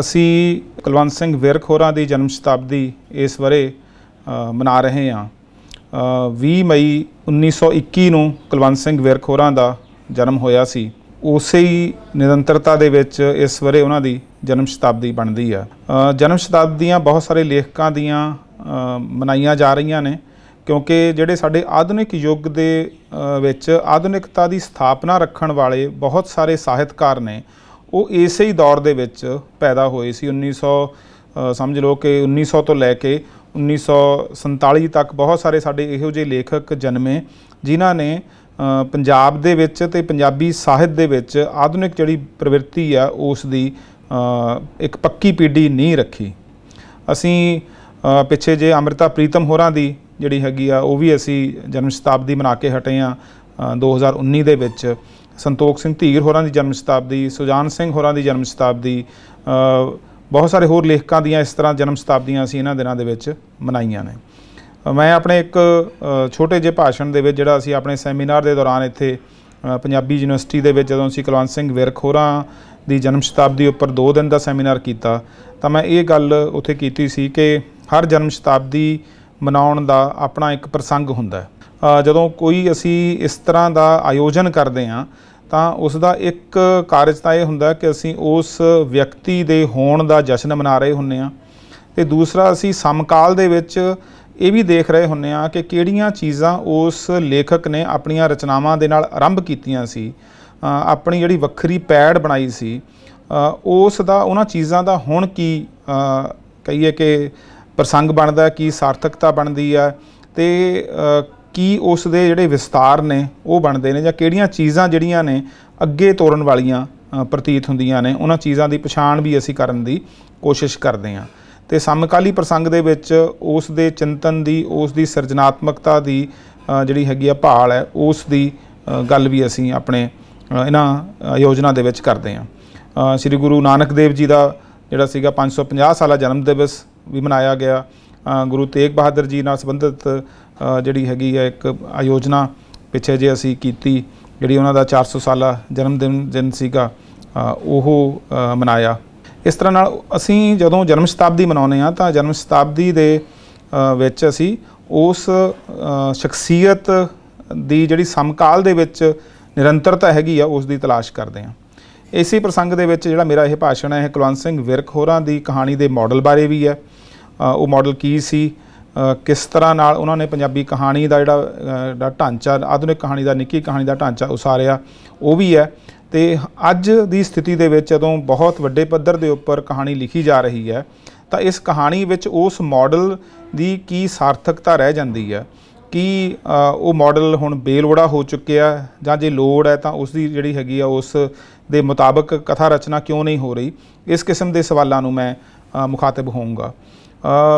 ਅਸੀਂ ਕੁਲਵੰਤ ਸਿੰਘ ਵਿਰਕ ਹੋਰਾਂ ਦੀ ਜਨਮ ਸ਼ਤਾਬਦੀ ਇਸ ਵਰੇ ਮਨਾ ਰਹੇ ਹਾਂ। ਅ, 20 ਮਈ 1921 ਨੂੰ ਕੁਲਵੰਤ ਸਿੰਘ ਵਿਰਕ ਹੋਰਾਂ ਦਾ ਜਨਮ ਹੋਇਆ ਸੀ। ਉਸੇ ਹੀ ਨਿਰੰਤਰਤਾ ਦੇ ਵਿੱਚ ਇਸ ਵਰੇ ਉਹਨਾਂ ਦੀ ਜਨਮ ਸ਼ਤਾਬਦੀ ਬਣਦੀ ਆ। ਜਨਮ ਸ਼ਤਾਬਦੀਆਂ ਬਹੁਤ ਸਾਰੇ ਲੇਖਕਾਂ ਦੀਆਂ ਮਨਾਈਆਂ ਜਾ ਰਹੀਆਂ ਨੇ ਕਿਉਂਕਿ ਜਿਹੜੇ ਸਾਡੇ ਆਧੁਨਿਕ ਯੁੱਗ ਦੇ ਵਿੱਚ ਆਧੁਨਿਕਤਾ ਦੀ ਸਥਾਪਨਾ ਰੱਖਣ ਵਾਲੇ ਬਹੁਤ ਸਾਰੇ ਸਾਹਿਤਕਾਰ ਨੇ ਉਹ ਇਸੇ ਹੀ ਦੌਰ ਦੇ ਵਿੱਚ ਪੈਦਾ ਹੋਏ ਸੀ। 1900 ਅ, ਸਮਝ ਲਓ ਕਿ 1900 ਤੋਂ ਲੈ ਕੇ 1947 ਤੱਕ ਬਹੁਤ ਸਾਰੇ ਸਾਡੇ ਇਹੋ ਜਿਹੇ ਲੇਖਕ ਜਨਮੇ ਜਿਨ੍ਹਾਂ ਨੇ ਪੰਜਾਬ ਦੇ ਵਿੱਚ ਤੇ ਪੰਜਾਬੀ ਸਾਹਿਤ ਦੇ ਵਿੱਚ ਆਧੁਨਿਕ ਜਿਹੜੀ ਪ੍ਰਵਿਰਤੀ ਆ ਉਸ ਦੀ ਇੱਕ ਪੱਕੀ ਪੀੜੀ ਨਹੀਂ ਰੱਖੀ। ਅਸੀਂ ਪਿੱਛੇ ਜੇ ਅੰਮ੍ਰਿਤਾ ਪ੍ਰੀਤਮ ਹੋਰਾਂ ਦੀ ਜਿਹੜੀ ਹੈਗੀ ਆ ਉਹ ਵੀ ਅਸੀਂ ਜਨਮ ਸ਼ਤਾਬਦੀ ਮਨਾ ਕੇ ਹਟੇ ਆ 2019 ਦੇ ਵਿੱਚ। ਸੰਤੋਖ ਸਿੰਘ ਧੀਰ ਹੋਰਾਂ ਦੀ ਜਨਮ ਸ਼ਤਾਬਦੀ, ਸੁਜਾਨ ਸਿੰਘ ਹੋਰਾਂ ਦੀ ਜਨਮ ਸ਼ਤਾਬਦੀ ਬਹੁਤ ਸਾਰੇ ਹੋਰ ਲੇਖਕਾਂ ਦੀਆਂ ਇਸ ਤਰ੍ਹਾਂ ਜਨਮ ਸ਼ਤਾਬਦੀਆਂ ਅਸੀਂ ਇਹਨਾਂ ਦਿਨਾਂ ਦੇ ਵਿੱਚ ਮਨਾਈਆਂ ਨੇ। ਮੈਂ ਆਪਣੇ ਇੱਕ ਛੋਟੇ ਜਿਹੇ ਭਾਸ਼ਣ ਦੇ ਵਿੱਚ ਜਿਹੜਾ ਅਸੀਂ ਆਪਣੇ ਸੈਮੀਨਾਰ ਦੇ ਦੌਰਾਨ ਇੱਥੇ ਪੰਜਾਬੀ ਯੂਨੀਵਰਸਿਟੀ ਦੇ ਵਿੱਚ ਜਦੋਂ ਅਸੀਂ ਕੁਲਵੰਤ ਸਿੰਘ ਵਿਰਕ ਹੋਰਾਂ ਦੀ ਜਨਮ ਸ਼ਤਾਬਦੀ ਉੱਪਰ 2 ਦਿਨ ਦਾ ਸੈਮੀਨਾਰ ਕੀਤਾ, ਤਾਂ ਮੈਂ ਇਹ ਗੱਲ ਉੱਥੇ ਕੀਤੀ ਸੀ ਕਿ ਹਰ ਜਨਮ ਸ਼ਤਾਬਦੀ ਮਨਾਉਣ ਦਾ ਆਪਣਾ ਇੱਕ ਪ੍ਰਸੰਗ ਹੁੰਦਾ ਹੈ। ਜਦੋਂ ਕੋਈ ਅਸੀਂ ਇਸ ਤਰ੍ਹਾਂ ਦਾ ਆਯੋਜਨ ਕਰਦੇ ਹਾਂ ਤਾਂ ਉਸ ਦਾ ਇੱਕ ਕਾਰਜ ਤਾਂ ਇਹ ਹੁੰਦਾ ਕਿ ਅਸੀਂ ਉਸ ਵਿਅਕਤੀ ਦੇ ਹੋਣ ਦਾ ਜਸ਼ਨ ਮਨਾ ਰਹੇ ਹੁੰਨੇ ਆ। ਤੇ ਦੂਸਰਾ ਅਸੀਂ ਸਮਕਾਲ ਦੇ ਵਿੱਚ ਇਹ ਵੀ ਦੇਖ ਰਹੇ ਹੁੰਨੇ ਆ ਕਿ ਕਿਹੜੀਆਂ ਚੀਜ਼ਾਂ ਉਸ ਲੇਖਕ ਨੇ ਆਪਣੀਆਂ ਰਚਨਾਵਾਂ ਦੇ ਨਾਲ ਆਰੰਭ ਕੀਤੀਆਂ ਸੀ। ਆਪਣੀ ਜਿਹੜੀ ਵੱਖਰੀ ਪੈੜ ਬਣਾਈ ਸੀ। ਉਸ ਦਾ, ਉਹਨਾਂ ਚੀਜ਼ਾਂ ਦਾ ਹੁਣ ਕੀ ਕਹੀਏ ਕਿ ਪ੍ਰਸੰਗ ਬਣਦਾ, ਕੀ ਸਾਰਥਕਤਾ ਬਣਦੀ ਹੈ। ਤੇ ਕੀ ਉਸ ਦੇ ਜਿਹੜੇ ਵਿਸਤਾਰ ਨੇ, ਉਹ ਬਣਦੇ ਨੇ ਜਾਂ ਕਿਹੜੀਆਂ ਚੀਜ਼ਾਂ ਜਿਹੜੀਆਂ ਨੇ ਅੱਗੇ ਤੋਰਨ ਵਾਲੀਆਂ ਪ੍ਰਤੀਤ ਹੁੰਦੀਆਂ ਨੇ, ਉਹਨਾਂ ਚੀਜ਼ਾਂ ਦੀ ਪਛਾਣ ਵੀ ਅਸੀਂ ਕਰਨ ਦੀ ਕੋਸ਼ਿਸ਼ ਕਰਦੇ ਹਾਂ। ਤੇ ਸਮਕਾਲੀ ਪ੍ਰਸੰਗ ਦੇ ਵਿੱਚ ਉਸ ਦੇ ਚਿੰਤਨ ਦੀ ਉਸ ਦੀ ਸਿਰਜਣਾਤਮਕਤਾ ਦੀ ਜਿਹੜੀ ਹੈਗੀ ਆ ਭਾਲ ਹੈ ਉਸ ਦੀ ਗੱਲ ਵੀ ਅਸੀਂ ਆਪਣੇ ਇਹਨਾਂ ਯੋਜਨਾ ਦੇ ਵਿੱਚ ਕਰਦੇ ਹਾਂ। ਸ੍ਰੀ ਗੁਰੂ ਨਾਨਕ ਦੇਵ ਜੀ ਦਾ ਜਿਹੜਾ ਸੀਗਾ 550 ਸਾਲਾ ਜਨਮ ਦਿਵਸ ਵੀ ਮਨਾਇਆ ਗਿਆ। ਗੁਰੂ ਤੇਗ ਬਹਾਦਰ ਜੀ ਨਾਲ ਸੰਬੰਧਿਤ ਜਿਹੜੀ ਹੈਗੀ ਹੈ ਇੱਕ ਆਯੋਜਨਾ ਪਿੱਛੇ ਜੇ ਅਸੀਂ ਕੀਤੀ, ਜਿਹੜੀ ਉਹਨਾਂ ਦਾ 400 ਸਾਲਾ ਜਨਮ ਦਿਨ ਦਿਨ ਸੀਗਾ ਉਹ ਮਨਾਇਆ। ਇਸ ਤਰ੍ਹਾਂ ਨਾਲ ਅਸੀਂ ਜਦੋਂ ਜਨਮ ਸ਼ਤਾਬਦੀ ਮਨਾਉਂਦੇ ਆ ਤਾਂ ਜਨਮ ਸ਼ਤਾਬਦੀ ਦੇ ਵਿੱਚ ਅਸੀਂ ਉਸ ਸ਼ਖਸੀਅਤ ਦੀ ਜਿਹੜੀ ਸਮਕਾਲ ਦੇ ਵਿੱਚ ਨਿਰੰਤਰਤਾ ਹੈਗੀ ਆ, ਉਸ ਦੀ ਤਲਾਸ਼ ਕਰਦੇ ਆ ਇਸੇ ਪ੍ਰਸੰਗ ਦੇ ਵਿੱਚ ਜਿਹੜਾ ਮੇਰਾ ਇਹ ਭਾਸ਼ਣ ਹੈ, ਇਹ ਕੁਲਵੰਤ ਸਿੰਘ ਵਿਰਕ ਹੋਰਾਂ ਦੀ ਕਹਾਣੀ ਦੇ ਮਾਡਲ ਬਾਰੇ ਵੀ ਹੈ। ਉਹ ਮਾਡਲ ਕੀ ਸੀ? ਕਿਸ ਤਰ੍ਹਾਂ ਨਾਲ ਉਹਨਾਂ ਨੇ ਪੰਜਾਬੀ ਕਹਾਣੀ ਦਾ ਜਿਹੜਾ ਦਾ ਢਾਂਚਾ ਆਧੁਨਿਕ ਕਹਾਣੀ ਦਾ ਨਿੱਕੀ ਕਹਾਣੀ ਦਾ ਢਾਂਚਾ ਉਸਾਰਿਆ ਉਹ ਵੀ ਹੈ। ਤੇ ਅੱਜ ਦੀ ਸਥਿਤੀ ਦੇ ਵਿੱਚ ਜਦੋਂ ਬਹੁਤ ਵੱਡੇ ਪੱਧਰ ਦੇ ਉੱਪਰ ਕਹਾਣੀ ਲਿਖੀ ਜਾ ਰਹੀ ਹੈ ਤਾਂ ਇਸ ਕਹਾਣੀ ਵਿੱਚ ਉਸ ਮਾਡਲ ਦੀ ਕੀ ਸਾਰਥਕਤਾ ਰਹਿ ਜਾਂਦੀ ਹੈ? ਕੀ ਉਹ ਮਾਡਲ ਹੁਣ ਬੇਲੋੜਾ ਹੋ ਚੁੱਕਿਆ ਜਾਂ ਜੇ ਲੋੜ ਹੈ ਤਾਂ ਉਸ ਦੀ ਜਿਹੜੀ ਹੈਗੀ ਆ ਉਸ ਦੇ ਮੁਤਾਬਕ ਕਥਾ ਰਚਨਾ ਕਿਉਂ ਨਹੀਂ ਹੋ ਰਹੀ? ਇਸ ਕਿਸਮ ਦੇ ਸਵਾਲਾਂ ਨੂੰ ਮੈਂ ਅ, ਮੁਖਾਤਿਬ ਹੋਊਂਗਾ।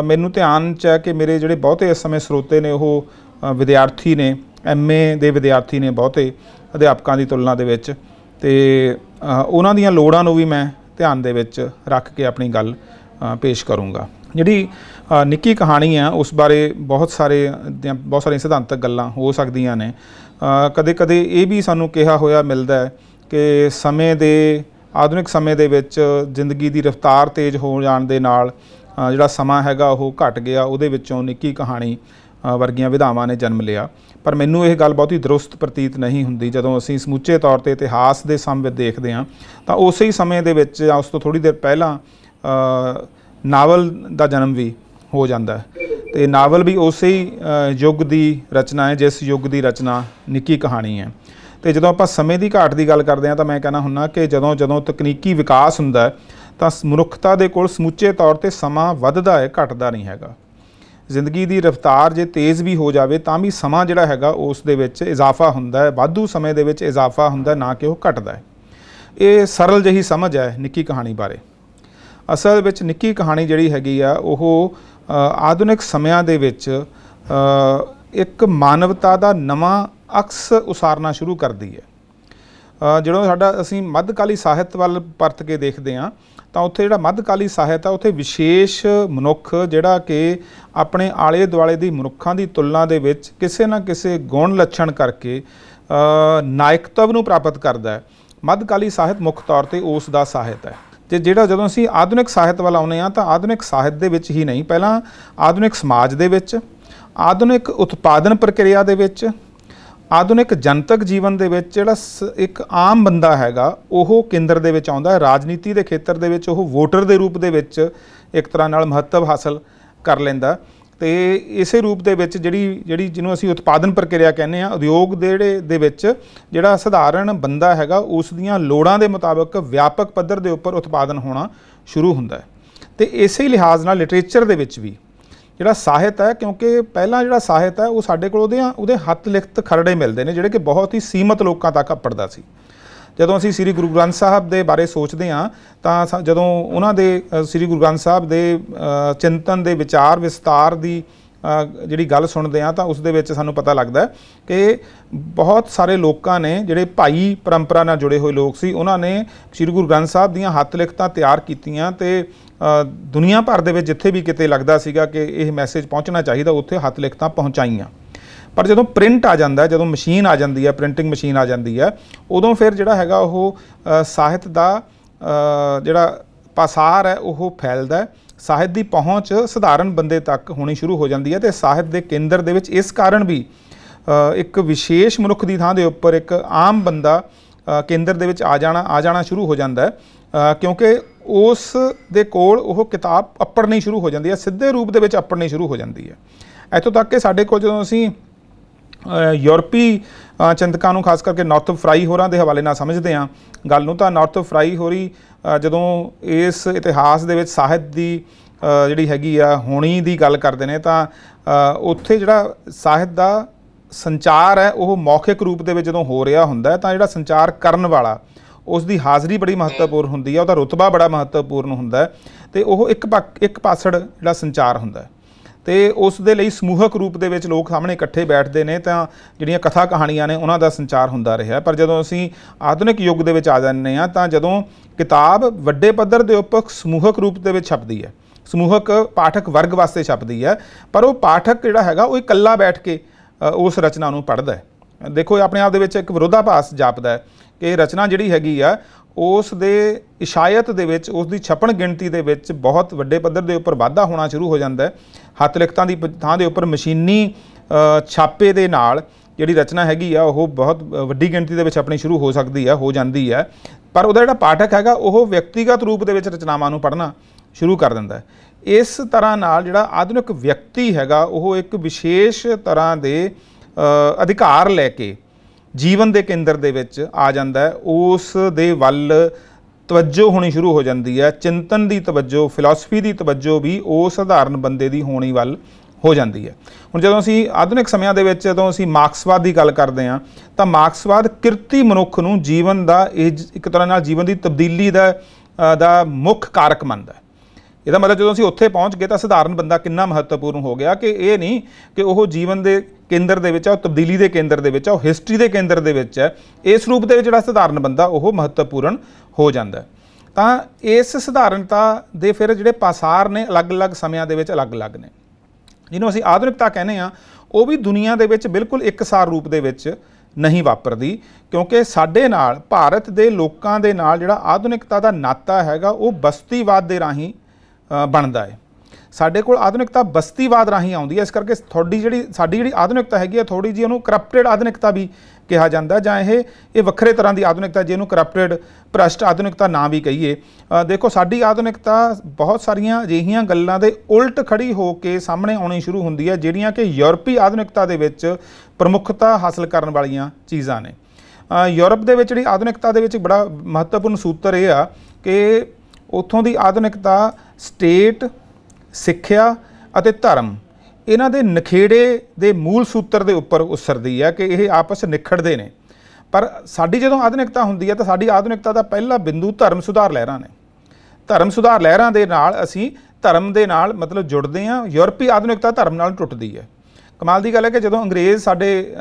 ਮੈਨੂੰ ਧਿਆਨ ਚ ਹੈ ਕਿ ਮੇਰੇ ਜਿਹੜੇ ਬਹੁਤੇ ਇਸ ਸਮੇਂ ਸਰੋਤੇ ਨੇ, ਉਹ ਵਿਦਿਆਰਥੀ ਨੇ ਐਮਏ ਦੇ ਵਿਦਿਆਰਥੀ ਨੇ ਬਹੁਤੇ ਅਧਿਆਪਕਾਂ ਦੀ ਤੁਲਨਾ ਦੇ ਵਿੱਚ ਤੇ ਉਹਨਾਂ ਦੀਆਂ ਲੋੜਾਂ ਨੂੰ ਵੀ ਮੈਂ ਧਿਆਨ ਦੇ ਵਿੱਚ ਰੱਖ ਕੇ ਆਪਣੀ ਗੱਲ ਪੇਸ਼ ਕਰੂੰਗਾ। ਜਿਹੜੀ ਨਿੱਕੀ ਕਹਾਣੀ ਆ ਉਸ ਬਾਰੇ ਬਹੁਤ ਸਾਰੇ ਦੀਆਂ- ਬਹੁਤ ਸਾਰੀਆਂ ਸਿਧਾਂਤਕ ਗੱਲਾਂ ਹੋ ਸਕਦੀਆਂ ਨੇ। ਕਦੇ ਕਦੇ ਇਹ ਵੀ ਸਾਨੂੰ ਕਿਹਾ ਹੋਇਆ ਮਿਲਦਾ ਹੈ ਕਿ ਸਮੇਂ ਦੇ, ਆਧੁਨਿਕ ਸਮੇਂ ਦੇ ਵਿੱਚ ਜ਼ਿੰਦਗੀ ਦੀ ਰਫ਼ਤਾਰ ਤੇਜ਼ ਹੋ ਜਾਣ ਦੇ ਨਾਲ ਜਿਹੜਾ ਸਮਾਂ ਹੈਗਾ ਉਹ ਘਟ ਗਿਆ, ਉਹਦੇ ਵਿੱਚੋਂ ਨਿੱਕੀ ਕਹਾਣੀ ਵਰਗੀਆਂ ਵਿਧਾਵਾਂ ਨੇ ਜਨਮ ਲਿਆ। ਪਰ ਮੈਨੂੰ ਇਹ ਗੱਲ ਬਹੁਤੀ ਦਰੁਸਤ ਪ੍ਰਤੀਤ ਨਹੀਂ ਹੁੰਦੀ। ਜਦੋਂ ਅਸੀਂ ਸਮੁੱਚੇ ਤੌਰ ਤੇ ਇਤਿਹਾਸ ਦੇ ਸਮ ਦੇਖਦੇ ਹਾਂ, ਤਾਂ ਉਸੇ ਹੀ ਸਮੇਂ ਦੇ ਵਿੱਚ ਜਾਂ ਉਸ ਤੋਂ ਥੋੜੀ ਦੇਰ ਪਹਿਲਾਂ ਨਾਵਲ ਦਾ ਜਨਮ ਵੀ ਹੋ ਜਾਂਦਾ ਹੈ। ਤੇ ਨਾਵਲ ਵੀ ਉਸੇ ਹੀ ਯੁੱਗ ਦੀ ਰਚਨਾ ਹੈ, ਜਿਸ ਯੁੱਗ ਦੀ ਰਚਨਾ ਨਿੱਕੀ ਕਹਾਣੀ ਹੈ। ਤੇ ਜਦੋਂ ਆਪਾਂ ਸਮੇਂ ਦੀ ਘਾਟ ਦੀ ਗੱਲ ਕਰਦੇ ਹਾਂ, ਤਾਂ ਮੈਂ ਕਹਿਣਾ ਹੁੰਨਾ ਕਿ ਜਦੋਂ ਜਦੋਂ ਤਕਨੀਕੀ ਵਿਕਾਸ ਹੁੰਦਾ ਤਾਂ ਮਨੁੱਖਤਾ ਦੇ ਕੋਲ ਸਮੁੱਚੇ ਤੌਰ ਤੇ ਸਮਾਂ ਵੱਧਦਾ ਹੈ ਘਟਦਾ ਨਹੀਂ ਹੈਗਾ। ਜ਼ਿੰਦਗੀ ਦੀ ਰਫ਼ਤਾਰ ਜੇ ਤੇਜ਼ ਵੀ ਹੋ ਜਾਵੇ ਤਾਂ ਵੀ ਸਮਾਂ ਜਿਹੜਾ ਹੈਗਾ ਉਸ ਦੇ ਵਿੱਚ ਇਜ਼ਾਫਾ ਹੁੰਦਾ ਹੈ। ਵਾਧੂ ਸਮੇਂ ਦੇ ਵਿੱਚ ਇਜ਼ਾਫਾ ਹੁੰਦਾ ਨਾ ਕਿ ਉਹ ਘਟਦਾ ਹੈ। ਇਹ ਸਰਲ ਜਿਹੀ ਸਮਝ ਹੈ ਨਿੱਕੀ ਕਹਾਣੀ ਬਾਰੇ। ਅਸਲ ਵਿੱਚ ਨਿੱਕੀ ਕਹਾਣੀ ਜਿਹੜੀ ਹੈਗੀ ਆ ਉਹ ਆਧੁਨਿਕ ਸਮਿਆਂ ਦੇ ਵਿੱਚ ਇੱਕ ਮਾਨਵਤਾ ਦਾ ਨਵਾਂ ਅਕਸ ਉਸਾਰਨਾ ਸ਼ੁਰੂ ਕਰਦੀ ਹੈ। ਅ, ਜਦੋਂ ਸਾਡਾ ਅਸੀਂ ਮੱਧਕਾਲੀ ਸਾਹਿਤ ਵੱਲ ਪਰਤ ਕੇ ਦੇਖਦੇ ਹਾਂ ਤਾਂ ਉੱਥੇ ਜਿਹੜਾ ਮੱਧਕਾਲੀ ਸਾਹਿਤ ਆ, ਉੱਥੇ ਵਿਸ਼ੇਸ਼ ਮਨੁੱਖ ਜਿਹੜਾ ਕਿ ਆਪਣੇ ਆਲੇ ਦੁਆਲੇ ਦੀ ਮਨੁੱਖਾਂ ਦੀ ਤੁਲਨਾ ਦੇ ਵਿੱਚ ਕਿਸੇ ਨਾ ਕਿਸੇ ਗੁਣ ਲੱਛਣ ਕਰਕੇ ਨਾਇਕਤਵ ਨੂੰ ਪ੍ਰਾਪਤ ਕਰਦਾ ਹੈ। ਮੱਧਕਾਲੀ ਸਾਹਿਤ ਮੁੱਖ ਤੌਰ ਤੇ ਉਸ ਦਾ ਸਾਹਿਤ ਹੈ। ਤੇ ਜਿਹੜਾ ਜਦੋਂ ਅਸੀਂ ਆਧੁਨਿਕ ਸਾਹਿਤ ਵੱਲ ਆਉਂਦੇ ਆ ਤਾਂ ਆਧੁਨਿਕ ਸਾਹਿਤ ਦੇ ਵਿੱਚ ਹੀ ਨਹੀਂ, ਪਹਿਲਾਂ ਆਧੁਨਿਕ ਸਮਾਜ ਦੇ ਵਿੱਚ, ਆਧੁਨਿਕ ਉਤਪਾਦਨ ਪ੍ਰਕਿਰਿਆ ਦੇ ਵਿੱਚ ਆਧੁਨਿਕ ਜਨਤਕ ਜੀਵਨ ਦੇ ਵਿੱਚ ਜਿਹੜਾ ਇੱਕ ਆਮ ਬੰਦਾ ਹੈਗਾ, ਉਹ ਕੇਂਦਰ ਦੇ ਵਿੱਚ ਆਉਂਦਾ ਹੈ, ਰਾਜਨੀਤੀ ਦੇ ਖੇਤਰ ਦੇ ਵਿੱਚ ਉਹ ਵੋਟਰ ਦੇ ਰੂਪ ਦੇ ਵਿੱਚ ਇੱਕ ਤਰ੍ਹਾਂ ਨਾਲ ਮਹੱਤਵ ਹਾਸਲ ਕਰ ਲੈਂਦਾ ਤੇ ਇਸੇ ਰੂਪ ਦੇ ਵਿੱਚ ਜਿਹੜੀ ਜਿਹੜੀ ਜਿਹਨੂੰ ਅਸੀਂ ਉਤਪਾਦਨ ਪ੍ਰਕਿਰਿਆ ਕਹਿੰਦੇ ਆ ਉਦਯੋਗ ਦੇ ਜਿਹੜੇ, ਦੇ ਵਿੱਚ ਜਿਹੜਾ ਸਧਾਰਨ ਬੰਦਾ ਹੈਗਾ, ਉਸ ਦੀਆਂ ਲੋੜਾਂ ਦੇ ਮੁਤਾਬਕ ਵਿਆਪਕ ਪੱਧਰ ਦੇ ਉੱਪਰ ਉਤਪਾਦਨ ਹੋਣਾ ਸ਼ੁਰੂ ਹੁੰਦਾ ਹੈ। ਤੇ ਇਸੇ ਲਿਹਾਜ਼ ਨਾਲ ਲਿਟਰੇਚਰ ਦੇ ਵਿੱਚ ਵੀ ਜਿਹੜਾ ਸਾਹਿਤ ਹੈ, ਕਿਉਂਕਿ ਪਹਿਲਾਂ ਜਿਹੜਾ ਸਾਹਿਤ ਹੈ, ਉਹ ਸਾਡੇ ਕੋਲ ਉਹਦੇ ਉਹਦੇ ਹੱਥ ਲਿਖਤ ਖਰੜੇ ਮਿਲਦੇ ਨੇ, ਜਿਹੜੇ ਕਿ ਬਹੁਤ ਹੀ ਸੀਮਤ ਲੋਕਾਂ ਤੱਕ ਅਪੜਦਾ ਸੀ। ਜਦੋਂ ਅਸੀਂ ਸ੍ਰੀ ਗੁਰੂ ਗ੍ਰੰਥ ਸਾਹਿਬ ਦੇ ਬਾਰੇ ਸੋਚਦੇ ਹਾਂ, ਤਾਂ ਜਦੋਂ ਉਹਨਾਂ ਦੇ ਸ੍ਰੀ ਗੁਰੂ ਗ੍ਰੰਥ ਸਾਹਿਬ ਦੇ ਚਿੰਤਨ ਦੇ ਵਿਚਾਰ ਵਿਸਤਾਰ ਦੀ ਜਿਹੜੀ ਗੱਲ ਸੁਣਦੇ ਆ ਤਾਂ ਉਸ ਦੇ ਵਿੱਚ ਸਾਨੂੰ ਪਤਾ ਲੱਗਦਾ ਕਿ ਬਹੁਤ ਸਾਰੇ ਲੋਕਾਂ ਨੇ ਜਿਹੜੇ ਭਾਈ ਪਰੰਪਰਾ ਨਾਲ ਜੁੜੇ ਹੋਏ ਲੋਕ ਸੀ, ਉਹਨਾਂ ਨੇ ਸ੍ਰੀ ਗੁਰੂ ਗ੍ਰੰਥ ਸਾਹਿਬ ਦੀਆਂ ਹੱਥ ਲਿਖਤਾਂ ਤਿਆਰ ਕੀਤੀਆਂ ਤੇ ਦੁਨੀਆ ਭਰ ਦੇ ਵਿੱਚ ਜਿੱਥੇ ਵੀ ਕਿਤੇ ਲੱਗਦਾ ਸੀਗਾ ਕਿ ਇਹ ਮੈਸੇਜ ਪਹੁੰਚਣਾ ਚਾਹੀਦਾ, ਉੱਥੇ ਹੱਥ ਲਿਖਤਾਂ ਪਹੁੰਚਾਈਆਂ। ਪਰ ਜਦੋਂ ਪ੍ਰਿੰਟ ਆ ਜਾਂਦਾ ਜਦੋਂ ਮਸ਼ੀਨ ਆ ਜਾਂਦੀ ਹੈ ਪ੍ਰਿੰਟਿੰਗ ਮਸ਼ੀਨ ਆ ਜਾਂਦੀ ਹੈ, ਉਦੋਂ ਫਿਰ ਜਿਹੜਾ ਹੈਗਾ ਉਹ ਸਾਹਿਤ ਦਾ ਜਿਹੜਾ ਪਾਸਾਰ ਹੈ, ਉਹ ਫੈਲਦਾ ਹੈ ਸਾਹਿਤ ਦੀ ਪਹੁੰਚ ਸਧਾਰਨ ਬੰਦੇ ਤੱਕ ਹੋਣੀ ਸ਼ੁਰੂ ਹੋ ਜਾਂਦੀ ਹੈ ਤੇ ਸਾਹਿਤ ਦੇ ਕੇਂਦਰ ਦੇ ਵਿੱਚ ਇਸ ਕਾਰਨ ਵੀ ਇੱਕ ਵਿਸ਼ੇਸ਼ ਮਨੁੱਖ ਦੀ ਥਾਂ ਦੇ ਉੱਪਰ ਇੱਕ ਆਮ ਬੰਦਾ ਕੇਂਦਰ ਦੇ ਵਿੱਚ ਆ ਜਾਣਾ ਆ ਜਾਣਾ ਸ਼ੁਰੂ ਹੋ ਜਾਂਦਾ ਹੈ ਕਿਉਂਕਿ ਉਸ ਦੇ ਕੋਲ ਉਹ ਕਿਤਾਬ ਅੱਪੜਨੀ ਸ਼ੁਰੂ ਹੋ ਜਾਂਦੀ ਹੈ, ਸਿੱਧੇ ਰੂਪ ਦੇ ਵਿੱਚ ਅੱਪੜਨੀ ਸ਼ੁਰੂ ਹੋ ਜਾਂਦੀ ਹੈ। ਇੱਥੋਂ ਤੱਕ ਕਿ ਸਾਡੇ ਕੋਲ ਜਦੋਂ ਅਸੀਂ ਯੂਰਪੀ ਚਿੰਤਕਾਂ ਨੂੰ ਖਾਸ ਕਰਕੇ ਨਾਰਥ ਫਰਾਈ ਹੋਰਾਂ ਦੇ ਹਵਾਲੇ ਨਾਲ ਸਮਝਦੇ ਹਾਂ, ਗੱਲ ਨੂੰ ਤਾਂ ਨਾਰਥ ਫਰਾਈ ਹੋਰੀ ਜਦੋਂ ਇਸ ਇਤਿਹਾਸ ਦੇ ਵਿੱਚ ਸਾਹਿਤ ਦੀ ਜਿਹੜੀ ਹੈਗੀ ਆ, ਹੋਣੀ ਦੀ ਗੱਲ ਕਰਦੇ ਨੇ, ਤਾਂ ਉੱਥੇ ਜਿਹੜਾ ਸਾਹਿਤ ਦਾ ਸੰਚਾਰ ਹੈ, ਉਹ ਮੌਖਿਕ ਰੂਪ ਦੇ ਵਿੱਚ ਜਦੋਂ ਹੋ ਰਿਹਾ ਹੁੰਦਾ ਤਾਂ ਜਿਹੜਾ ਸੰਚਾਰ ਕਰਨ ਵਾਲਾ, ਉਸ ਦੀ ਹਾਜ਼ਰੀ ਬੜੀ ਮਹੱਤਵਪੂਰਨ ਹੁੰਦੀ ਹੈ ਉਹਦਾ ਰੁਤਬਾ ਬੜਾ ਮਹੱਤਵਪੂਰਨ ਹੁੰਦਾ ਤੇ ਉਹ ਇੱਕ ਇੱਕ ਪਾਸੜ ਜਿਹੜਾ ਸੰਚਾਰ ਹੁੰਦਾ ਤੇ ਉਸ ਦੇ ਲਈ ਸਮੂਹਕ ਰੂਪ ਦੇ ਵਿੱਚ ਲੋਕ ਸਾਹਮਣੇ ਇਕੱਠੇ ਬੈਠਦੇ ਨੇ, ਤਾਂ ਜਿਹੜੀਆਂ ਕਥਾ ਕਹਾਣੀਆਂ ਨੇ ਉਹਨਾਂ ਦਾ ਸੰਚਾਰ ਹੁੰਦਾ ਰਿਹਾ। ਪਰ ਜਦੋਂ ਅਸੀਂ ਆਧੁਨਿਕ ਯੁੱਗ ਦੇ ਵਿੱਚ ਆ ਜਾਂਦੇ ਆ ਤਾਂ ਜਦੋਂ ਕਿਤਾਬ ਵੱਡੇ ਪੱਧਰ ਦੇ ਉੱਪਰ ਸਮੂਹਕ ਰੂਪ ਦੇ ਵਿੱਚ ਛਪਦੀ ਹੈ, ਸਮੂਹਕ ਪਾਠਕ ਵਰਗ ਵਾਸਤੇ ਛਪਦੀ ਹੈ, ਪਰ ਉਹ ਪਾਠਕ ਜਿਹੜਾ ਹੈਗਾ ਉਹ ਇਕੱਲਾ ਬੈਠ ਕੇ ਉਸ ਰਚਨਾ ਨੂੰ ਪੜ੍ਹਦਾ ਹੈ। ਦੇਖੋ ਆਪਣੇ ਆਪ ਦੇ ਵਿੱਚ ਇੱਕ ਵਿਰੋਧਾਭਾਸ ਜਾਪਦਾ ਹੈ ਕਿ ਰਚਨਾ ਜਿਹੜੀ ਹੈਗੀ ਆ ਉਸ ਦੇ ਇਸ਼ਾਇਤ ਦੇ ਵਿੱਚ, ਉਸ ਦੀ ਛਪਣ ਗਿਣਤੀ ਦੇ ਵਿੱਚ ਬਹੁਤ ਵੱਡੇ ਪੱਧਰ ਦੇ ਉੱਪਰ ਵਾਧਾ ਹੋਣਾ ਸ਼ੁਰੂ ਹੋ ਜਾਂਦਾ ਹੈ। ਹੱਥ ਲਿਖਤਾਂ ਦੀ ਥਾਂ ਦੇ ਉੱਪਰ ਮਸ਼ੀਨੀ ਛਾਪੇ ਦੇ ਨਾਲ ਜਿਹੜੀ ਰਚਨਾ ਹੈਗੀ ਆ, ਉਹ ਬਹੁਤ ਵੱਡੀ ਗਿਣਤੀ ਦੇ ਵਿੱਚ ਆਪਣੀ ਸ਼ੁਰੂ ਹੋ ਸਕਦੀ ਹੈ ਹੋ ਜਾਂਦੀ ਹੈ ਪਰ ਉਹਦਾ ਜਿਹੜਾ ਪਾਠਕ ਹੈਗਾ, ਉਹ ਵਿਅਕਤੀਗਤ ਰੂਪ ਦੇ ਵਿੱਚ ਰਚਨਾਵਾਂ ਨੂੰ ਪੜ੍ਹਨਾ ਸ਼ੁਰੂ ਕਰ ਦਿੰਦਾ ਹੈ। ਇਸ ਤਰ੍ਹਾਂ ਨਾਲ ਜਿਹੜਾ ਆਧੁਨਿਕ ਵਿਅਕਤੀ ਹੈਗਾ, ਉਹ ਇੱਕ ਵਿਸ਼ੇਸ਼ ਤਰ੍ਹਾਂ ਦੇ ਅਧਿਕਾਰ ਲੈ ਕੇ ਜੀਵਨ ਦੇ ਕੇਂਦਰ ਦੇ ਵਿੱਚ ਆ ਜਾਂਦਾ ਹੈ, ਉਸ ਦੇ ਵੱਲ ਤਵੱਜੋ ਹੋਣੀ ਸ਼ੁਰੂ ਹੋ ਜਾਂਦੀ ਹੈ, ਚਿੰਤਨ ਦੀ ਤਵੱਜੋ ਫਿਲਾਸਫੀ ਦੀ ਤਵੱਜੋ ਵੀ ਉਹ ਸਧਾਰਨ ਬੰਦੇ ਦੀ ਹੋਣੀ ਵੱਲ ਹੋ ਜਾਂਦੀ ਹੈ। ਹੁਣ ਜਦੋਂ ਅਸੀਂ ਆਧੁਨਿਕ ਸਮਿਆਂ ਦੇ ਵਿੱਚ ਜਦੋਂ ਅਸੀਂ ਮਾਰਕਸਵਾਦ ਦੀ ਗੱਲ ਕਰਦੇ ਹਾਂ, ਤਾਂ ਮਾਰਕਸਵਾਦ ਕਿਰਤੀ ਮਨੁੱਖ ਨੂੰ ਜੀਵਨ ਦਾ ਇੱਕ ਤਰ੍ਹਾਂ ਨਾਲ ਜੀਵਨ ਦੀ ਤਬਦੀਲੀ ਦਾ ਦਾ ਮੁੱਖ ਕਾਰਕ ਮੰਨਦਾ ਹੈ। ਇਹਦਾ ਮਤਲਬ ਜਦੋਂ ਅਸੀਂ ਉੱਥੇ ਪਹੁੰਚ ਗਏ ਤਾਂ ਸਧਾਰਨ ਬੰਦਾ ਕਿੰਨਾ ਮਹੱਤਵਪੂਰਨ ਹੋ ਗਿਆ ਕਿ ਇਹ ਨਹੀਂ ਕਿ ਉਹ ਜੀਵਨ ਦੇ ਕੇਂਦਰ ਦੇ ਵਿੱਚ ਆ, ਉਹ ਤਬਦੀਲੀ ਦੇ ਕੇਂਦਰ ਦੇ ਵਿੱਚ ਆ, ਉਹ ਹਿਸਟਰੀ ਦੇ ਕੇਂਦਰ ਦੇ ਵਿੱਚ ਹੈ। ਇਸ ਰੂਪ ਦੇ ਵਿੱਚ ਜਿਹੜਾ ਸਧਾਰਨ ਬੰਦਾ, ਉਹ ਮਹੱਤਵਪੂਰਨ ਹੋ ਜਾਂਦਾ ਤਾਂ ਇਸ ਸਧਾਰਨਤਾ ਦੇ ਫਿਰ ਜਿਹੜੇ ਪਾਸਾਰ ਨੇ, ਅਲੱਗ-ਅਲੱਗ ਸਮਿਆਂ ਦੇ ਵਿੱਚ ਅਲੱਗ-ਅਲੱਗ ਨੇ। ਜਿਹਨੂੰ ਅਸੀਂ ਆਧੁਨਿਕਤਾ ਕਹਿੰਦੇ ਆ ਉਹ ਵੀ ਦੁਨੀਆ ਦੇ ਵਿੱਚ ਬਿਲਕੁਲ ਇੱਕਸਾਰ ਰੂਪ ਦੇ ਵਿੱਚ ਨਹੀਂ ਵਾਪਰਦੀ, ਕਿਉਂਕਿ ਸਾਡੇ ਨਾਲ, ਭਾਰਤ ਦੇ ਲੋਕਾਂ ਦੇ ਨਾਲ ਜਿਹੜਾ ਆਧੁਨਿਕਤਾ ਦਾ ਨਾਤਾ ਹੈਗਾ, ਉਹ ਬਸਤੀਵਾਦ ਦੇ ਰਾਹੀਂ ਬਣਦਾ ਹੈ। ਸਾਡੇ ਕੋਲ ਆਧੁਨਿਕਤਾ ਬਸਤੀਵਾਦ ਰਾਹੀਂ ਆਉਂਦੀ ਹੈ। ਇਸ ਕਰਕੇ ਤੁਹਾਡੀ ਜਿਹੜੀ, ਸਾਡੀ ਜਿਹੜੀ ਆਧੁਨਿਕਤਾ ਹੈਗੀ ਹੈ ਥੋੜੀ ਜੀ ਉਹਨੂੰ ਕਰਪਟਡ ਆਧੁਨਿਕਤਾ ਵੀ ਕਿਹਾ ਜਾਂਦਾ ਜਾਂ ਇਹ ਇਹ ਵੱਖਰੇ ਤਰ੍ਹਾਂ ਦੀ ਆਧੁਨਿਕਤਾ ਜਿਹਨੂੰ ਕਰਪਟਡ ਭ੍ਰਸ਼ਟ ਆਧੁਨਿਕਤਾ ਨਾਂ ਵੀ ਕਹੀਏ। ਦੇਖੋ, ਸਾਡੀ ਆਧੁਨਿਕਤਾ ਬਹੁਤ ਸਾਰੀਆਂ ਅਜਿਹੀਆਂ ਗੱਲਾਂ ਦੇ ਉਲਟ ਖੜੀ ਹੋ ਕੇ ਸਾਹਮਣੇ ਆਉਣੀ ਸ਼ੁਰੂ ਹੁੰਦੀ ਹੈ, ਜਿਹੜੀਆਂ ਕਿ ਯੂਰਪੀ ਆਧੁਨਿਕਤਾ ਦੇ ਵਿੱਚ ਪ੍ਰਮੁੱਖਤਾ ਹਾਸਲ ਕਰਨ ਵਾਲੀਆਂ ਚੀਜ਼ਾਂ ਨੇ। ਯੂਰਪ ਦੇ ਵਿੱਚ ਜਿਹੜੀ ਆਧੁਨਿਕਤਾ ਦੇ ਵਿੱਚ ਬੜਾ ਮਹੱਤਵਪੂਰਨ ਸੂਤਰ ਇਹ ਆ ਕਿ ਉਥੋਂ ਦੀ ਆਧੁਨਿਕਤਾ ਸਟੇਟ, ਸਿੱਖਿਆ ਅਤੇ ਧਰਮ। ਇਹਨਾਂ ਦੇ ਨਖੇੜੇ ਦੇ ਮੂਲ ਸੂਤਰ ਦੇ ਉੱਪਰ ਉਸਰਦੀ ਹੈ ਕਿ ਇਹ ਆਪਸ ਨਿਖੜਦੇ ਨੇ। ਪਰ ਸਾਡੀ ਜਦੋਂ ਆਧੁਨਿਕਤਾ ਹੁੰਦੀ ਹੈ ਤਾਂ ਸਾਡੀ ਆਧੁਨਿਕਤਾ ਦਾ ਪਹਿਲਾ ਬਿੰਦੂ ਧਰਮ ਸੁਧਾਰ ਲਹਿਰਾਂ ਨੇ। ਧਰਮ ਸੁਧਾਰ ਲਹਿਰਾਂ ਦੇ ਨਾਲ ਅਸੀਂ ਧਰਮ ਦੇ ਨਾਲ ਮਤਲਬ ਜੁੜਦੇ ਹਾਂ, ਯੂਰਪੀ ਆਧੁਨਿਕਤਾ ਧਰਮ ਨਾਲ ਟੁੱਟਦੀ ਹੈ। ਕਮਾਲ ਦੀ ਗੱਲ ਹੈ ਕਿ ਜਦੋਂ ਅੰਗਰੇਜ਼ ਸਾਡੇ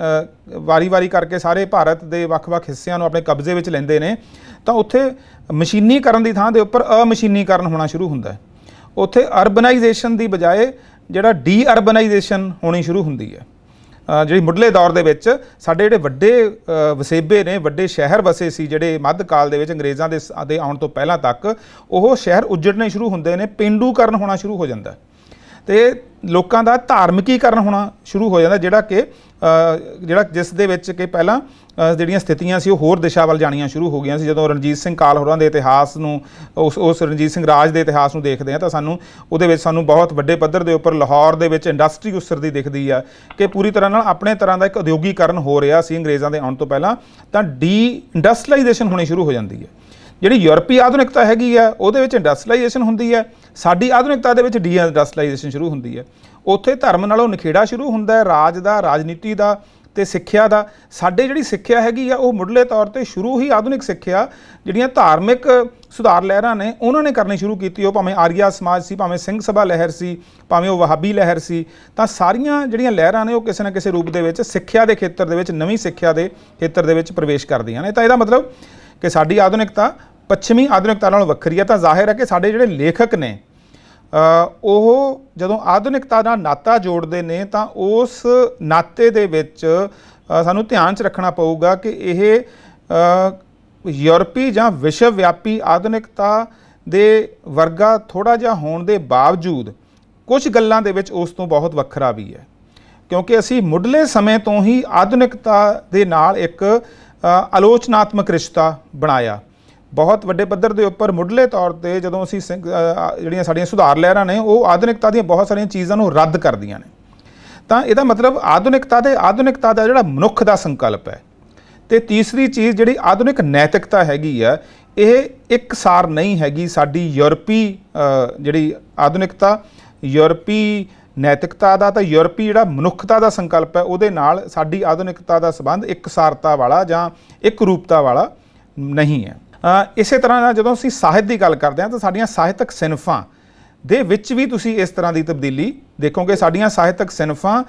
ਵਾਰੀ-ਵਾਰੀ ਕਰਕੇ ਸਾਰੇ ਭਾਰਤ ਦੇ ਵੱਖ-ਵੱਖ ਹਿੱਸਿਆਂ ਨੂੰ ਆਪਣੇ ਕਬਜ਼ੇ ਵਿੱਚ ਲੈਂਦੇ ਨੇ ਤਾਂ ਉੱਥੇ ਮਸ਼ੀਨੀਕਰਨ ਦੀ ਥਾਂ ਦੇ ਉੱਪਰ ਅਮਸ਼ੀਨੀਕਰਨ ਹੋਣਾ ਸ਼ੁਰੂ ਹੁੰਦਾ ਹੈ ਉੱਥੇ ਅਰਬਨਾਈਜੇਸ਼ਨ ਦੀ ਬਜਾਏ ਜਿਹੜਾ ਡੀ ਅਰਬਨਾਈਜੇਸ਼ਨ ਹੋਣੀ ਸ਼ੁਰੂ ਹੁੰਦੀ ਹੈ ਜਿਹੜੀ ਮੁੱਢਲੇ ਦੌਰ ਦੇ ਵਿੱਚ ਸਾਡੇ ਜਿਹੜੇ ਵੱਡੇ ਵਸੇਬੇ ਨੇ, ਵੱਡੇ ਸ਼ਹਿਰ ਵਸੇ ਸੀ, ਜਿਹੜੇ ਮੱਧ ਕਾਲ ਦੇ ਵਿੱਚ ਅੰਗਰੇਜ਼ਾਂ ਦੇ ਸ- ਦੇ ਆਉਣ ਤੋਂ ਪਹਿਲਾਂ ਤੱਕ, ਉਹ ਸ਼ਹਿਰ ਉੱਜੜਨੇ ਸ਼ੁਰੂ ਹੁੰਦੇ ਨੇ, ਪਿੰਡੂਕਰਨ ਹੋਣਾ ਸ਼ੁਰੂ ਹੋ ਜਾਂਦਾ ਹੈ। ਤੇ ਲੋਕਾਂ ਦਾ ਧਾਰਮਿਕੀਕਰਨ ਹੋਣਾ ਸ਼ੁਰੂ ਹੋ ਜਾਂਦਾ, ਜਿਹੜਾ ਕਿ ਜਿਹੜਾ ਜਿਸ ਦੇ ਵਿੱਚ ਕਿ ਪਹਿਲਾਂ ਜਿਹੜੀਆਂ ਸਥਿਤੀਆਂ ਸੀ, ਉਹ ਹੋਰ ਦਿਸ਼ਾ ਵੱਲ ਜਾਣੀਆਂ ਸ਼ੁਰੂ ਹੋ ਗਈਆਂ ਸੀ। ਜਦੋਂ ਰਣਜੀਤ ਸਿੰਘ ਕਾਲ ਹੋਰਾਂ ਦੇ ਇਤਿਹਾਸ ਨੂੰ, ਉਸ ਉਸ ਰਣਜੀਤ ਸਿੰਘ ਰਾਜ ਦੇ ਇਤਿਹਾਸ ਨੂੰ ਦੇਖਦੇ ਹਾਂ, ਤਾਂ ਸਾਨੂੰ ਉਹਦੇ ਵਿੱਚ ਸਾਨੂੰ ਬਹੁਤ ਵੱਡੇ ਪੱਧਰ ਦੇ ਉੱਪਰ ਲਾਹੌਰ ਦੇ ਵਿੱਚ ਇੰਡਸਟਰੀ ਉਸਰਦੀ ਦਿਖਦੀ ਆ ਕਿ ਪੂਰੀ ਤਰ੍ਹਾਂ ਨਾਲ ਆਪਣੇ ਤਰ੍ਹਾਂ ਦਾ ਇੱਕ ਉਦਯੋਗੀਕਰਨ ਹੋ ਰਿਹਾ ਸੀ ਅੰਗਰੇਜ਼ਾਂ ਦੇ ਆਉਣ ਤੋਂ ਪਹਿਲਾਂ, ਤਾਂ ਡੀ ਇੰਡਸਟਰੀਲਾਈਜੇਸ਼ਨ ਹੋਣੀ ਸ਼ੁਰੂ ਹੋ ਜਾਂਦੀ ਹੈ। ਜਿਹੜੀ ਯੂਰਪੀ ਆਧੁਨਿਕਤਾ ਹੈਗੀ ਆ, ਉਹਦੇ ਵਿੱਚ ਇੰਡਸਟਰੀਲਾਈਜੇਸ਼ਨ ਹੁੰਦੀ ਹੈ। ਸਾਡੀ ਆਧੁਨਿਕਤਾ ਦੇ ਵਿੱਚ ਡੀ ਇੰਡਸਟਰੀਲਾਈਜੇਸ਼ਨ ਸ਼ੁਰੂ ਹੁੰਦੀ ਹੈ। ਉੱਥੇ ਧਰਮ ਨਾਲੋਂ ਨਿਖੇੜਾ ਸ਼ੁਰੂ ਹੁੰਦਾ ਹੈ, ਰਾਜ ਦਾ, ਰਾਜਨੀਤੀ ਦਾ ਤੇ ਸਿੱਖਿਆ ਦਾ। ਸਾਡੇ ਜਿਹੜੀ ਸਿੱਖਿਆ ਹੈਗੀ ਆ, ਉਹ ਮੁੱਢਲੇ ਤੌਰ ਤੇ ਸ਼ੁਰੂ ਹੀ ਆਧੁਨਿਕ ਸਿੱਖਿਆ ਜਿਹੜੀਆਂ ਧਾਰਮਿਕ ਸੁਧਾਰ ਲਹਿਰਾਂ ਨੇ, ਉਹਨਾਂ ਨੇ ਕਰਨੀ ਸ਼ੁਰੂ ਕੀਤੀ। ਉਹ ਭਾਵੇਂ ਆਰੀਆ ਸਮਾਜ ਸੀ, ਭਾਵੇਂ ਸਿੰਘ ਸਭਾ ਲਹਿਰ ਸੀ, ਭਾਵੇਂ ਉਹ ਵਹਾਬੀ ਲਹਿਰ ਸੀ, ਤਾਂ ਸਾਰੀਆਂ ਜਿਹੜੀਆਂ ਲਹਿਰਾਂ ਨੇ, ਉਹ ਕਿਸੇ ਨਾ ਕਿਸੇ ਰੂਪ ਦੇ ਵਿੱਚ ਸਿੱਖਿਆ ਦੇ ਖੇਤਰ ਦੇ ਵਿੱਚ, ਨਵੀਂ ਸਿੱਖਿਆ ਦੇ ਖੇਤਰ ਦੇ ਵਿੱਚ ਪ੍ਰਵੇਸ਼ ਕਰਦੀਆਂ ਨੇ। ਤਾਂ ਇਹਦਾ ਮਤਲਬ ਕਿ ਸਾਡੀ ਆਧੁਨਿਕਤਾ ਪੱਛਮੀ ਆਧੁਨਿਕਤਾ ਨਾਲੋਂ ਵੱਖਰੀ ਹੈ ਤਾਂ ਜ਼ਾਹਿਰ ਹੈ ਕਿ ਸਾਡੇ ਜਿਹੜੇ ਲੇਖਕ ਨੇ ਉਹ ਜਦੋਂ ਆਧੁਨਿਕਤਾ ਨਾਲ ਨਾਤਾ ਜੋੜਦੇ ਨੇ, ਤਾਂ ਉਸ ਨਾਤੇ ਦੇ ਵਿੱਚ ਸਾਨੂੰ ਧਿਆਨ 'ਚ ਰੱਖਣਾ ਪਊਗਾ ਕਿ ਇਹ ਯੂਰਪੀ ਜਾਂ ਵਿਸ਼ਵ ਵਿਆਪੀ ਆਧੁਨਿਕਤਾ ਦੇ ਵਰਗਾ ਥੋੜਾ ਜਿਹਾ ਹੋਣ ਦੇ ਬਾਵਜੂਦ ਕੁਝ ਗੱਲਾਂ ਦੇ ਵਿੱਚ ਉਸ ਤੋਂ ਬਹੁਤ ਵੱਖਰਾ ਵੀ ਹੈ। ਕਿਉਂਕਿ ਅਸੀਂ ਮੁੱਢਲੇ ਸਮੇਂ ਤੋਂ ਹੀ ਆਧੁਨਿਕਤਾ ਦੇ ਨਾਲ ਇੱਕ ਆਲੋਚਨਾਤਮਕ ਰਿਸ਼ਤਾ ਬਣਾਇਆ। ਬਹੁਤ ਵੱਡੇ ਪੱਧਰ ਦੇ ਉੱਪਰ ਮੁੱਢਲੇ ਤੌਰ ਤੇ ਜਦੋਂ ਅਸੀਂ ਸਿੰਘ- ਜਿਹੜੀਆਂ ਸਾਡੀਆਂ ਸੁਧਾਰ ਲਹਿਰਾਂ ਨੇ, ਉਹ ਆਧੁਨਿਕਤਾ ਦੀਆਂ ਬਹੁਤ ਸਾਰੀਆਂ ਚੀਜ਼ਾਂ ਨੂੰ ਰੱਦ ਕਰਦੀਆਂ ਨੇ। ਤਾਂ ਇਹਦਾ ਮਤਲਬ ਆਧੁਨਿਕਤਾ ਦੇ ਆਧੁਨਿਕਤਾ ਦਾ ਜਿਹੜਾ ਮਨੁੱਖ ਦਾ ਸੰਕਲਪ ਹੈ। ਤੇ ਤੀਸਰੀ ਚੀਜ਼ ਜਿਹੜੀ ਆਧੁਨਿਕ ਨੈਤਿਕਤਾ ਹੈਗੀ ਆ, ਇਹ ਇੱਕ ਸਾਰ ਨਹੀਂ ਹੈਗੀ ਸਾਡੀ ਯੂਰਪੀ ਜਿਹੜੀ ਆਧੁਨਿਕਤਾ, ਯੂਰਪੀ ਨੈਤਿਕਤਾ ਦਾ ਤਾਂ ਯੂਰਪੀ ਜਿਹੜਾ ਮਨੁੱਖਤਾ ਦਾ ਸੰਕਲਪ ਹੈ, ਉਹਦੇ ਨਾਲ ਸਾਡੀ ਆਧੁਨਿਕਤਾ ਦਾ ਸੰਬੰਧ ਇੱਕਸਾਰਤਾ ਵਾਲਾ ਜਾਂ ਇੱਕ ਰੂਪਤਾ ਵਾਲਾ ਨਹੀਂ ਹੈ। ਇਸੇ ਤਰ੍ਹਾਂ ਨਾਲ ਜਦੋਂ ਅਸੀਂ ਸਾਹਿਤ ਦੀ ਗੱਲ ਕਰਦੇ ਹਾਂ ਤਾਂ ਸਾਡੀਆਂ ਸਾਹਿਤਕ ਸਿਨਫਾਂ ਦੇ ਵਿੱਚ ਵੀ ਤੁਸੀਂ ਇਸ ਤਰ੍ਹਾਂ ਦੀ ਤਬਦੀਲੀ ਦੇਖੋਗੇ। ਸਾਡੀਆਂ ਸਾਹਿਤਕ ਸਿਨਫਾਂ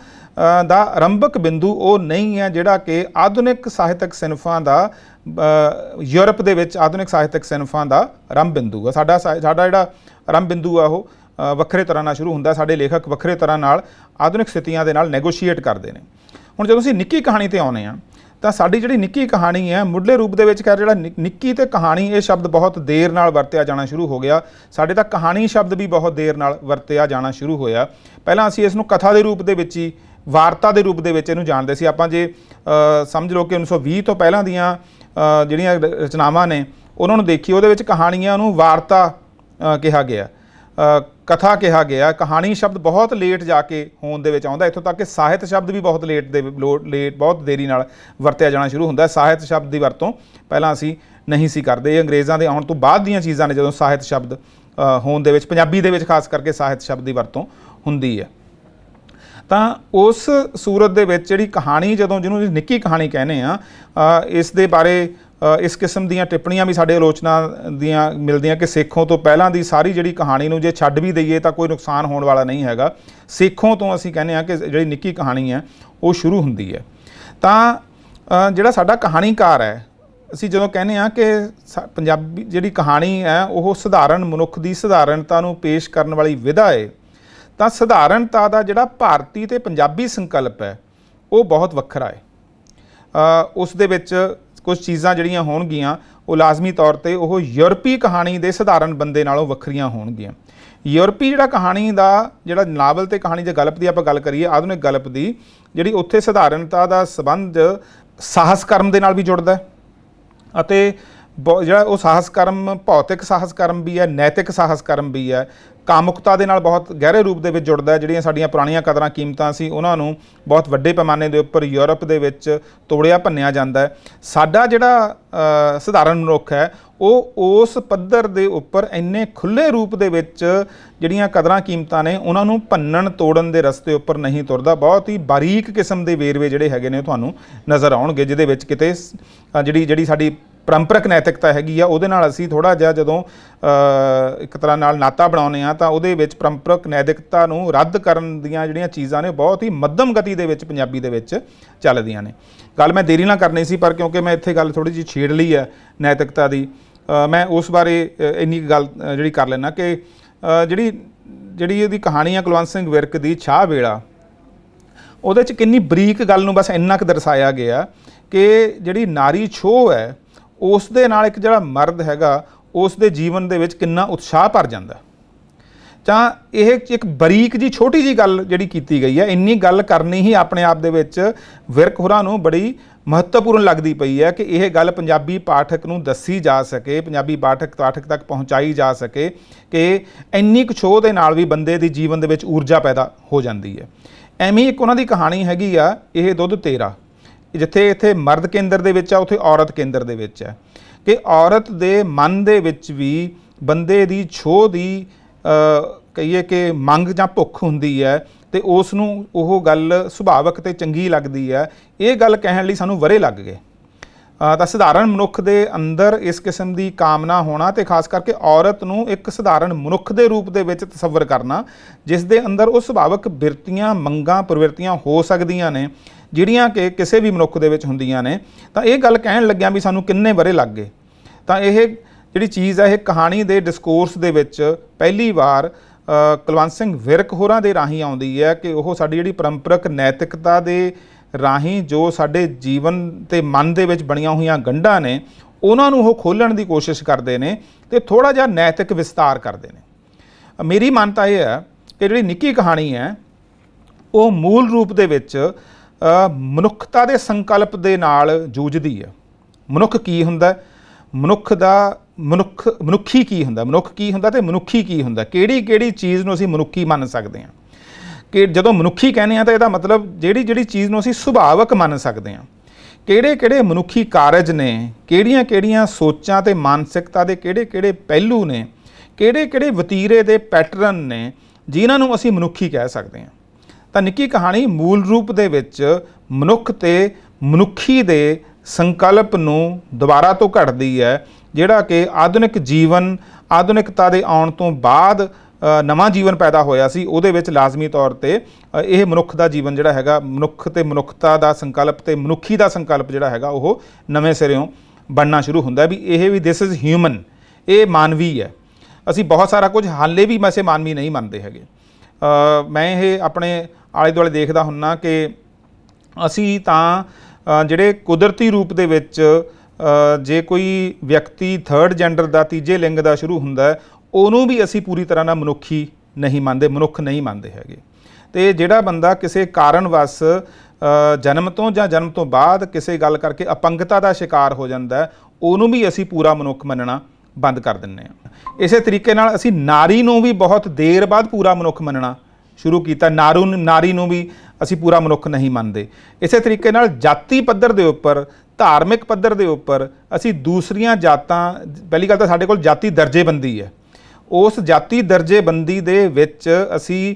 ਦਾ ਆਰੰਭਕ ਬਿੰਦੂ ਉਹ ਨਹੀਂ ਹੈ ਜਿਹੜਾ ਕਿ ਆਧੁਨਿਕ ਸਾਹਿਤਕ ਸਿਨਫਾਂ ਦਾ ਯੂਰਪ ਦੇ ਵਿੱਚ ਆਧੁਨਿਕ ਸਾਹਿਤਕ ਸਿਨਫਾਂ ਦਾ ਆਰੰਭ ਬਿੰਦੂ ਹੈ। ਸਾਡਾ ਸਾ- ਸਾਡਾ ਜਿਹੜਾ ਆਰੰਭ ਬਿੰਦੂ ਆ ਉਹ ਵੱਖਰੇ ਤਰ੍ਹਾਂ ਨਾਲ ਸ਼ੁਰੂ ਹੁੰਦਾ ਸਾਡੇ ਲੇਖਕ ਵੱਖਰੇ ਤਰ੍ਹਾਂ ਨਾਲ ਆਧੁਨਿਕ ਸਥਿਤੀਆਂ ਦੇ ਨਾਲ ਨੈਗੋਸ਼ੀਏਟ ਕਰਦੇ ਨੇ। ਹੁਣ ਜਦੋਂ ਅਸੀਂ ਨਿੱਕੀ ਕਹਾਣੀ ਤੇ ਆਉਨੇ ਆ ਤਾਂ ਸਾਡੀ ਜਿਹੜੀ ਨਿੱਕੀ ਕਹਾਣੀ ਹੈ, ਮੁੱਢਲੇ ਰੂਪ ਦੇ ਵਿੱਚ ਕਹਿ ਜਿਹੜਾ ਨਿ- ਨਿੱਕੀ ਤੇ ਕਹਾਣੀ ਇਹ ਸ਼ਬਦ ਬਹੁਤ ਦੇਰ ਨਾਲ ਵਰਤਿਆ ਜਾਣਾ ਸ਼ੁਰੂ ਹੋ ਗਿਆ। ਸਾਡੇ ਤਾਂ ਕਹਾਣੀ ਸ਼ਬਦ ਵੀ ਬਹੁਤ ਦੇਰ ਨਾਲ ਵਰਤਿਆ ਜਾਣਾ ਸ਼ੁਰੂ ਹੋਇਆ। ਪਹਿਲਾਂ ਅਸੀਂ ਇਸ ਨੂੰ ਕਥਾ ਦੇ ਰੂਪ ਦੇ ਵਿੱਚ ਹੀ, ਵਾਰਤਾ ਦੇ ਰੂਪ ਦੇ ਵਿੱਚ ਇਹਨੂੰ ਜਾਣਦੇ ਸੀ। ਆਪਾਂ ਜੇ ਸਮਝ ਲਓ ਕਿ 1920 ਤੋਂ ਪਹਿਲਾਂ ਦੀਆਂ ਜਿਹੜੀਆਂ ਰ- ਰਚਨਾਵਾਂ ਨੇ, ਉਹਨਾਂ ਨੂੰ ਦੇਖੀ, ਉਹਦੇ ਵਿੱਚ ਕਹਾਣੀਆਂ ਨੂੰ ਵਾਰਤਾ ਕਿਹਾ ਗਿਆ। ਕਥਾ ਕਿਹਾ ਗਿਆ, ਕਹਾਣੀ ਸ਼ਬਦ ਬਹੁਤ ਲੇਟ ਜਾ ਕੇ ਹੋਣ ਦੇ ਵਿੱਚ ਆਉਂਦਾ, ਇੱਥੋਂ ਤੱਕ ਕਿ ਸਾਹਿਤ ਸ਼ਬਦ ਵੀ ਬਹੁਤ ਲੇਟ ਦੇ ਲੋ- ਲੇਟ ਬਹੁਤ ਦੇਰੀ ਨਾਲ ਵਰਤਿਆ ਜਾਣਾ ਸ਼ੁਰੂ ਹੁੰਦਾ ਸਾਹਿਤ ਸ਼ਬਦ ਦੀ ਵਰਤੋਂ ਪਹਿਲਾਂ ਅਸੀਂ ਨਹੀਂ ਸੀ ਕਰਦੇ। ਇਹ ਅੰਗਰੇਜ਼ਾਂ ਦੇ ਆਉਣ ਤੋਂ ਬਾਅਦ ਦੀਆਂ ਚੀਜ਼ਾਂ ਨੇ ਜਦੋਂ ਸਾਹਿਤ ਸ਼ਬਦ ਹੋਣ ਦੇ ਵਿੱਚ, ਪੰਜਾਬੀ ਦੇ ਵਿੱਚ ਖਾਸ ਕਰਕੇ ਸਾਹਿਤ ਸ਼ਬਦ ਦੀ ਵਰਤੋਂ ਹੁੰਦੀ ਹੈ। ਤਾਂ ਉਸ ਸੂਰਤ ਦੇ ਵਿੱਚ ਜਿਹੜੀ ਕਹਾਣੀ, ਜਦੋਂ ਜਿਹਨੂੰ ਨਿੱਕੀ ਕਹਾਣੀ ਕਹਿੰਦੇ ਆ ਇਸ ਦੇ ਬਾਰੇ ਇਸ ਕਿਸਮ ਦੀਆਂ ਟਿੱਪਣੀਆਂ ਵੀ ਸਾਡੇ ਆਲੋਚਨਾ ਦੀਆਂ ਮਿਲਦੀਆਂ ਕਿ ਸੇਖੋਂ ਤੋਂ ਪਹਿਲਾਂ ਦੀ ਸਾਰੀ ਜਿਹੜੀ ਕਹਾਣੀ ਨੂੰ ਜੇ ਛੱਡ ਵੀ ਦਈਏ ਤਾਂ ਕੋਈ ਨੁਕਸਾਨ ਹੋਣ ਵਾਲਾ ਨਹੀਂ ਹੈਗਾ। ਸੇਖੋਂ ਤੋਂ ਅਸੀਂ ਕਹਿੰਦੇ ਆ ਕਿ ਜਿਹੜੀ ਨਿੱਕੀ ਕਹਾਣੀ ਹੈ, ਉਹ ਸ਼ੁਰੂ ਹੁੰਦੀ ਹੈ। ਤਾਂ ਜਿਹੜਾ ਸਾਡਾ ਕਹਾਣੀਕਾਰ ਹੈ, ਅਸੀਂ ਜਦੋਂ ਕਹਿੰਦੇ ਆ ਕਿ ਸਾ- ਪੰਜਾਬੀ ਜਿਹੜੀ ਕਹਾਣੀ ਹੈ, ਉਹ ਸਧਾਰਨ ਮਨੁੱਖ ਦੀ ਸਧਾਰਨਤਾ ਨੂੰ ਪੇਸ਼ ਕਰਨ ਵਾਲੀ ਵਿਧਾ ਹੈ ਤਾਂ ਸਧਾਰਨਤਾ ਦਾ ਜਿਹੜਾ ਭਾਰਤੀ ਤੇ ਪੰਜਾਬੀ ਸੰਕਲਪ ਹੈ, ਉਹ ਬਹੁਤ ਵੱਖਰਾ ਹੈ ਉਸ ਦੇ ਵਿੱਚ ਕੁਝ ਚੀਜ਼ਾਂ ਜਿਹੜੀਆਂ ਹੋਣਗੀਆਂ, ਉਹ ਲਾਜ਼ਮੀ ਤੌਰ ਤੇ ਉਹ ਯੂਰਪੀ ਕਹਾਣੀ ਦੇ ਸਧਾਰਨ ਬੰਦੇ ਨਾਲੋਂ ਵੱਖਰੀਆਂ ਹੋਣਗੀਆਂ। ਯੂਰਪੀ ਜਿਹੜਾ ਕਹਾਣੀ ਦਾ, ਜਿਹੜਾ ਨਾਵਲ ਤੇ ਕਹਾਣੀ ਦੇ ਗਲਪ ਦੀ ਆਪਾਂ ਗੱਲ ਕਰੀਏ, ਆਧੁਨਿਕ ਗਲਪ ਦੀ, ਜਿਹੜੀ ਉੱਥੇ ਸਧਾਰਨਤਾ ਦਾ ਸੰਬੰਧ ਸਾਹਸ ਕਰਮ ਦੇ ਨਾਲ ਵੀ ਜੁੜਦਾ ਹੈ। ਅਤੇ ਜਿਹੜਾ ਉਹ ਸਾਹਸ ਕਰਮ, ਭੌਤਿਕ ਸਾਹਸ ਕਰਮ ਵੀ ਹੈ, ਨੈਤਿਕ ਸਾਹਸ ਕਰਮ ਵੀ ਹੈ। ਕਾਮੁਕਤਾ ਦੇ ਨਾਲ ਬਹੁਤ ਗਹਿਰੇ ਰੂਪ ਦੇ ਵਿੱਚ ਜੁੜਦਾ ਹੈ, ਜਿਹੜੀਆਂ ਸਾਡੀਆਂ ਪੁਰਾਣੀਆਂ ਕਦਰਾਂ, ਕੀਮਤਾਂ ਸੀ, ਉਹਨਾਂ ਨੂੰ ਬਹੁਤ ਵੱਡੇ ਪੈਮਾਨੇ ਦੇ ਉੱਪਰ ਯੂਰਪ ਦੇ ਵਿੱਚ ਤੋੜਿਆ, ਭੰਨਿਆ ਜਾਂਦਾ ਹੈ। ਸਾਡਾ ਜਿਹੜਾ ਸਧਾਰਨ ਮਨੁੱਖ ਹੈ, ਉਹ ਉਸ ਪੱਧਰ ਦੇ ਉੱਪਰ ਇੰਨੇ ਖੁੱਲੇ ਰੂਪ ਦੇ ਵਿੱਚ ਜਿਹੜੀਆਂ ਕਦਰਾਂ, ਕੀਮਤਾਂ ਨੇ, ਉਹਨਾਂ ਨੂੰ ਭੰਨਣ, ਤੋੜਨ ਦੇ ਰਸਤੇ ਉੱਪਰ ਨਹੀਂ ਤੁਰਦਾ। ਬਹੁਤ ਹੀ ਬਾਰੀਕ ਕਿਸਮ ਦੇ ਵੇਰਵੇ ਜਿਹੜੇ ਹੈਗੇ ਨੇ, ਉਹ ਤੁਹਾਨੂੰ ਨਜ਼ਰ ਆਉਣਗੇ, ਜਿਹਦੇ ਵਿੱਚ ਕਿਤੇ ਜਿਹੜੀ ਜਿਹੜੀ ਸਾਡੀ ਪਰੰਪਰਕ ਨੈਤਿਕਤਾ ਹੈਗੀ ਆ, ਉਹਦੇ ਨਾਲ ਅਸੀਂ ਥੋੜਾ ਜਿਹਾ ਜਦੋਂ ਇੱਕ ਤਰ੍ਹਾਂ ਨਾਲ ਨਾਤਾ ਬਣਾਉਂਦੇ ਆ ਤਾਂ ਉਹਦੇ ਵਿੱਚ ਪਰੰਪਰਕ ਨੈਤਿਕਤਾ ਨੂੰ ਰੱਦ ਕਰਨ ਦੀਆਂ ਜਿਹੜੀਆਂ ਚੀਜ਼ਾਂ ਨੇ ਬਹੁਤ ਹੀ ਮੱਧਮ ਗਤੀ ਦੇ ਵਿੱਚ ਪੰਜਾਬੀ ਦੇ ਵਿੱਚ ਚੱਲਦੀਆਂ ਨੇ। ਗੱਲ ਮੈਂ ਦੇਰੀ ਨਾਲ ਕਰਨੀ ਸੀ, ਪਰ ਕਿਉਂਕਿ ਮੈਂ ਇੱਥੇ ਗੱਲ ਥੋੜੀ ਜਿਹੀ ਛੇੜ ਲਈ ਹੈ ਨੈਤਿਕਤਾ ਦੀ ਮੈਂ ਉਸ ਬਾਰੇ ਇੰਨੀ ਕੁ ਗੱਲ ਜਿਹੜੀ ਕਰ ਲੈਣਾ ਕਿ ਜਿਹੜੀ ਜਿਹੜੀ ਉਹਦੀ ਕਹਾਣੀ ਆ ਕੁਲਵੰਤ ਸਿੰਘ ਵਿਰਕ ਦੀ, ਛਾਹ ਵੇਲਾ, ਉਹਦੇ ਚ ਕਿੰਨੀ ਬਰੀਕ ਗੱਲ ਨੂੰ ਬਸ ਇੰਨਾ ਕੁ ਦਰਸਾਇਆ ਗਿਆ ਕਿ ਜਿਹੜੀ ਨਾਰੀ ਛੋਹ ਹੈ ਉਸ ਦੇ ਨਾਲ ਇੱਕ ਜਿਹੜਾ ਮਰਦ ਹੈਗਾ ਉਸ ਦੇ ਜੀਵਨ ਦੇ ਵਿੱਚ ਕਿੰਨਾ ਉਤਸ਼ਾਹ ਭਰ ਜਾਂਦਾ। ਤਾਂ ਇਹ ਇੱਕ ਬਰੀਕ ਜੀ, ਛੋਟੀ ਜੀ ਗੱਲ ਜਿਹੜੀ ਕੀਤੀ ਗਈ ਹੈ, ਇੰਨੀ ਗੱਲ ਕਰਨੀ ਹੀ ਆਪਣੇ ਆਪ ਦੇ ਵਿੱਚ ਵਿਰਕ ਹੋਰਾਂ ਨੂੰ ਬੜੀ ਮਹੱਤਵਪੂਰਨ ਲੱਗਦੀ ਪਈ ਹੈ ਕਿ ਇਹ ਗੱਲ ਪੰਜਾਬੀ ਪਾਠਕ ਨੂੰ ਦੱਸੀ ਜਾ ਸਕੇ, ਪੰਜਾਬੀ ਪਾਠਕ ਪਾਠਕ ਤੱਕ ਪਹੁੰਚਾਈ ਜਾ ਸਕੇ ਕਿ ਇੰਨੀ ਕੁ ਛੋਹ ਦੇ ਨਾਲ ਵੀ ਬੰਦੇ ਦੀ ਜੀਵਨ ਦੇ ਵਿੱਚ ਊਰਜਾ ਪੈਦਾ ਹੋ ਜਾਂਦੀ ਹੈ। ਐਵੇਂ ਇੱਕ ਉਹਨਾਂ ਦੀ ਕਹਾਣੀ ਹੈਗੀ ਆ, ਇਹ ਦੁੱਧ ਤੇਰਾ। ਜਿੱਥੇ ਇੱਥੇ ਮਰਦ ਕੇਂਦਰ ਦੇ ਵਿੱਚ ਆ, ਉੱਥੇ ਔਰਤ ਕੇਂਦਰ ਦੇ ਵਿੱਚ ਹੈ। ਕਿ ਔਰਤ ਦੇ ਮਨ ਦੇ ਵਿੱਚ ਵੀ ਬੰਦੇ ਦੀ ਛੋਹ ਦੀ ਕਹੀਏ ਕਿ ਮੰਗ ਜਾਂ ਭੁੱਖ ਹੁੰਦੀ ਹੈ ਤੇ ਉਸ ਨੂੰ ਉਹ ਗੱਲ ਸੁਭਾਵਕ ਤੇ ਚੰਗੀ ਲੱਗਦੀ ਹੈ। ਇਹ ਗੱਲ ਕਹਿਣ ਲਈ ਸਾਨੂੰ ਵਰੇ ਲੱਗ ਗਏ। ਤਾਂ ਸਧਾਰਨ ਮਨੁੱਖ ਦੇ ਅੰਦਰ ਇਸ ਕਿਸਮ ਦੀ ਕਾਮਨਾ ਹੋਣਾ ਤੇ ਖਾਸ ਕਰਕੇ ਔਰਤ ਨੂੰ ਇੱਕ ਸਧਾਰਨ ਮਨੁੱਖ ਦੇ ਰੂਪ ਦੇ ਵਿੱਚ ਤਸਵਰ ਕਰਨਾ, ਜਿਸ ਦੇ ਅੰਦਰ ਉਹ ਸੁਭਾਵਕ ਬਿਰਤੀਆਂ, ਮੰਗਾਂ, ਪ੍ਰਵਿਰਤੀਆਂ ਹੋ ਸਕਦੀਆਂ ਨੇ ਜਿਹੜੀਆਂ ਕਿ ਕਿਸੇ ਵੀ ਮਨੁੱਖ ਦੇ ਵਿੱਚ ਹੁੰਦੀਆਂ ਨੇ, ਤਾਂ ਇਹ ਗੱਲ ਕਹਿਣ ਲੱਗਿਆ ਵੀ ਸਾਨੂੰ ਕਿੰਨੇ ਵਰੇ ਲੱਗ ਗਏ। ਤਾਂ ਇਹ ਜਿਹੜੀ ਚੀਜ਼ ਹੈ, ਇਹ ਕਹਾਣੀ ਦੇ ਡਿਸਕੋਰਸ ਦੇ ਵਿੱਚ ਪਹਿਲੀ ਵਾਰ ਕੁਲਵੰਤ ਸਿੰਘ ਵਿਰਕ ਹੋਰਾਂ ਦੇ ਰਾਹੀਂ ਆਉਂਦੀ ਹੈ ਕਿ ਉਹ ਸਾਡੀ ਜਿਹੜੀ ਪਰੰਪਰਕ ਨੈਤਿਕਤਾ ਦੇ ਰਾਹੀਂ ਜੋ ਸਾਡੇ ਜੀਵਨ ਤੇ ਮਨ ਦੇ ਵਿੱਚ ਬਣੀਆਂ ਹੋਈਆਂ ਗੰਢਾਂ ਨੇ, ਉਹਨਾਂ ਨੂੰ ਉਹ ਖੋਲਣ ਦੀ ਕੋਸ਼ਿਸ਼ ਕਰਦੇ ਨੇ ਤੇ ਥੋੜਾ ਜਿਹਾ ਨੈਤਿਕ ਵਿਸਤਾਰ ਕਰਦੇ ਨੇ। ਮੇਰੀ ਮੰਨਤਾ ਇਹ ਹੈ ਕਿ ਜਿਹੜੀ ਨਿੱਕੀ ਕਹਾਣੀ ਹੈ, ਉਹ ਮੂਲ ਰੂਪ ਦੇ ਵਿੱਚ ਮਨੁੱਖਤਾ ਦੇ ਸੰਕਲਪ ਦੇ ਨਾਲ ਜੂਝਦੀ ਹੈ। ਮਨੁੱਖ ਕੀ ਹੁੰਦਾ ਮਨੁੱਖ ਦਾ ਮਨੁੱਖ, ਮਨੁੱਖੀ ਕੀ ਹੁੰਦਾ ਮਨੁੱਖ ਕੀ ਹੁੰਦਾ ਤੇ ਮਨੁੱਖੀ ਕੀ ਹੁੰਦਾ ਕਿਹੜੀ ਕਿਹੜੀ ਚੀਜ਼ ਨੂੰ ਅਸੀਂ ਮਨੁੱਖੀ ਮੰਨ ਸਕਦੇ ਹਾਂ? ਕਿ ਜਦੋਂ ਮਨੁੱਖੀ ਕਹਿੰਦੇ ਆ ਤਾਂ ਇਹਦਾ ਮਤਲਬ ਜਿਹੜੀ ਜਿਹੜੀ ਚੀਜ਼ ਨੂੰ ਅਸੀਂ ਸੁਭਾਵਕ ਮੰਨ ਸਕਦੇ ਹਾਂ। ਕਿਹੜੇ ਕਿਹੜੇ ਮਨੁੱਖੀ ਕਾਰਜ ਨੇ? ਕਿਹੜੀਆਂ ਕਿਹੜੀਆਂ ਸੋਚਾਂ ਤੇ ਮਾਨਸਿਕਤਾ ਦੇ ਕਿਹੜੇ ਕਿਹੜੇ ਪਹਿਲੂ ਨੇ? ਕਿਹੜੇ ਕਿਹੜੇ ਵਤੀਰੇ ਦੇ ਪੈਟਰਨ ਨੇ? ਜਿਨ੍ਹਾਂ ਨੂੰ ਅਸੀਂ ਮਨੁੱਖੀ ਕਹਿ ਸਕਦੇ ਹਾਂ? ਤਾਂ ਨਿੱਕੀ ਕਹਾਣੀ ਮੂਲ ਰੂਪ ਦੇ ਵਿੱਚ ਮਨੁੱਖ ਤੇ ਮਨੁੱਖੀ ਦੇ ਸੰਕਲਪ ਨੂੰ ਦੁਬਾਰਾ ਤੋਂ ਘੜਦੀ ਹੈ, ਜਿਹੜਾ ਕਿ ਆਧੁਨਿਕ ਜੀਵਨ, ਆਧੁਨਿਕਤਾ ਦੇ ਆਉਣ ਤੋਂ ਬਾਅਦ ਨਵਾਂ ਜੀਵਨ ਪੈਦਾ ਹੋਇਆ ਸੀ। ਉਹਦੇ ਵਿੱਚ ਲਾਜ਼ਮੀ ਤੌਰ ਤੇ ਇਹ ਮਨੁੱਖ ਦਾ ਜੀਵਨ ਜਿਹੜਾ ਹੈਗਾ, ਮਨੁੱਖ ਤੇ ਮਨੁੱਖਤਾ ਦਾ ਸੰਕਲਪ ਤੇ ਮਨੁੱਖੀ ਦਾ ਸੰਕਲਪ ਜਿਹੜਾ ਹੈਗਾ, ਉਹ ਨਵੇਂ ਸਿਰਿਓਂ ਬਣਨਾ ਸ਼ੁਰੂ ਹੁੰਦਾ ਵੀ ਇਹ ਵੀ ਥਿਸ ਇਜ਼ ਹਿਊਮਨ ਇਹ ਮਾਨਵੀ ਹੈ। ਅਸੀਂ ਬਹੁਤ ਸਾਰਾ ਕੁਝ ਹਾਲੇ ਵੀ ਮੈਸੇ ਮਾਨਵੀ ਨਹੀਂ ਮੰਨਦੇ ਹੈਗੇ। ਮੈਂ ਇਹ ਆਪਣੇ ਆਲੇ ਦੁਆਲੇ ਦੇਖਦਾ ਹੁੰਨਾ ਕਿ ਅਸੀਂ ਤਾਂ ਜਿਹੜੇ ਕੁਦਰਤੀ ਰੂਪ ਦੇ ਵਿੱਚ ਜੇ ਕੋਈ ਵਿਅਕਤੀ ਥਰਡ ਜੈਂਡਰ ਦਾ ਤੀਜੇ ਲਿੰਗ ਦਾ ਸ਼ੁਰੂ ਹੁੰਦਾ ਉਹਨੂੰ ਵੀ ਅਸੀਂ ਪੂਰੀ ਤਰ੍ਹਾਂ ਨਾਲ ਮਨੁੱਖੀ ਨਹੀਂ ਮੰਨਦੇ, ਮਨੁੱਖ ਨਹੀਂ ਮੰਨਦੇ ਹੈਗੇ। ਤੇ ਜਿਹੜਾ ਬੰਦਾ ਕਿਸੇ ਕਾਰਨ ਵਸ ਜਨਮ ਤੋਂ ਜਾਂ ਜਨਮ ਤੋਂ ਬਾਅਦ ਕਿਸੇ ਗੱਲ ਕਰਕੇ ਅਪੰਗਤਾ ਦਾ ਸ਼ਿਕਾਰ ਹੋ ਜਾਂਦਾ ਉਹਨੂੰ ਵੀ ਅਸੀਂ ਪੂਰਾ ਮਨੁੱਖ ਮੰਨਣਾ ਬੰਦ ਕਰ ਦਿੰਨੇ ਆ। ਇਸੇ ਤਰੀਕੇ ਨਾਲ ਅਸੀਂ ਨਾਰੀ ਨੂੰ ਵੀ ਬਹੁਤ ਦੇਰ ਬਾਅਦ ਪੂਰਾ ਮਨੁੱਖ ਮੰਨਣਾ ਸ਼ੁਰੂ ਕੀਤਾ। ਨਾਰੂ ਨਾਰੀ ਨੂੰ ਵੀ ਅਸੀਂ ਪੂਰਾ ਮਨੁੱਖ ਨਹੀਂ ਮੰਨਦੇ। ਇਸੇ ਤਰੀਕੇ ਨਾਲ ਜਾਤੀ ਪੱਧਰ ਦੇ ਉੱਪਰ, ਧਾਰਮਿਕ ਪੱਧਰ ਦੇ ਉੱਪਰ ਅਸੀਂ ਦੂਸਰੀਆਂ ਜਾਤਾਂ, ਪਹਿਲੀ ਗੱਲ ਤਾਂ ਸਾਡੇ ਕੋਲ ਜਾਤੀ ਦਰਜੇਬੰਦੀ ਹੈ। ਉਸ ਜਾਤੀ ਦਰਜੇਬੰਦੀ ਦੇ ਵਿੱਚ ਅਸੀਂ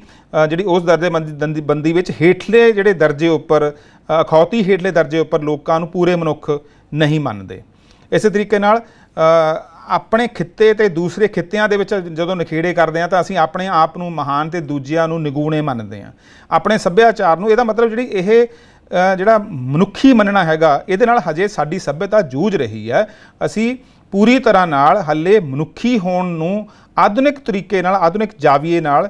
ਜਿਹੜੀ ਉਸ ਦਰਜੇਬੰਦੀ ਬੰਦੀ ਵਿੱਚ ਹੇਠਲੇ ਜਿਹੜੇ ਦਰਜੇ ਉੱਪਰ ਅਖੌਤੀ ਹੇਠਲੇ ਦਰਜੇ ਉੱਪਰ ਲੋਕਾਂ ਨੂੰ ਪੂਰੇ ਮਨੁੱਖ ਨਹੀਂ ਮੰਨਦੇ। ਇਸੇ ਤਰੀਕੇ ਨਾਲ ਆਪਣੇ ਖਿੱਤੇ ਤੇ ਦੂਸਰੇ ਖਿੱਤਿਆਂ ਦੇ ਵਿੱਚ ਜਦੋਂ ਨਖੇੜੇ ਕਰਦੇ ਆ ਤਾਂ ਅਸੀਂ ਆਪਣੇ ਆਪ ਨੂੰ ਮਹਾਨ ਤੇ ਦੂਜਿਆਂ ਨੂੰ ਨਿਗੂਣੇ ਮੰਨਦੇ ਆ। ਆਪਣੇ ਸੱਭਿਆਚਾਰ ਨੂੰ ਇਹਦਾ ਮਤਲਬ ਜਿਹੜੀ ਇਹ ਜਿਹੜਾ ਮਨੁੱਖੀ ਮੰਨਣਾ ਹੈਗਾ, ਇਹਦੇ ਨਾਲ ਹਜੇ ਸਾਡੀ ਸੱਭਿਅਤਾ ਜੂਝ ਰਹੀ ਹੈ। ਅਸੀਂ ਪੂਰੀ ਤਰ੍ਹਾਂ ਨਾਲ ਹੱਲੇ ਮਨੁੱਖੀ ਹੋਣ ਨੂੰ ਆਧੁਨਿਕ ਤਰੀਕੇ ਨਾਲ, ਆਧੁਨਿਕ ਜਾਵੀਏ ਨਾਲ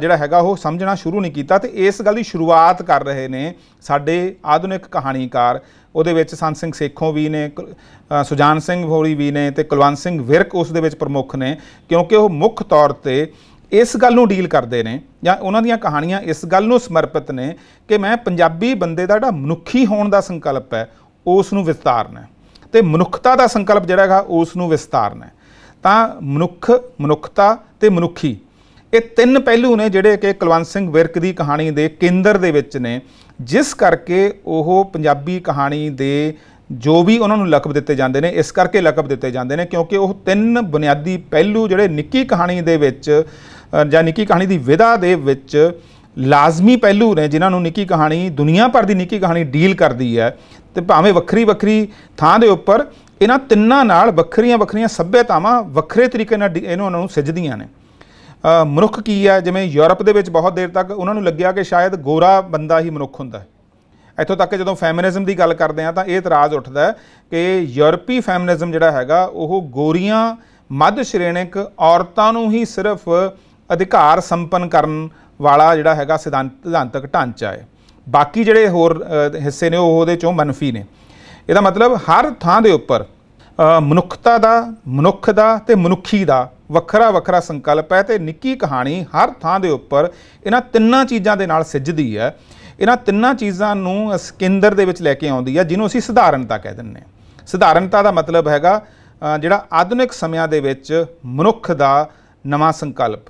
ਜਿਹੜਾ ਹੈਗਾ ਉਹ ਸਮਝਣਾ ਸ਼ੁਰੂ ਨਹੀਂ ਕੀਤਾ ਤੇ ਇਸ ਗੱਲ ਦੀ ਸ਼ੁਰੂਆਤ ਕਰ ਰਹੇ ਨੇ ਸਾਡੇ ਆਧੁਨਿਕ ਕਹਾਣੀਕਾਰ। ਉਹਦੇ ਵਿੱਚ ਸੰਤ ਸਿੰਘ ਸੇਖੋਂ ਵੀ ਨੇ ਸੁਜਾਨ ਸਿੰਘ ਹੋਰੀ ਵੀ ਨੇ ਤੇ ਕੁਲਵੰਤ ਸਿੰਘ ਵਿਰਕ ਉਸ ਦੇ ਵਿੱਚ ਪ੍ਰਮੁੱਖ ਨੇ ਕਿਉਂਕਿ ਉਹ ਮੁੱਖ ਤੌਰ ਤੇ ਇਸ ਗੱਲ ਨੂੰ ਡੀਲ ਕਰਦੇ ਨੇ ਜਾਂ ਉਹਨਾਂ ਦੀਆਂ ਕਹਾਣੀਆਂ ਇਸ ਗੱਲ ਨੂੰ ਸਮਰਪਿਤ ਨੇ ਕਿ ਮੈਂ ਪੰਜਾਬੀ ਬੰਦੇ ਦਾ ਜਿਹੜਾ ਮਨੁੱਖੀ ਹੋਣ ਦਾ ਸੰਕਲਪ ਹੈ, ਉਸ ਨੂੰ ਵਿਸਤਾਰਨਾ ਤੇ ਮਨੁੱਖਤਾ ਦਾ ਸੰਕਲਪ ਜਿਹੜਾ ਹੈਗਾ, ਉਸ ਨੂੰ ਵਿਸਤਾਰਨਾ ਤਾਂ ਮਨੁੱਖ, ਮਨੁੱਖਤਾ ਤੇ ਮਨੁੱਖੀ ਇਹ ਤਿੰਨ ਪਹਿਲੂ ਨੇ ਜਿਹੜੇ ਕਿ ਕੁਲਵੰਤ ਸਿੰਘ ਵਿਰਕ ਦੀ ਕਹਾਣੀ ਦੇ ਕੇਂਦਰ ਦੇ ਵਿੱਚ ਨੇ, ਜਿਸ ਕਰਕੇ ਉਹ ਪੰਜਾਬੀ ਕਹਾਣੀ ਦੇ ਜੋ ਵੀ ਉਹਨਾਂ ਨੂੰ ਲਕਬ ਦਿੱਤੇ ਜਾਂਦੇ ਨੇ, ਇਸ ਕਰਕੇ ਲਕਬ ਦਿੱਤੇ ਜਾਂਦੇ ਨੇ, ਕਿਉਂਕਿ ਉਹ ਤਿੰਨ ਬੁਨਿਆਦੀ ਪਹਿਲੂ ਜਿਹੜੇ ਨਿੱਕੀ ਕਹਾਣੀ ਦੇ ਵਿੱਚ ਜਾਂ ਨਿੱਕੀ ਕਹਾਣੀ ਦੀ ਵਿਧਾ ਦੇ ਵਿੱਚ ਲਾਜ਼ਮੀ ਪਹਿਲੂ ਨੇ, ਜਿਨ੍ਹਾਂ ਨੂੰ ਨਿੱਕੀ ਕਹਾਣੀ, ਦੁਨੀਆ ਭਰ ਦੀ ਨਿੱਕੀ ਕਹਾਣੀ ਡੀਲ ਕਰਦੀ ਹੈ, ਤੇ ਭਾਵੇਂ ਵੱਖਰੀ ਵੱਖਰੀ ਥਾਂ ਦੇ ਉੱਪਰ, ਇਹਨਾਂ ਤਿੰਨਾਂ ਨਾਲ ਵੱਖਰੀਆਂ ਵੱਖਰੀਆਂ ਸੱਭਿਆਤਾਵਾਂ ਵੱਖਰੇ ਤਰੀਕੇ ਨਾਲ ਇਹਨੂੰ ਉਹਨਾਂ ਨੂੰ ਸਿੱਝਦੀਆਂ ਨੇ। ਮਨੁੱਖ ਕੀ ਹੈ ਜਿਵੇਂ ਯੂਰਪ ਦੇ ਵਿੱਚ ਬਹੁਤ ਦੇਰ ਤੱਕ ਉਹਨਾਂ ਨੂੰ ਲੱਗਿਆ ਕਿ ਸ਼ਾਇਦ ਗੋਰਾ ਬੰਦਾ ਹੀ ਮਨੁੱਖ ਹੁੰਦਾ ਹੈ। ਇੱਥੋਂ ਤੱਕ ਕਿ ਜਦੋਂ ਫੈਮਿਨਿਜ਼ਮ ਦੀ ਗੱਲ ਕਰਦੇ ਆ ਤਾਂ ਇਹ ਇਤਰਾਜ਼ ਉੱਠਦਾ ਕਿ ਯੂਰਪੀ ਫੈਮਿਨਿਜ਼ਮ ਜਿਹੜਾ ਹੈਗਾ, ਉਹ ਗੋਰੀਆਂ ਮੱਧ ਸ਼੍ਰੇਣਿਕ ਔਰਤਾਂ ਨੂੰ ਹੀ ਸਿਰਫ ਅਧਿਕਾਰ ਸੰਪੰਨ ਕਰਨ ਵਾਲਾ ਜਿਹੜਾ ਹੈਗਾ ਸਿਧਾਂਤਕ ਢਾਂਚਾ ਹੈ। ਬਾਕੀ ਜਿਹੜੇ ਹੋਰ ਹਿੱਸੇ ਨੇ ਉਹ ਉਹਦੇ ਚੋਂ ਮੰਨਫੀ ਨੇ। ਇਹਦਾ ਮਤਲਬ ਹਰ ਥਾਂ ਦੇ ਉੱਪਰ ਮਨੁੱਖਤਾ ਦਾ, ਮਨੁੱਖ ਦਾ ਤੇ ਮਨੁੱਖੀ ਦਾ ਵੱਖਰਾ ਵੱਖਰਾ ਸੰਕਲਪ ਹੈ ਤੇ ਨਿੱਕੀ ਕਹਾਣੀ ਹਰ ਥਾਂ ਦੇ ਉੱਪਰ ਇਹਨਾਂ ਤਿੰਨਾਂ ਚੀਜ਼ਾਂ ਦੇ ਨਾਲ ਸਿੱਝਦੀ ਹੈ। ਇਹਨਾਂ ਤਿੰਨਾਂ ਚੀਜ਼ਾਂ ਨੂੰ ਇਸ ਦੇ ਵਿੱਚ ਲੈ ਕੇ ਆਉਂਦੀ ਹੈ, ਜਿਹਨੂੰ ਅਸੀਂ ਸਧਾਰਨਤਾ ਕਹਿ ਦਿੰਦੇ ਹਾਂ। ਸਧਾਰਨਤਾ ਦਾ ਮਤਲਬ ਹੈਗਾ ਜਿਹੜਾ ਆਧੁਨਿਕ ਸਮਿਆਂ ਦੇ ਵਿੱਚ ਮਨੁੱਖ ਦਾ ਨਵਾਂ ਸੰਕਲਪ।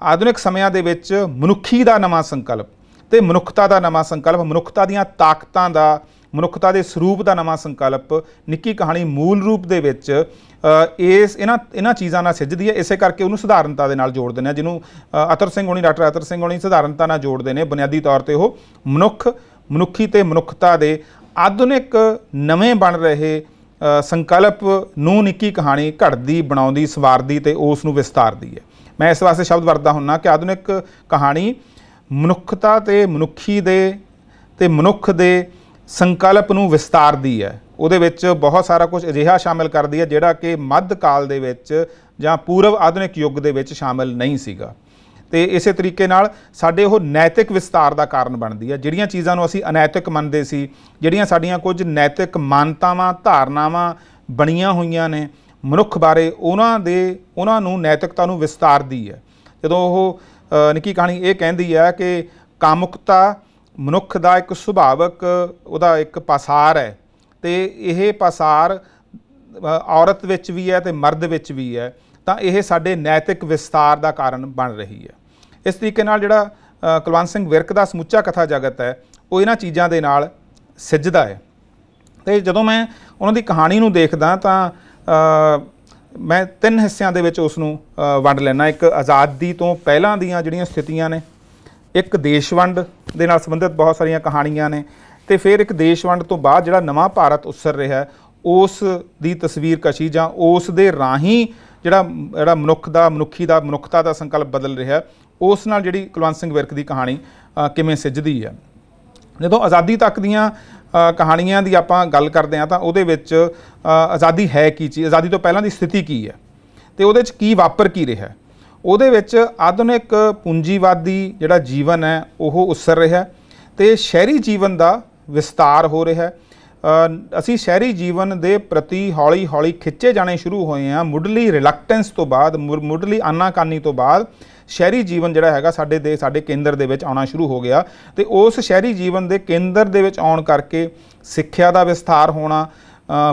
ਆਧੁਨਿਕ ਸਮਿਆਂ ਦੇ ਵਿੱਚ ਮਨੁੱਖੀ ਦਾ ਨਵਾਂ ਸੰਕਲਪ ਤੇ ਮਨੁੱਖਤਾ ਦਾ ਨਵਾਂ ਸੰਕਲਪ, ਮਨੁੱਖਤਾ ਦੀਆਂ ਤਾਕਤਾਂ ਦਾ ਮਨੁੱਖਤਾ ਦੇ ਸਰੂਪ ਦਾ ਨਵਾਂ ਸੰਕਲਪ, ਨਿੱਕੀ ਕਹਾਣੀ ਮੂਲ ਰੂਪ ਦੇ ਵਿੱਚ ਇਸ ਇਹਨਾਂ ਇਹਨਾਂ ਚੀਜ਼ਾਂ ਨਾਲ ਸਿੱਝਦੀ ਹੈ। ਇਸੇ ਕਰਕੇ ਉਹਨੂੰ ਸਧਾਰਨਤਾ ਦੇ ਨਾਲ ਜੋੜਦੇ ਨੇ, ਜਿਹਨੂੰ ਅਤਰ ਸਿੰਘ ਹੋਣੀ, ਡਾਕਟਰ ਅਤਰ ਸਿੰਘ ਹੋਣੀ ਸਧਾਰਨਤਾ ਨਾਲ ਜੋੜਦੇ ਨੇ। ਬੁਨਿਆਦੀ ਤੌਰ ਤੇ ਉਹ ਮਨੁੱਖ, ਮਨੁੱਖੀ ਤੇ ਮਨੁੱਖਤਾ ਦੇ ਆਧੁਨਿਕ ਨਵੇਂ ਬਣ ਰਹੇ ਸੰਕਲਪ ਨੂੰ ਨਿੱਕੀ ਕਹਾਣੀ ਘੜਦੀ, ਬਣਾਉਂਦੀ, ਸਵਾਰਦੀ ਤੇ ਉਸ ਨੂੰ ਵਿਸਤਾਰਦੀ ਹੈ। ਮੈਂ ਇਸ ਵਾਸਤੇ ਸ਼ਬਦ ਵਰਤਦਾ ਹੁੰਨਾ ਕਿ ਆਧੁਨਿਕ ਕਹਾਣੀ ਮਨੁੱਖਤਾ ਤੇ ਮਨੁੱਖੀ ਦੇ, ਤੇ ਮਨੁੱਖ ਦੇ ਸੰਕਲਪ ਨੂੰ ਵਿਸਤਾਰਦੀ ਹੈ। ਉਹਦੇ ਵਿੱਚ ਬਹੁਤ ਸਾਰਾ ਕੁਝ ਅਜਿਹਾ ਸ਼ਾਮਿਲ ਕਰਦੀ ਹੈ ਜਿਹੜਾ ਕਿ ਮੱਧ ਕਾਲ ਦੇ ਵਿੱਚ ਜਾਂ ਪੂਰਵ ਆਧੁਨਿਕ ਯੁੱਗ ਦੇ ਵਿੱਚ ਸ਼ਾਮਿਲ ਨਹੀਂ ਸੀਗਾ। ਤੇ ਇਸੇ ਤਰੀਕੇ ਨਾਲ ਸਾਡੇ ਉਹ ਨੈਤਿਕ ਵਿਸਤਾਰ ਦਾ ਕਾਰਨ ਬਣਦੀ ਹੈ। ਜਿਹੜੀਆਂ ਚੀਜ਼ਾਂ ਨੂੰ ਅਸੀਂ ਅਨੈਤਿਕ ਮੰਨਦੇ ਸੀ, ਜਿਹੜੀਆਂ ਸਾਡੀਆਂ ਕੁਝ ਨੈਤਿਕ ਮਾਨਤਾਵਾਂ, ਧਾਰਨਾਵਾਂ ਬਣੀਆਂ ਹੋਈਆਂ ਨੇ, ਮਨੁੱਖ ਬਾਰੇ ਉਹਨਾਂ ਦੇ, ਉਹਨਾਂ ਨੂੰ ਨੈਤਿਕਤਾ ਨੂੰ ਵਿਸਤਾਰਦੀ ਹੈ। ਜਦੋਂ ਉਹ ਨਿੱਕੀ ਕਹਾਣੀ ਇਹ ਕਹਿੰਦੀ ਹੈ ਕਿ ਕਾਮੁਕਤਾ ਮਨੁੱਖ ਦਾ ਇੱਕ ਸੁਭਾਵਕ ਉਹਦਾ ਇੱਕ ਪਾਸਾਰ ਹੈ ਤੇ ਇਹ ਪਾਸਾਰ ਔਰਤ ਵਿੱਚ ਵੀ ਹੈ ਤੇ ਮਰਦ ਵਿੱਚ ਵੀ ਹੈ, ਤਾਂ ਇਹ ਸਾਡੇ ਨੈਤਿਕ ਵਿਸਤਾਰ ਦਾ ਕਾਰਨ ਬਣ ਰਹੀ ਹੈ। ਇਸ ਤਰੀਕੇ ਨਾਲ ਜਿਹੜਾ ਕੁਲਵੰਤ ਸਿੰਘ ਵਿਰਕ ਦਾ ਸਮੁੱਚਾ ਕਥਾ ਜਗਤ ਹੈ, ਉਹ ਇਹਨਾਂ ਚੀਜ਼ਾਂ ਦੇ ਨਾਲ ਸਿੱਝਦਾ ਹੈ। ਤੇ ਜਦੋਂ ਮੈਂ ਉਹਨਾਂ ਦੀ ਕਹਾਣੀ ਨੂੰ ਦੇਖਦਾ ਤਾਂ ਮੈਂ ਤਿੰਨ ਹਿੱਸਿਆਂ ਦੇ ਵਿੱਚ ਉਸ ਨੂੰ ਵੰਡ ਲੈਣਾ ਇੱਕ ਆਜ਼ਾਦੀ ਤੋਂ ਪਹਿਲਾਂ ਦੀਆਂ ਜਿਹੜੀਆਂ ਸਥਿਤੀਆਂ ਨੇ ਇੱਕ ਦੇਸ਼ ਵੰਡ ਦੇ ਨਾਲ ਸੰਬੰਧਿਤ ਬਹੁਤ ਸਾਰੀਆਂ ਕਹਾਣੀਆਂ ਨੇ ਤੇ ਫਿਰ ਇੱਕ ਦੇਸ਼ ਵੰਡ ਤੋਂ ਬਾਅਦ ਜਿਹੜਾ ਨਵਾਂ ਭਾਰਤ ਉਸਰ ਰਿਹਾ ਉਸ ਦੀ ਤਸਵੀਰ ਕਸ਼ੀ ਜਾਂ ਉਸ ਦੇ ਰਾਹੀਂ ਜਿਹੜਾ ਜਿਹੜਾ ਮਨੁੱਖ ਦਾ, ਮਨੁੱਖੀ ਦਾ, ਮਨੁੱਖਤਾ ਦਾ ਸੰਕਲਪ ਬਦਲ ਰਿਹਾ ਉਸ ਨਾਲ ਜਿਹੜੀ ਕੁਲਵੰਤ ਸਿੰਘ ਵਿਰਕ ਦੀ ਕਹਾਣੀ ਕਿਵੇਂ ਸਿੱਝਦੀ ਹੈ। ਜਦੋਂ ਆਜ਼ਾਦੀ ਤੱਕ ਦੀਆਂ ਕਹਾਣੀਆਂ ਦੀ ਆਪਾਂ ਗੱਲ ਕਰਦੇ ਹਾਂ ਤਾਂ ਉਹਦੇ ਵਿੱਚ ਆਜ਼ਾਦੀ ਹੈ ਕੀ ਚੀਜ਼, ਆਜ਼ਾਦੀ ਤੋਂ ਪਹਿਲਾਂ ਦੀ ਸਥਿਤੀ ਕੀ ਹੈ ਤੇ ਉਹਦੇ ਵਿੱਚ ਕੀ ਵਾਪਰ ਕੀ ਰਿਹਾ ਉਹਦੇ ਵਿੱਚ ਆਧੁਨਿਕ ਪੂੰਜੀਵਾਦੀ ਜਿਹੜਾ ਜੀਵਨ ਹੈ, ਉਹ ਉਸਰ ਰਿਹਾ ਹੈ ਤੇ ਸ਼ਹਿਰੀ ਜੀਵਨ ਦਾ ਵਿਸਤਾਰ ਹੋ ਰਿਹਾ ਹੈ। ਅਸੀਂ ਸ਼ਹਿਰੀ ਜੀਵਨ ਦੇ ਪ੍ਰਤੀ ਹੌਲੀ-ਹੌਲੀ ਖਿੱਚੇ ਜਾਣੇ ਸ਼ੁਰੂ ਹੋਏ ਹਾਂ। ਮੁੱਢਲੀ ਰਿਲੈਕਟੈਂਸ ਤੋਂ ਬਾਅਦ ਮੁਰ- ਮੁੱਢਲੀ ਆਨਾਕਾਨੀ ਤੋਂ ਬਾਅਦ ਸ਼ਹਿਰੀ ਜੀਵਨ ਜਿਹੜਾ ਹੈਗਾ ਸਾਡੇ ਦੇ, ਸਾਡੇ ਕੇਂਦਰ ਦੇ ਵਿੱਚ ਆਉਣਾ ਸ਼ੁਰੂ ਹੋ ਗਿਆ ਤੇ ਉਸ ਸ਼ਹਿਰੀ ਜੀਵਨ ਦੇ ਕੇਂਦਰ ਦੇ ਵਿੱਚ ਆਉਣ ਕਰਕੇ ਸਿੱਖਿਆ ਦਾ ਵਿਸਥਾਰ ਹੋਣਾ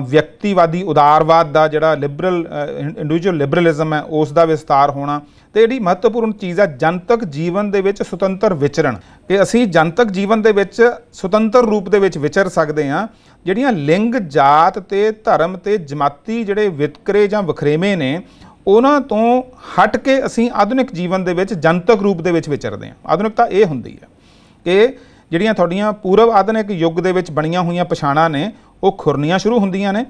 ਵਿਅਕਤੀਵਾਦੀ ਉਦਾਰਵਾਦ ਦਾ ਜਿਹੜਾ ਲਿਬਰਲ ਇੰਡੀਵਿਜੂਅਲ ਲਿਬਰਲਿਜ਼ਮ ਹੈ, ਉਸ ਦਾ ਵਿਸਤਾਰ ਹੋਣਾ ਤੇ ਜਿਹੜੀ ਮਹੱਤਵਪੂਰਨ ਚੀਜ਼ ਆ, ਜਨਤਕ ਜੀਵਨ ਦੇ ਵਿੱਚ ਸੁਤੰਤਰ ਵਿਚਰਣ ਕਿ ਅਸੀਂ ਜਨਤਕ ਜੀਵਨ ਦੇ ਵਿੱਚ ਸੁਤੰਤਰ ਰੂਪ ਦੇ ਵਿੱਚ ਵਿਚਰ ਸਕਦੇ ਹਾਂ। ਜਿਹੜੀਆਂ ਲਿੰਗ, ਜਾਤ ਤੇ ਧਰਮ ਤੇ ਜਮਾਤੀ ਜਿਹੜੇ ਵਿਤਕਰੇ ਜਾਂ ਵਖਰੇਵੇਂ ਨੇ, ਉਹਨਾਂ ਤੋਂ ਹਟ ਕੇ ਅਸੀਂ ਆਧੁਨਿਕ ਜੀਵਨ ਦੇ ਵਿੱਚ ਜਨਤਕ ਰੂਪ ਦੇ ਵਿੱਚ ਵਿਚਰਦੇ ਹਾਂ। ਆਧੁਨਿਕਤਾ ਇਹ ਹੁੰਦੀ ਹੈ ਕਿ ਜਿਹੜੀਆਂ ਤੁਹਾਡੀਆਂ ਪੂਰਵ ਆਧੁਨਿਕ ਯੁੱਗ ਦੇ ਵਿੱਚ ਬਣੀਆਂ ਹੋਈਆਂ ਪਛਾਣਾਂ ਨੇ, ਉਹ ਖੁਰਨੀਆਂ ਸ਼ੁਰੂ ਹੁੰਦੀਆਂ ਨੇ।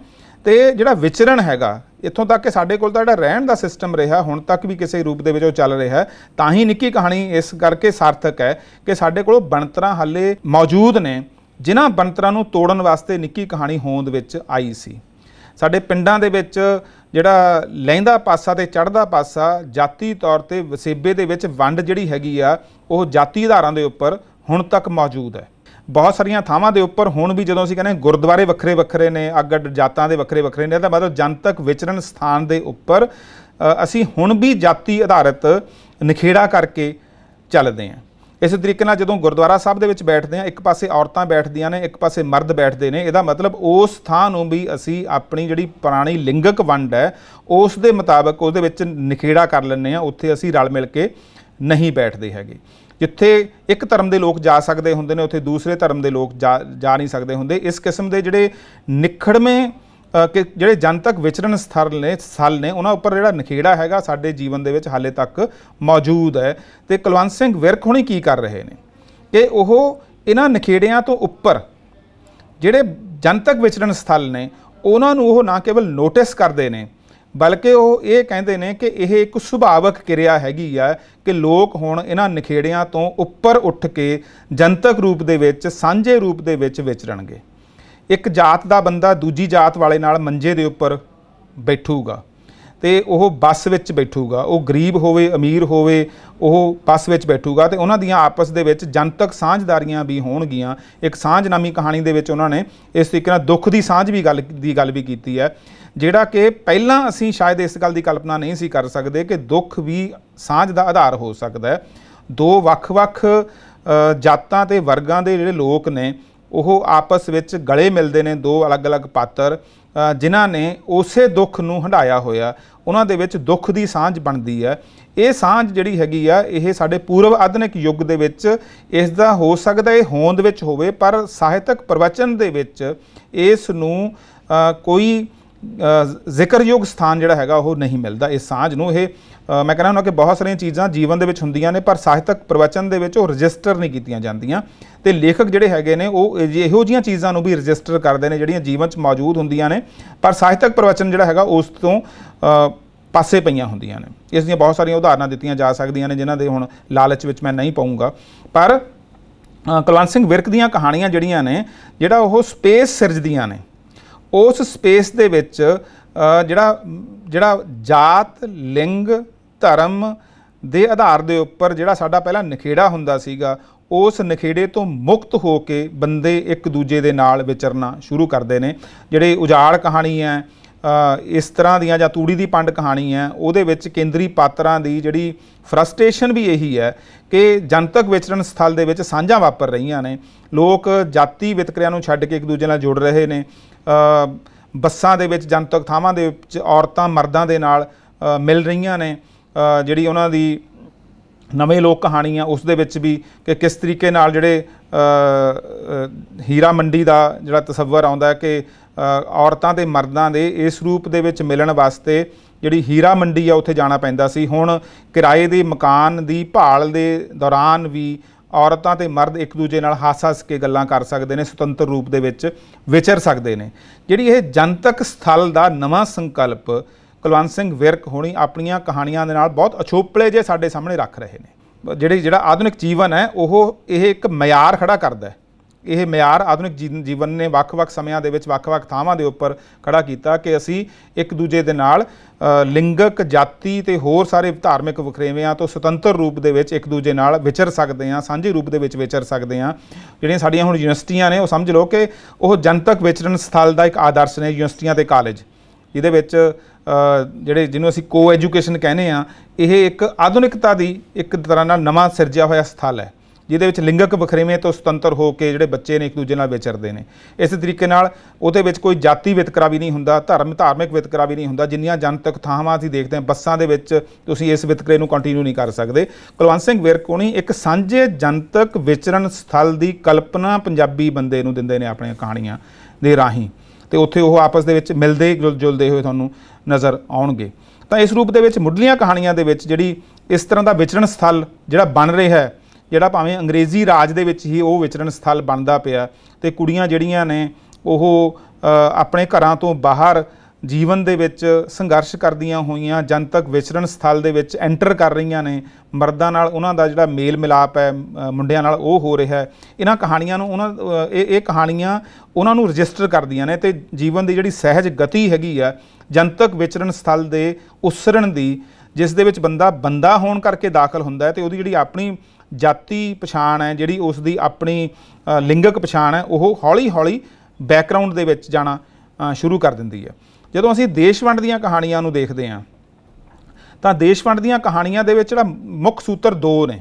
ਤੇ ਜਿਹੜਾ ਵਿਚਰਣ ਹੈਗਾ, ਇੱਥੋਂ ਤੱਕ ਕਿ ਸਾਡੇ ਕੋਲ ਤਾਂ ਜਿਹੜਾ ਰਹਿਣ ਦਾ ਸਿਸਟਮ ਰਿਹਾ, ਹੁਣ ਤੱਕ ਵੀ ਕਿਸੇ ਰੂਪ ਦੇ ਵਿੱਚ ਉਹ ਚੱਲ ਰਿਹਾ ਤਾਂ ਹੀ ਨਿੱਕੀ ਕਹਾਣੀ ਇਸ ਕਰਕੇ ਸਾਰਥਕ ਹੈ ਕਿ ਸਾਡੇ ਕੋਲ ਬਣਤਰਾਂ ਹਾਲੇ ਮੌਜੂਦ ਨੇ, ਜਿਨ੍ਹਾਂ ਬਣਤਰਾਂ ਨੂੰ ਤੋੜਨ ਵਾਸਤੇ ਨਿੱਕੀ ਕਹਾਣੀ ਹੋਂਦ ਵਿੱਚ ਆਈ ਸੀ। ਸਾਡੇ ਪਿੰਡਾਂ ਦੇ ਵਿੱਚ ਜਿਹੜਾ ਲਹਿੰਦਾ ਪਾਸਾ ਤੇ ਚੜ੍ਹਦਾ ਪਾਸਾ, ਜਾਤੀ ਤੌਰ ਤੇ ਵਸੇਬੇ ਦੇ ਵਿੱਚ ਵੰਡ ਜਿਹੜੀ ਹੈਗੀ ਆ, ਉਹ ਜਾਤੀ ਆਧਾਰਾਂ ਦੇ ਉੱਪਰ ਹੁਣ ਤੱਕ ਮੌਜੂਦ ਹੈ। ਬਹੁਤ ਸਾਰੀਆਂ ਥਾਵਾਂ ਦੇ ਉੱਪਰ ਹੁਣ ਵੀ ਜਦੋਂ ਅਸੀਂ ਕਹਿੰਦੇ ਗੁਰਦੁਆਰੇ ਵੱਖਰੇ ਵੱਖਰੇ ਨੇ ਅੱਡ ਅੱਡ ਜਾਤਾਂ ਦੇ ਵੱਖਰੇ ਵੱਖਰੇ ਨੇ, ਇਹਦਾ ਮਤਲਬ ਜਨਤਕ ਵਿਚਰਨ ਸਥਾਨ ਦੇ ਉੱਪਰ ਅਸੀਂ ਹੁਣ ਵੀ ਜਾਤੀ ਆਧਾਰਿਤ ਨਿਖੇੜਾ ਕਰਕੇ ਚੱਲਦੇ ਹਾਂ। ਇਸੇ ਤਰੀਕੇ ਨਾਲ ਜਦੋਂ ਗੁਰਦੁਆਰਾ ਸਾਹਿਬ ਦੇ ਵਿੱਚ ਬੈਠਦੇ ਹਾਂ, ਇੱਕ ਪਾਸੇ ਔਰਤਾਂ ਬੈਠਦੀਆਂ ਨੇ, ਇੱਕ ਪਾਸੇ ਮਰਦ ਬੈਠਦੇ ਨੇ, ਇਹਦਾ ਮਤਲਬ ਉਸ ਥਾਂ ਨੂੰ ਵੀ ਅਸੀਂ ਆਪਣੀ ਜਿਹੜੀ ਪੁਰਾਣੀ ਲਿੰਗਕ ਵੰਡ ਹੈ, ਉਸ ਦੇ ਮੁਤਾਬਕ ਉਹਦੇ ਵਿੱਚ ਨਿਖੇੜਾ ਕਰ ਲੈਂਦੇ ਹਾਂ, ਉੱਥੇ ਅਸੀਂ ਰਲ ਮਿਲ ਕੇ ਨਹੀਂ ਬੈਠਦੇ ਹੈਗੇ। ਜਿੱਥੇ ਇੱਕ ਧਰਮ ਦੇ ਲੋਕ ਜਾ ਸਕਦੇ ਹੁੰਦੇ ਨੇ, ਉੱਥੇ ਦੂਸਰੇ ਧਰਮ ਦੇ ਲੋਕ ਜਾ ਜਾ ਨਹੀਂ ਸਕਦੇ ਹੁੰਦੇ। ਇਸ ਕਿਸਮ ਦੇ ਜਿਹੜੇ ਨਿਖੜਵੇਂ ਕਿ ਜਿਹੜੇ ਜਨਤਕ ਵਿਚਰਨ ਸਥਲ ਨੇ ਸਥਲ ਨੇ, ਉਹਨਾਂ ਉੱਪਰ ਜਿਹੜਾ ਨਖੇੜਾ ਹੈਗਾ, ਸਾਡੇ ਜੀਵਨ ਦੇ ਵਿੱਚ ਹਾਲੇ ਤੱਕ ਮੌਜੂਦ ਹੈ। ਤੇ ਕੁਲਵੰਤ ਸਿੰਘ ਵਿਰਕ ਹੁਣੀ ਕੀ ਕਰ ਰਹੇ ਨੇ? ਕਿ ਉਹ ਇਹਨਾਂ ਨਖੇੜਿਆਂ ਤੋਂ ਉੱਪਰ ਜਿਹੜੇ ਜਨਤਕ ਵਿਚਰਨ ਸਥਲ ਨੇ, ਉਹਨਾਂ ਨੂੰ ਉਹ ਨਾ ਕੇਵਲ ਨੋਟਿਸ ਕਰਦੇ ਨੇ ਬਲਕਿ ਉਹ ਇਹ ਕਹਿੰਦੇ ਨੇ ਕਿ ਇਹ ਇੱਕ ਸੁਭਾਵਕ ਕਿਰਿਆ ਹੈਗੀ ਆ ਕਿ ਲੋਕ ਹੁਣ ਇਹਨਾਂ ਨਖੇੜਿਆਂ ਤੋਂ ਉੱਪਰ ਉੱਠ ਕੇ ਜਨਤਕ ਰੂਪ ਦੇ ਵਿੱਚ, ਸਾਂਝੇ ਰੂਪ ਦੇ ਵਿੱਚ ਵਿਚਰਨਗੇ। ਇੱਕ ਜਾਤ ਦਾ ਬੰਦਾ ਦੂਜੀ ਜਾਤ ਵਾਲੇ ਨਾਲ ਮੰਜੇ ਦੇ ਉੱਪਰ ਬੈਠੂਗਾ ਤੇ ਉਹ ਬੱਸ ਵਿੱਚ ਬੈਠੂਗਾ, ਉਹ ਗਰੀਬ ਹੋਵੇ, ਅਮੀਰ ਹੋਵੇ, ਉਹ ਬੱਸ ਵਿੱਚ ਬੈਠੂਗਾ ਤੇ ਉਹਨਾਂ ਦੀਆਂ ਆਪਸ ਦੇ ਵਿੱਚ ਜਨਤਕ ਸਾਂਝਦਾਰੀਆਂ ਵੀ ਹੋਣਗੀਆਂ। ਇੱਕ ਸਾਂਝ ਨਾਮੀ ਕਹਾਣੀ ਦੇ ਵਿੱਚ ਉਹਨਾਂ ਨੇ ਇਸ ਤਰੀਕੇ ਨਾਲ ਦੁੱਖ ਦੀ ਸਾਂਝ ਵੀ ਗੱਲ, ਦੀ ਗੱਲ ਵੀ ਕੀਤੀ ਹੈ। ਜਿਹੜਾ ਕਿ ਪਹਿਲਾਂ ਅਸੀਂ ਸ਼ਾਇਦ ਇਸ ਗੱਲ ਦੀ ਕਲਪਨਾ ਨਹੀਂ ਸੀ ਕਰ ਸਕਦੇ ਕਿ ਦੁੱਖ ਵੀ ਸਾਂਝ ਦਾ ਆਧਾਰ ਹੋ ਸਕਦਾ ਹੈ। ਦੋ ਵੱਖ-ਵੱਖ ਜਾਤਾਂ ਤੇ ਵਰਗਾਂ ਦੇ ਜਿਹੜੇ ਲੋਕ ਨੇ, ਉਹ ਆਪਸ ਵਿੱਚ ਗਲੇ ਮਿਲਦੇ ਨੇ ਦੋ ਅਲੱਗ-ਅਲੱਗ ਪਾਤਰ ਜਿਨ੍ਹਾਂ ਨੇ ਉਸੇ ਦੁੱਖ ਨੂੰ ਹੰਢਾਇਆ ਹੋਇਆ, ਉਹਨਾਂ ਦੇ ਵਿੱਚ ਦੁੱਖ ਦੀ ਸਾਂਝ ਬਣਦੀ ਹੈ। ਇਹ ਸਾਂਝ ਜਿਹੜੀ ਹੈਗੀ ਆ, ਇਹ ਸਾਡੇ ਪੂਰਵ ਆਧੁਨਿਕ ਯੁੱਗ ਦੇ ਵਿੱਚ ਇਸ ਦਾ ਹੋ ਸਕਦਾ ਇਹ ਹੋਂਦ ਵਿੱਚ ਹੋਵੇ, ਪਰ ਸਾਹਿਤਕ ਪ੍ਰਵਚਨ ਦੇ ਵਿੱਚ ਇਸ ਨੂੰ ਕੋਈ ਜ਼ਿਕਰਯੋਗ ਸਥਾਨ ਜਿਹੜਾ ਹੈਗਾ ਉਹ ਨਹੀਂ ਮਿਲਦਾ ਇਸ ਸਾਂਝ ਨੂੰ। ਇਹ ਮੈਂ ਕਹਿੰਦਾ ਹਾਂ ਕਿ ਬਹੁਤ ਸਾਰੀਆਂ ਚੀਜ਼ਾਂ ਜੀਵਨ ਦੇ ਵਿੱਚ ਹੁੰਦੀਆਂ ਨੇ ਪਰ ਸਾਹਿਤਕ ਪ੍ਰਵਚਨ ਦੇ ਵਿੱਚ ਉਹ ਰਜਿਸਟਰ ਨਹੀਂ ਕੀਤੀਆਂ ਜਾਂਦੀਆਂ। ਤੇ ਲੇਖਕ ਜਿਹੜੇ ਹੈਗੇ ਨੇ ਉਹ ਇਹੋ ਜੀਆਂ ਚੀਜ਼ਾਂ ਨੂੰ ਵੀ ਰਜਿਸਟਰ ਕਰਦੇ ਨੇ ਜਿਹੜੀਆਂ ਜੀਵਨ 'ਚ ਮੌਜੂਦ ਹੁੰਦੀਆਂ ਨੇ ਪਰ ਸਾਹਿਤਕ ਪ੍ਰਵਚਨ ਜਿਹੜਾ ਹੈਗਾ ਉਸ ਤੋਂ ਪਾਸੇ ਪਈਆਂ ਹੁੰਦੀਆਂ ਨੇ। ਇਸ ਦੀਆਂ ਬਹੁਤ ਸਾਰੀਆਂ ਉਦਾਹਰਨਾਂ ਦਿੱਤੀਆਂ ਜਾ ਸਕਦੀਆਂ ਨੇ ਜਿਨ੍ਹਾਂ ਦੇ ਹੁਣ ਲਾਲਚ ਵਿੱਚ ਮੈਂ ਨਹੀਂ ਪਾਉਂਗਾ ਪਰ ਅ, ਕੁਲਵੰਤ ਸਿੰਘ ਵਿਰਕ ਦੀਆਂ ਕਹਾਣੀਆਂ ਜਿਹੜੀਆਂ ਨੇ ਜਿਹੜਾ ਉਹ ਸਪੇਸ ਸਿਰਜਦੀਆਂ ਨੇ ਉਸ ਸਪੇਸ ਦੇ ਵਿੱਚ ਜਿਹੜਾ ਜਿਹੜਾ ਜਾਤ, ਲਿੰਗ, ਧਰਮ ਦੇ ਆਧਾਰ ਦੇ ਉੱਪਰ ਜਿਹੜਾ ਸਾਡਾ ਪਹਿਲਾਂ ਨਖੇੜਾ ਹੁੰਦਾ ਸੀਗਾ, ਉਸ ਨਖੇੜੇ ਤੋਂ ਮੁਕਤ ਹੋ ਕੇ ਬੰਦੇ ਇੱਕ ਦੂਜੇ ਦੇ ਨਾਲ ਵਿਚਰਨਾ ਸ਼ੁਰੂ ਕਰਦੇ ਨੇ। ਜਿਹੜੇ ਉਜਾੜ ਕਹਾਣੀ ਹੈ ਇਸ ਤਰ੍ਹਾਂ ਦੀਆਂ ਜਾਂ ਤੂੜੀ ਦੀ ਪੰਡ ਕਹਾਣੀ ਹੈ, ਉਹਦੇ ਵਿੱਚ ਕੇਂਦਰੀ ਪਾਤਰਾਂ ਦੀ ਜਿਹੜੀ ਫਰਸਟ੍ਰੇਸ਼ਨ ਵੀ ਇਹੀ ਹੈ ਕਿ ਜਨਤਕ ਵਿਚਰਨ ਸਥਲ ਦੇ ਵਿੱਚ ਸਾਂਝਾਂ ਵਾਪਰ ਰਹੀਆਂ ਨੇ। ਲੋਕ ਜਾਤੀ ਵਿਤਕਰਿਆਂ ਨੂੰ ਛੱਡ ਕੇ ਇੱਕ ਦੂਜੇ ਨਾਲ ਜੁੜ ਰਹੇ ਨੇ। ਬੱਸਾਂ ਦੇ ਵਿੱਚ ਜਨਤਕ ਥਾਵਾਂ ਦੇ ਵਿੱਚ ਔਰਤਾਂ, ਮਰਦਾਂ ਦੇ ਨਾਲ ਮਿਲ ਰਹੀਆਂ ਨੇ। ਜਿਹੜੀ ਉਹਨਾਂ ਦੀ ਨਵੇਂ ਲੋਕ ਕਹਾਣੀ ਆ ਉਸ ਦੇ ਵਿੱਚ ਵੀ ਕਿ ਕਿਸ ਤਰੀਕੇ ਨਾਲ ਜਿਹੜੇ ਹੀਰਾ ਮੰਡੀ ਦਾ ਜਿਹੜਾ ਤਸਵਰ ਆਉਂਦਾ ਕਿ ਔਰਤਾਂ ਤੇ ਮਰਦਾਂ ਦੇ ਇਸ ਰੂਪ ਦੇ ਵਿੱਚ ਮਿਲਣ ਵਾਸਤੇ ਜਿਹੜੀ ਹੀਰਾ ਮੰਡੀ ਆ, ਉੱਥੇ ਜਾਣਾ ਪੈਂਦਾ ਸੀ। ਹੁਣ ਕਿਰਾਏ ਦੇ ਮਕਾਨ ਦੀ ਭਾਲ ਦੇ ਦੌਰਾਨ ਵੀ ਔਰਤਾਂ ਤੇ ਮਰਦ ਇੱਕ ਦੂਜੇ ਨਾਲ ਹੱਸ-ਹੱਸ ਕੇ ਗੱਲਾਂ ਕਰ ਸਕਦੇ ਨੇ, ਸੁਤੰਤਰ ਰੂਪ ਦੇ ਵਿੱਚ ਵਿਚਰ ਸਕਦੇ ਨੇ। ਜਿਹੜੀ ਇਹ ਜਨਤਕ ਸਥਲ ਦਾ ਨਵਾਂ ਸੰਕਲਪ ਕੁਲਵੰਤ ਸਿੰਘ ਵਿਰਕ ਹੋਣੀ ਆਪਣੀਆਂ ਕਹਾਣੀਆਂ ਦੇ ਨਾਲ ਬਹੁਤ ਅਛੋਪਲੇ ਜੇ ਸਾਡੇ ਸਾਹਮਣੇ ਰੱਖ ਰਹੇ ਨੇ। ਜਿਹੜੇ ਜਿਹੜਾ ਆਧੁਨਿਕ ਜੀਵਨ ਹੈ, ਉਹ ਇਹ ਇੱਕ ਮਿਆਰ ਖੜਾ ਕਰਦਾ ਹੈ। ਇਹ ਮਿਆਰ ਆਧੁਨਿਕ ਜੀਵਨ ਜੀਵਨ ਨੇ ਵੱਖ-ਵੱਖ ਸਮਿਆਂ ਦੇ ਵਿੱਚ ਵੱਖ-ਵੱਖ ਥਾਵਾਂ ਦੇ ਉੱਪਰ ਖੜਾ ਕੀਤਾ ਕਿ ਅਸੀਂ ਇੱਕ ਦੂਜੇ ਦੇ ਨਾਲ ਲਿੰਗਕ, ਜਾਤੀ ਤੇ ਹੋਰ ਸਾਰੇ ਧਾਰਮਿਕ ਵਖਰੇਵਿਆਂ ਤੋਂ ਸੁਤੰਤਰ ਰੂਪ ਦੇ ਵਿੱਚ ਇੱਕ ਦੂਜੇ ਨਾਲ ਵਿਚਰ ਸਕਦੇ ਹਾਂ, ਸਾਂਝੇ ਰੂਪ ਦੇ ਵਿੱਚ ਵਿਚਰ ਸਕਦੇ ਹਾਂ। ਜਿਹੜੀਆਂ ਸਾਡੀਆਂ ਹੁਣ ਯੂਨੀਵਰਸਿਟੀਆਂ ਨੇ, ਉਹ ਸਮਝ ਲਓ ਕਿ ਉਹ ਜਨਤਕ ਵਿਚਰਨ ਸਥਲ ਦਾ ਇੱਕ ਆਦਰਸ਼ ਨੇ, ਯੂਨੀਵਰਸਿਟੀਆਂ ਤੇ ਕਾਲਜ। ਜਿਹਦੇ ਵਿੱਚ ਜਿਹੜੇ ਜਿਹਨੂੰ ਅਸੀਂ ਕੋ ਐਜੂਕੇਸ਼ਨ ਕਹਿੰਦੇ ਆ ਇਹ ਇੱਕ ਆਧੁਨਿਕਤਾ ਦੀ ਇੱਕ ਤਰ੍ਹਾਂ ਨਾਲ ਨਵਾਂ ਸਿਰਜਿਆ ਹੋਇਆ ਸਥਲ ਹੈ, ਜਿਹਦੇ ਵਿੱਚ ਲਿੰਗਕ ਵਖਰੇਵੇਂ ਤੋਂ ਸੁਤੰਤਰ ਹੋ ਕੇ ਜਿਹੜੇ ਬੱਚੇ ਨੇ ਇੱਕ ਦੂਜੇ ਨਾਲ ਵਿਚਰਦੇ ਨੇ। ਇਸੇ ਤਰੀਕੇ ਨਾਲ ਉਹਦੇ ਵਿੱਚ ਕੋਈ ਜਾਤੀ ਵਿਤਕਰਾ ਵੀ ਨਹੀਂ ਹੁੰਦਾ, ਧਰਮ, ਧਾਰਮਿਕ ਵਿਤਕਰਾ ਵੀ ਨਹੀਂ ਹੁੰਦਾ, ਜਿੰਨੀਆਂ ਜਨਤਕ ਥਾਵਾਂ ਅਸੀਂ ਦੇਖਦੇ ਹਾਂ, ਬੱਸਾਂ ਦੇ ਵਿੱਚ ਤੁਸੀਂ ਇਸ ਵਿਤਕਰੇ ਨੂੰ ਕੰਟੀਨਿਊ ਨਹੀਂ ਕਰ ਸਕਦੇ। ਕੁਲਵੰਤ ਸਿੰਘ ਵਿਰਕੋਣੀ ਇੱਕ ਸਾਂਝੇ ਜਨਤਕ ਵਿਚਰਨ ਸਥਲ ਦੀ ਕਲਪਨਾ ਪੰਜਾਬੀ ਬੰਦੇ ਨੂੰ ਦਿੰਦੇ ਨੇ ਆਪਣੀਆਂ ਕਹਾਣੀਆਂ ਦੇ ਰਾਹੀਂ। ਤੇ ਉੱਥੇ ਉਹ ਆਪਸ ਦੇ ਵਿੱਚ ਮਿਲਦੇ ਜੁਲ ਜੁਲਦੇ ਹੋਏ ਤੁਹਾਨੂੰ ਨਜ਼ਰ ਆਉਣਗੇ। ਤਾਂ ਇਸ ਰੂਪ ਦੇ ਵਿੱਚ ਮੁੱਢਲੀਆਂ ਕਹਾਣੀਆਂ ਦੇ ਵਿੱਚ ਜਿਹੜੀ ਇਸ ਤਰ੍ਹਾਂ ਦਾ ਵਿਚਰਨ ਸਥਲ ਜਿਹੜਾ ਬਣ ਰਿਹਾ ਹੈ, ਜਿਹੜਾ ਭਾਵੇਂ ਅੰਗਰੇਜ਼ੀ ਰਾਜ ਦੇ ਵਿੱਚ ਹੀ ਉਹ ਵਿਚਰਨ ਸਥਲ ਬਣਦਾ ਪਿਆ ਤੇ ਕੁੜੀਆਂ ਜਿਹੜੀਆਂ ਨੇ ਉਹ ਆਪਣੇ ਘਰਾਂ ਤੋਂ ਬਾਹਰ ਜੀਵਨ ਦੇ ਵਿੱਚ ਸੰਘਰਸ਼ ਕਰਦੀਆਂ ਹੋਈਆਂ, ਜਨਤਕ ਵਿਚਰਨ ਸਥਲ ਦੇ ਵਿੱਚ ਐਂਟਰ ਕਰ ਰਹੀਆਂ ਨੇ। ਮਰਦਾਂ ਨਾਲ ਉਹਨਾਂ ਦਾ ਜਿਹੜਾ ਮੇਲ ਮਿਲਾਪ ਹੈ ਮੁੰਡਿਆਂ ਨਾਲ ਉਹ ਹੋ ਰਿਹਾ ਹੈ। ਇਹਨਾਂ ਕਹਾਣੀਆਂ ਨੂੰ ਉਹਨਾਂ ਇਹ ਇਹ ਕਹਾਣੀਆਂ ਉਹਨਾਂ ਨੂੰ ਰਜਿਸਟਰ ਕਰਦੀਆਂ ਨੇ ਤੇ ਜੀਵਨ ਦੀ ਜਿਹੜੀ ਸਹਿਜ ਗਤੀ ਹੈਗੀ ਆ ਜਨਤਕ ਵਿਚਰਨ ਸਥਲ ਦੇ ਉਸਰਨ ਦੀ, ਜਿਸ ਦੇ ਵਿੱਚ ਬੰਦਾ ਬੰਦਾ ਹੋਣ ਕਰਕੇ ਦਾਖਲ ਹੁੰਦਾ ਹੈ ਤੇ ਉਹਦੀ ਜਿਹੜੀ ਆਪਣੀ ਜਾਤੀ ਪਛਾਣ ਹੈ, ਜਿਹੜੀ ਉਸ ਦੀ ਆਪਣੀ ਲਿੰਗਕ ਪਛਾਣ ਹੈ, ਉਹ ਹੌਲੀ-ਹੌਲੀ ਬੈਕਗ੍ਰਾਉਂਡ ਦੇ ਵਿੱਚ ਜਾਣਾ ਸ਼ੁਰੂ ਕਰ ਦਿੰਦੀ ਹੈ। ਜਦੋਂ ਅਸੀਂ ਦੇਸ਼ ਵੰਡ ਦੀਆਂ ਕਹਾਣੀਆਂ ਨੂੰ ਦੇਖਦੇ ਹਾਂ, ਤਾਂ ਦੇਸ਼ ਵੰਡ ਦੀਆਂ ਕਹਾਣੀਆਂ ਦੇ ਵਿੱਚ ਜਿਹੜਾ ਮੁੱਖ ਸੂਤਰ ਦੋ ਨੇ।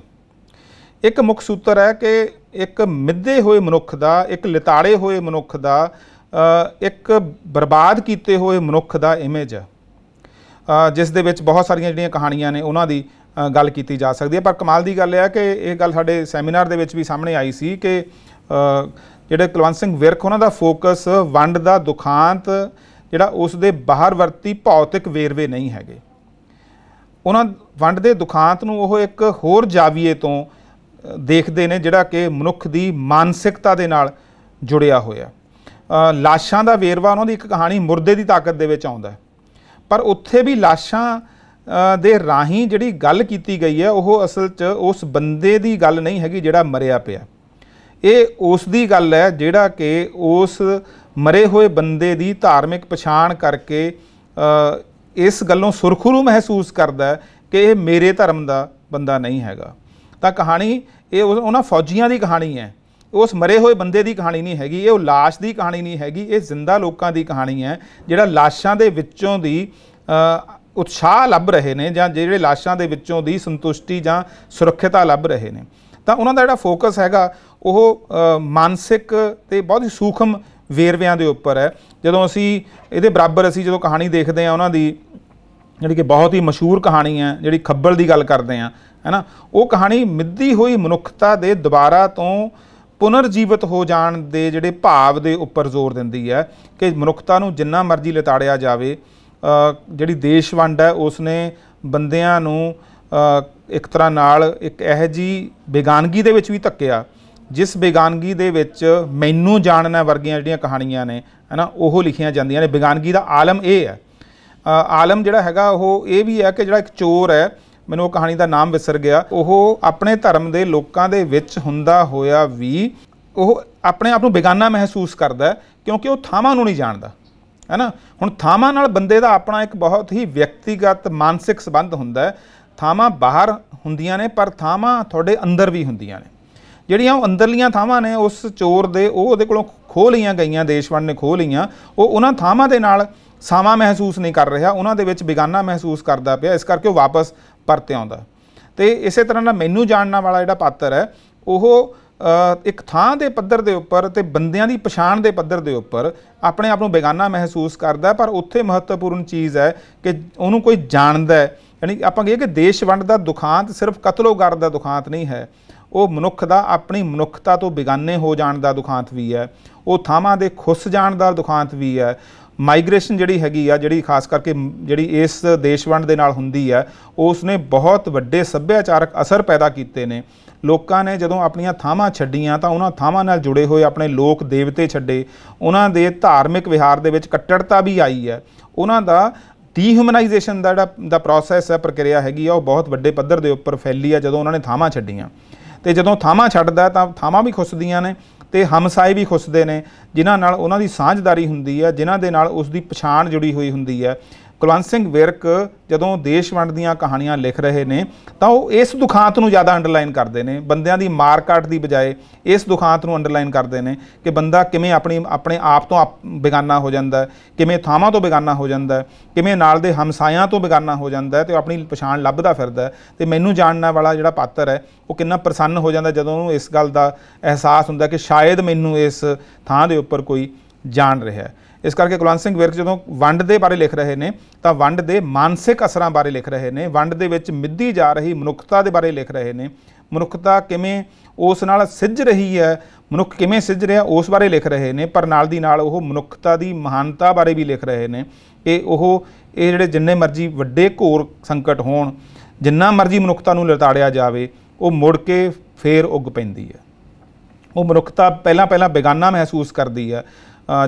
ਇੱਕ ਮੁੱਖ ਸੂਤਰ ਹੈ ਕਿ ਇੱਕ ਮਿੱਧੇ ਹੋਏ ਮਨੁੱਖ ਦਾ, ਇੱਕ ਲਿਤਾੜੇ ਹੋਏ ਮਨੁੱਖ ਦਾ ਇੱਕ ਬਰਬਾਦ ਕੀਤੇ ਹੋਏ ਮਨੁੱਖ ਦਾ ਇਮੇਜ ਹੈ ਜਿਸ ਦੇ ਵਿੱਚ ਬਹੁਤ ਸਾਰੀਆਂ ਜਿਹੜੀਆਂ ਕਹਾਣੀਆਂ ਨੇ, ਉਹਨਾਂ ਦੀ ਗੱਲ ਕੀਤੀ ਜਾ ਸਕਦੀ ਹੈ। ਪਰ ਕਮਾਲ ਦੀ ਗੱਲ ਇਹ ਹੈ ਕਿ ਇਹ ਗੱਲ ਸਾਡੇ ਸੈਮੀਨਾਰ ਦੇ ਵਿੱਚ ਵੀ ਸਾਹਮਣੇ ਆਈ ਸੀ ਕਿ ਜਿਹੜੇ ਕੁਲਵੰਤ ਸਿੰਘ ਵਿਰਕ, ਉਹਨਾਂ ਦਾ ਫੋਕਸ ਵੰਡ ਦਾ ਦੁਖਾਂਤ ਜਿਹੜਾ ਉਸ ਦੇ ਬਾਹਰ ਵਰਤੀ ਭੌਤਿਕ ਵੇਰਵੇ ਨਹੀਂ ਹੈਗੇ। ਉਹਨਾਂ ਵੰਡ ਦੇ ਦੁਖਾਂਤ ਨੂੰ ਉਹ ਇੱਕ ਹੋਰ ਜਾਵੀਏ ਤੋਂ ਦੇਖਦੇ ਨੇ ਜਿਹੜਾ ਕਿ ਮਨੁੱਖ ਦੀ ਮਾਨਸਿਕਤਾ ਦੇ ਨਾਲ ਜੁੜਿਆ ਹੋਇਆ। ਲਾਸ਼ਾਂ ਦਾ ਵੇਰਵਾ ਉਹਨਾਂ ਦੀ ਇੱਕ ਕਹਾਣੀ ਮੁਰਦੇ ਦੀ ਤਾਕਤ ਦੇ ਵਿੱਚ ਆਉਂਦਾ ਪਰ ਉੱਥੇ ਵੀ ਲਾਸ਼ਾਂ ਦੇ ਰਾਹੀਂ ਜਿਹੜੀ ਗੱਲ ਕੀਤੀ ਗਈ ਹੈ, ਉਹ ਅਸਲ 'ਚ ਉਸ ਬੰਦੇ ਦੀ ਗੱਲ ਨਹੀਂ ਹੈਗੀ ਜਿਹੜਾ ਮਰਿਆ ਪਿਆ। ਇਹ ਉਸ ਦੀ ਗੱਲ ਹੈ ਜਿਹੜਾ ਕਿ ਉਸ ਮਰੇ ਹੋਏ ਬੰਦੇ ਦੀ ਧਾਰਮਿਕ ਪਛਾਣ ਕਰਕੇ ਇਸ ਗੱਲੋਂ ਸੁਰਖਰੂ ਮਹਿਸੂਸ ਕਰਦਾ ਕਿ ਇਹ ਮੇਰੇ ਧਰਮ ਦਾ ਬੰਦਾ ਨਹੀਂ ਹੈਗਾ। ਤਾਂ ਕਹਾਣੀ, ਇਹ ਉਹ- ਉਹਨਾਂ ਫੌਜੀਆਂ ਦੀ ਕਹਾਣੀ ਹੈ। ਉਸ ਮਰੇ ਹੋਏ ਬੰਦੇ ਦੀ ਕਹਾਣੀ ਨਹੀਂ ਹੈਗੀ, ਇਹ ਉਹ ਲਾਸ਼ ਦੀ ਕਹਾਣੀ ਨਹੀਂ ਹੈਗੀ, ਇਹ ਜ਼ਿੰਦਾ ਲੋਕਾਂ ਦੀ ਕਹਾਣੀ ਹੈ, ਜਿਹੜਾ ਲਾਸ਼ਾਂ ਦੇ ਵਿੱਚੋਂ ਦੀ ਉਤਸ਼ਾਹ ਲੱਭ ਰਹੇ ਨੇ ਜਾਂ ਜਿਹੜੇ ਲਾਸ਼ਾਂ ਦੇ ਵਿੱਚੋਂ ਦੀ ਸੰਤੁਸ਼ਟੀ ਜਾਂ ਸੁਰੱਖਿਅਤਾ ਲੱਭ ਰਹੇ ਨੇ। ਤਾਂ ਉਹਨਾਂ ਦਾ ਜਿਹੜਾ ਫੋਕਸ ਹੈਗਾ, ਉਹ ਮਾਨਸਿਕ ਤੇ ਬਹੁਤ ਹੀ ਸੂਖਮ ਵੇਰਵਿਆਂ ਦੇ ਉੱਪਰ ਹੈ। ਜਦੋਂ ਅਸੀਂ ਇਹਦੇ ਬਰਾਬਰ ਅਸੀਂ ਜਦੋਂ ਕਹਾਣੀ ਦੇਖਦੇ ਹਾਂ ਉਹਨਾਂ ਦੀ, ਜਿਹੜੀ ਕਿ ਬਹੁਤ ਹੀ ਮਸ਼ਹੂਰ ਕਹਾਣੀ ਹੈ, ਜਿਹੜੀ ਖੱਬਲ ਦੀ ਗੱਲ ਕਰਦੇ ਆ ਹੈਨਾ, ਉਹ ਕਹਾਣੀ ਮਿੱਦੀ ਹੋਈ ਮਨੁੱਖਤਾ ਦੇ ਦੁਬਾਰਾ ਤੋਂ ਪੁਨਰਜੀਵਿਤ ਹੋ ਜਾਣ ਦੇ ਜਿਹੜੇ ਭਾਵ ਦੇ ਉੱਪਰ ਜ਼ੋਰ ਦਿੰਦੀ ਹੈ ਕਿ ਮਨੁੱਖਤਾ ਨੂੰ ਜਿੰਨਾ ਮਰਜ਼ੀ ਲਤਾੜਿਆ ਜਾਵੇ ਜਿਹੜੀ ਦੇਸ਼ ਵੰਡ ਹੈ, ਉਸਨੇ ਬੰਦਿਆਂ ਨੂੰ ਇੱਕ ਤਰ੍ਹਾਂ ਨਾਲ ਇੱਕ ਇਹੋ ਜੀ ਬੇਗਾਨਗੀ ਦੇ ਵਿੱਚ ਵੀ ਧੱਕਿਆ। ਜਿਸ ਬੇਗਾਨਗੀ ਦੇ ਵਿੱਚ ਮੈਨੂੰ ਜਾਣਨਾ ਵਰਗੀਆਂ ਜਿਹੜੀਆਂ ਕਹਾਣੀਆਂ ਨੇ, ਹੈਨਾ, ਉਹ ਲਿਖੀਆਂ ਜਾਂਦੀਆਂ ਨੇ। ਬੇਗਾਨਗੀ ਦਾ ਆਲਮ ਇਹ ਹੈ। ਆਲਮ ਜਿਹੜਾ ਹੈਗਾ, ਉਹ ਇਹ ਵੀ ਹੈ ਕਿ ਜਿਹੜਾ ਇੱਕ ਚੋਰ ਹੈ, ਮੈਨੂੰ ਉਹ ਕਹਾਣੀ ਦਾ ਨਾਮ ਵਿਸਰ ਗਿਆ। ਉਹ ਆਪਣੇ ਧਰਮ ਦੇ ਲੋਕਾਂ ਦੇ ਵਿੱਚ ਹੁੰਦਾ ਹੋਇਆ ਵੀ ਉਹ ਆਪਣੇ ਆਪ ਨੂੰ ਬੇਗਾਨਾ ਮਹਿਸੂਸ ਕਰਦਾ ਕਿਉਂਕਿ ਉਹ ਥਾਵਾਂ ਨੂੰ ਨਹੀਂ ਜਾਣਦਾ ਹੈ ਨਾ ਹੁਣ ਥਾਵਾਂ ਨਾਲ ਬੰਦੇ ਦਾ ਆਪਣਾ ਇੱਕ ਬਹੁਤ ਹੀ ਵਿਅਕਤੀਗਤ ਮਾਨਸਿਕ ਸੰਬੰਧ ਹੁੰਦਾ ਹੈ। ਥਾਵਾਂ ਬਾਹਰ ਹੁੰਦੀਆਂ ਨੇ, ਪਰ ਥਾਵਾਂ ਤੁਹਾਡੇ ਅੰਦਰ ਵੀ ਹੁੰਦੀਆਂ ਨੇ। ਜਿਹੜੀਆਂ ਉਹ ਅੰਦਰਲੀਆਂ ਥਾਵਾਂ ਨੇ, ਉਸ ਚੋਰ ਦੇ, ਉਹ ਉਹਦੇ ਕੋਲੋਂ ਖੋਹ ਲਈਆਂ ਗਈਆਂ ਦੇਸ਼ਵੰਡ ਨੇ ਖੋਹ ਲਈਆਂ। ਉਹ ਉਹਨਾਂ ਥਾਵਾਂ ਦੇ ਨਾਲ ਸਾਮਾ ਮਹਿਸੂਸ ਨਹੀਂ ਕਰ ਰਿਹਾ, ਉਹਨਾਂ ਦੇ ਵਿੱਚ ਬੇਗਾਨਾ ਮਹਿਸੂਸ ਕਰਦਾ ਪਿਆ, ਇਸ ਕਰਕੇ ਉਹ ਵਾਪਸ ਪਰਤੇ ਆਉਂਦਾ। ਤੇ ਇਸੇ ਤਰ੍ਹਾਂ ਨਾਲ ਮੈਨੂੰ ਜਾਣਨਾ ਵਾਲਾ ਜਿਹੜਾ ਪਾਤਰ ਹੈ, ਉਹ ਇੱਕ ਥਾਂ ਦੇ ਪੱਧਰ ਦੇ ਉੱਪਰ ਤੇ ਬੰਦਿਆਂ ਦੀ ਪਛਾਣ ਦੇ ਪੱਧਰ ਦੇ ਉੱਪਰ ਆਪਣੇ ਆਪ ਨੂੰ ਬੇਗਾਨਾ ਮਹਿਸੂਸ ਕਰਦਾ ਪਰ ਉੱਥੇ ਮਹੱਤਵਪੂਰਨ ਚੀਜ਼ ਹੈ ਕਿ ਉਹਨੂੰ ਕੋਈ ਜਾਣਦਾ ਹੈ। ਯਾਨੀ ਆਪਾਂ ਕਹੀਏ ਕਿ ਦੇਸ਼ ਵੰਡ ਦਾ ਦੁਖਾਂਤ ਸਿਰਫ ਕਤਲੋਗਾਰ ਦਾ ਦੁਖਾਂਤ ਨਹੀਂ ਹੈ ਉਹ ਮਨੁੱਖ ਦਾ ਆਪਣੀ ਮਨੁੱਖਤਾ ਤੋਂ ਬਿਗਾਨੇ ਹੋ ਜਾਣ ਦਾ ਦੁਖਾਂਤ ਵੀ ਹੈ। ਉਹ ਥਾਵਾਂ ਦੇ ਖੁੱਸ ਜਾਣ ਦਾ ਦੁਖਾਂਤ ਵੀ ਹੈ। ਮਾਈਗ੍ਰੇਸ਼ਨ ਜਿਹੜੀ ਹੈਗੀ ਆ, ਜਿਹੜੀ ਖਾਸ ਕਰਕੇ ਜਿਹੜੀ ਇਸ ਦੇਸ਼ ਵੰਡ ਦੇ ਨਾਲ ਹੁੰਦੀ ਹੈ ਉਸ ਨੇ ਬਹੁਤ ਵੱਡੇ ਸੱਭਿਆਚਾਰਕ ਅਸਰ ਪੈਦਾ ਕੀਤੇ ਨੇ। ਲੋਕਾਂ ਨੇ ਜਦੋਂ ਆਪਣੀਆਂ ਥਾਵਾਂ ਛੱਡੀਆਂ ਤਾਂ ਉਹਨਾਂ ਥਾਵਾਂ ਨਾਲ ਜੁੜੇ ਹੋਏ ਆਪਣੇ ਲੋਕ ਦੇਵਤੇ ਛੱਡੇ। ਉਹਨਾਂ ਦੇ ਧਾਰਮਿਕ ਵਿਹਾਰ ਦੇ ਵਿੱਚ ਕੱਟੜਤਾ ਵੀ ਆਈ ਹੈ। ਉਹਨਾਂ ਦਾ ਡੀਹਿਊਮਨਾਈਜੇਸ਼ਨ ਦਾ ਜਿਹੜਾ, ਦਾ ਪ੍ਰੋਸੈਸ ਹੈ, ਪ੍ਰਕਿਰਿਆ ਹੈਗੀ ਆ, ਉਹ ਬਹੁਤ ਵੱਡੇ ਪੱਧਰ ਦੇ ਉੱਪਰ ਫੈਲੀ ਆ ਜਦੋਂ ਉਹਨਾਂ ਨੇ ਥਾਵਾਂ ਛੱਡੀਆਂ। ਤੇ ਜਦੋਂ ਥਾਵਾਂ ਛੱਡਦਾ ਤਾਂ ਥਾਵਾਂ ਵੀ ਖੁੱਸਦੀਆਂ ਨੇ ਤੇ ਹਮਸਾਏ ਵੀ ਖੁੱਸਦੇ ਨੇ, ਜਿਨ੍ਹਾਂ ਨਾਲ ਉਹਨਾਂ ਦੀ ਸਾਂਝਦਾਰੀ ਹੁੰਦੀ ਹੈ, ਜਿਨ੍ਹਾਂ ਦੇ ਨਾਲ ਉਸ ਦੀ ਪਛਾਣ ਜੁੜੀ ਹੋਈ ਹੁੰਦੀ ਹੈ। ਕੁਲਵੰਤ ਸਿੰਘ ਵਿਰਕ ਜਦੋਂ ਦੇਸ਼ ਵੰਡ ਦੀਆਂ ਕਹਾਣੀਆਂ ਲਿਖ ਰਹੇ ਨੇ, ਤਾਂ ਉਹ ਇਸ ਦੁਖਾਂਤ ਨੂੰ ਜ਼ਿਆਦਾ ਅੰਡਰਲਾਈਨ ਕਰਦੇ ਨੇ। ਬੰਦਿਆਂ ਦੀ ਮਾਰ ਕਾਟ ਦੀ ਬਜਾਏ ਇਸ ਦੁਖਾਂਤ ਨੂੰ ਅੰਡਰਲਾਈਨ ਕਰਦੇ ਨੇ ਕਿ ਬੰਦਾ ਕਿਵੇਂ ਆਪਣੀ, ਆਪਣੇ ਆਪ ਤੋਂ ਆਪ ਬੇਗਾਨਾ ਹੋ ਜਾਂਦਾ ਹੈ, ਕਿਵੇਂ ਥਾਵਾਂ ਤੋਂ ਬੇਗਾਨਾ ਹੋ ਜਾਂਦਾ ਹੈ, ਕਿਵੇਂ ਨਾਲ ਦੇ ਹਮਸਾਇਆਂ ਤੋਂ ਬੇਗਾਨਾ ਹੋ ਜਾਂਦਾ ਹੈ ਤੇ ਉਹ ਆਪਣੀ ਪਛਾਣ ਲੱਭਦਾ ਫਿਰਦਾ ਹੈ। ਤੇ ਮੈਨੂੰ ਜਾਣਨ ਵਾਲਾ ਜਿਹੜਾ ਪਾਤਰ ਹੈ, ਉਹ ਕਿੰਨਾ ਪ੍ਰਸੰਨ ਹੋ ਜਾਂਦਾ ਜਦੋਂ ਉਹਨੂੰ ਇਸ ਗੱਲ ਦਾ ਅਹਿਸਾਸ ਹੁੰਦਾ ਕਿ ਸ਼ਾਇਦ ਮੈਨੂੰ ਇਸ ਥਾਂ ਦੇ ਉੱਪਰ ਕੋਈ ਜਾਣ ਰਿਹਾ ਹੈ। ਇਸ ਕਰਕੇ ਕੁਲਵੰਤ ਸਿੰਘ ਵਿਰਕ ਜਦੋਂ ਵੰਡ ਦੇ ਬਾਰੇ ਲਿਖ ਰਹੇ ਨੇ, ਤਾਂ ਵੰਡ ਦੇ ਮਾਨਸਿਕ ਅਸਰਾਂ ਬਾਰੇ ਲਿਖ ਰਹੇ ਨੇ, ਵੰਡ ਦੇ ਵਿੱਚ ਮਿੱਧੀ ਜਾ ਰਹੀ ਮਨੁੱਖਤਾ ਦੇ ਬਾਰੇ ਲਿਖ ਰਹੇ ਨੇ। ਮਨੁੱਖਤਾ ਕਿਵੇਂ ਉਸ ਨਾਲ ਸਿੱਝ ਰਹੀ ਹੈ, ਮਨੁੱਖ ਕਿਵੇਂ ਸਿੱਝ ਰਿਹਾ ਉਸ ਬਾਰੇ ਲਿਖ ਰਹੇ ਨੇ, ਪਰ ਨਾਲ ਦੀ ਨਾਲ ਉਹ ਮਨੁੱਖਤਾ ਦੀ ਮਹਾਨਤਾ ਬਾਰੇ ਵੀ ਲਿਖ ਰਹੇ ਨੇ। ਇਹ ਉਹ, ਇਹ ਜਿਹੜੇ ਜਿੰਨੇ ਮਰਜ਼ੀ ਵੱਡੇ ਘੋਰ ਸੰਕਟ ਹੋਣ, ਜਿੰਨਾ ਮਰਜ਼ੀ ਮਨੁੱਖਤਾ ਨੂੰ ਲਤਾੜਿਆ ਜਾਵੇ, ਉਹ ਮੁੜ ਕੇ ਫੇਰ ਉੱਗ ਪੈਂਦੀ ਹੈ। ਉਹ ਮਨੁੱਖਤਾ ਪਹਿਲਾਂ ਪਹਿਲਾਂ ਬੇਗਾਨਾ ਮਹਿਸੂਸ ਕਰਦੀ ਹੈ।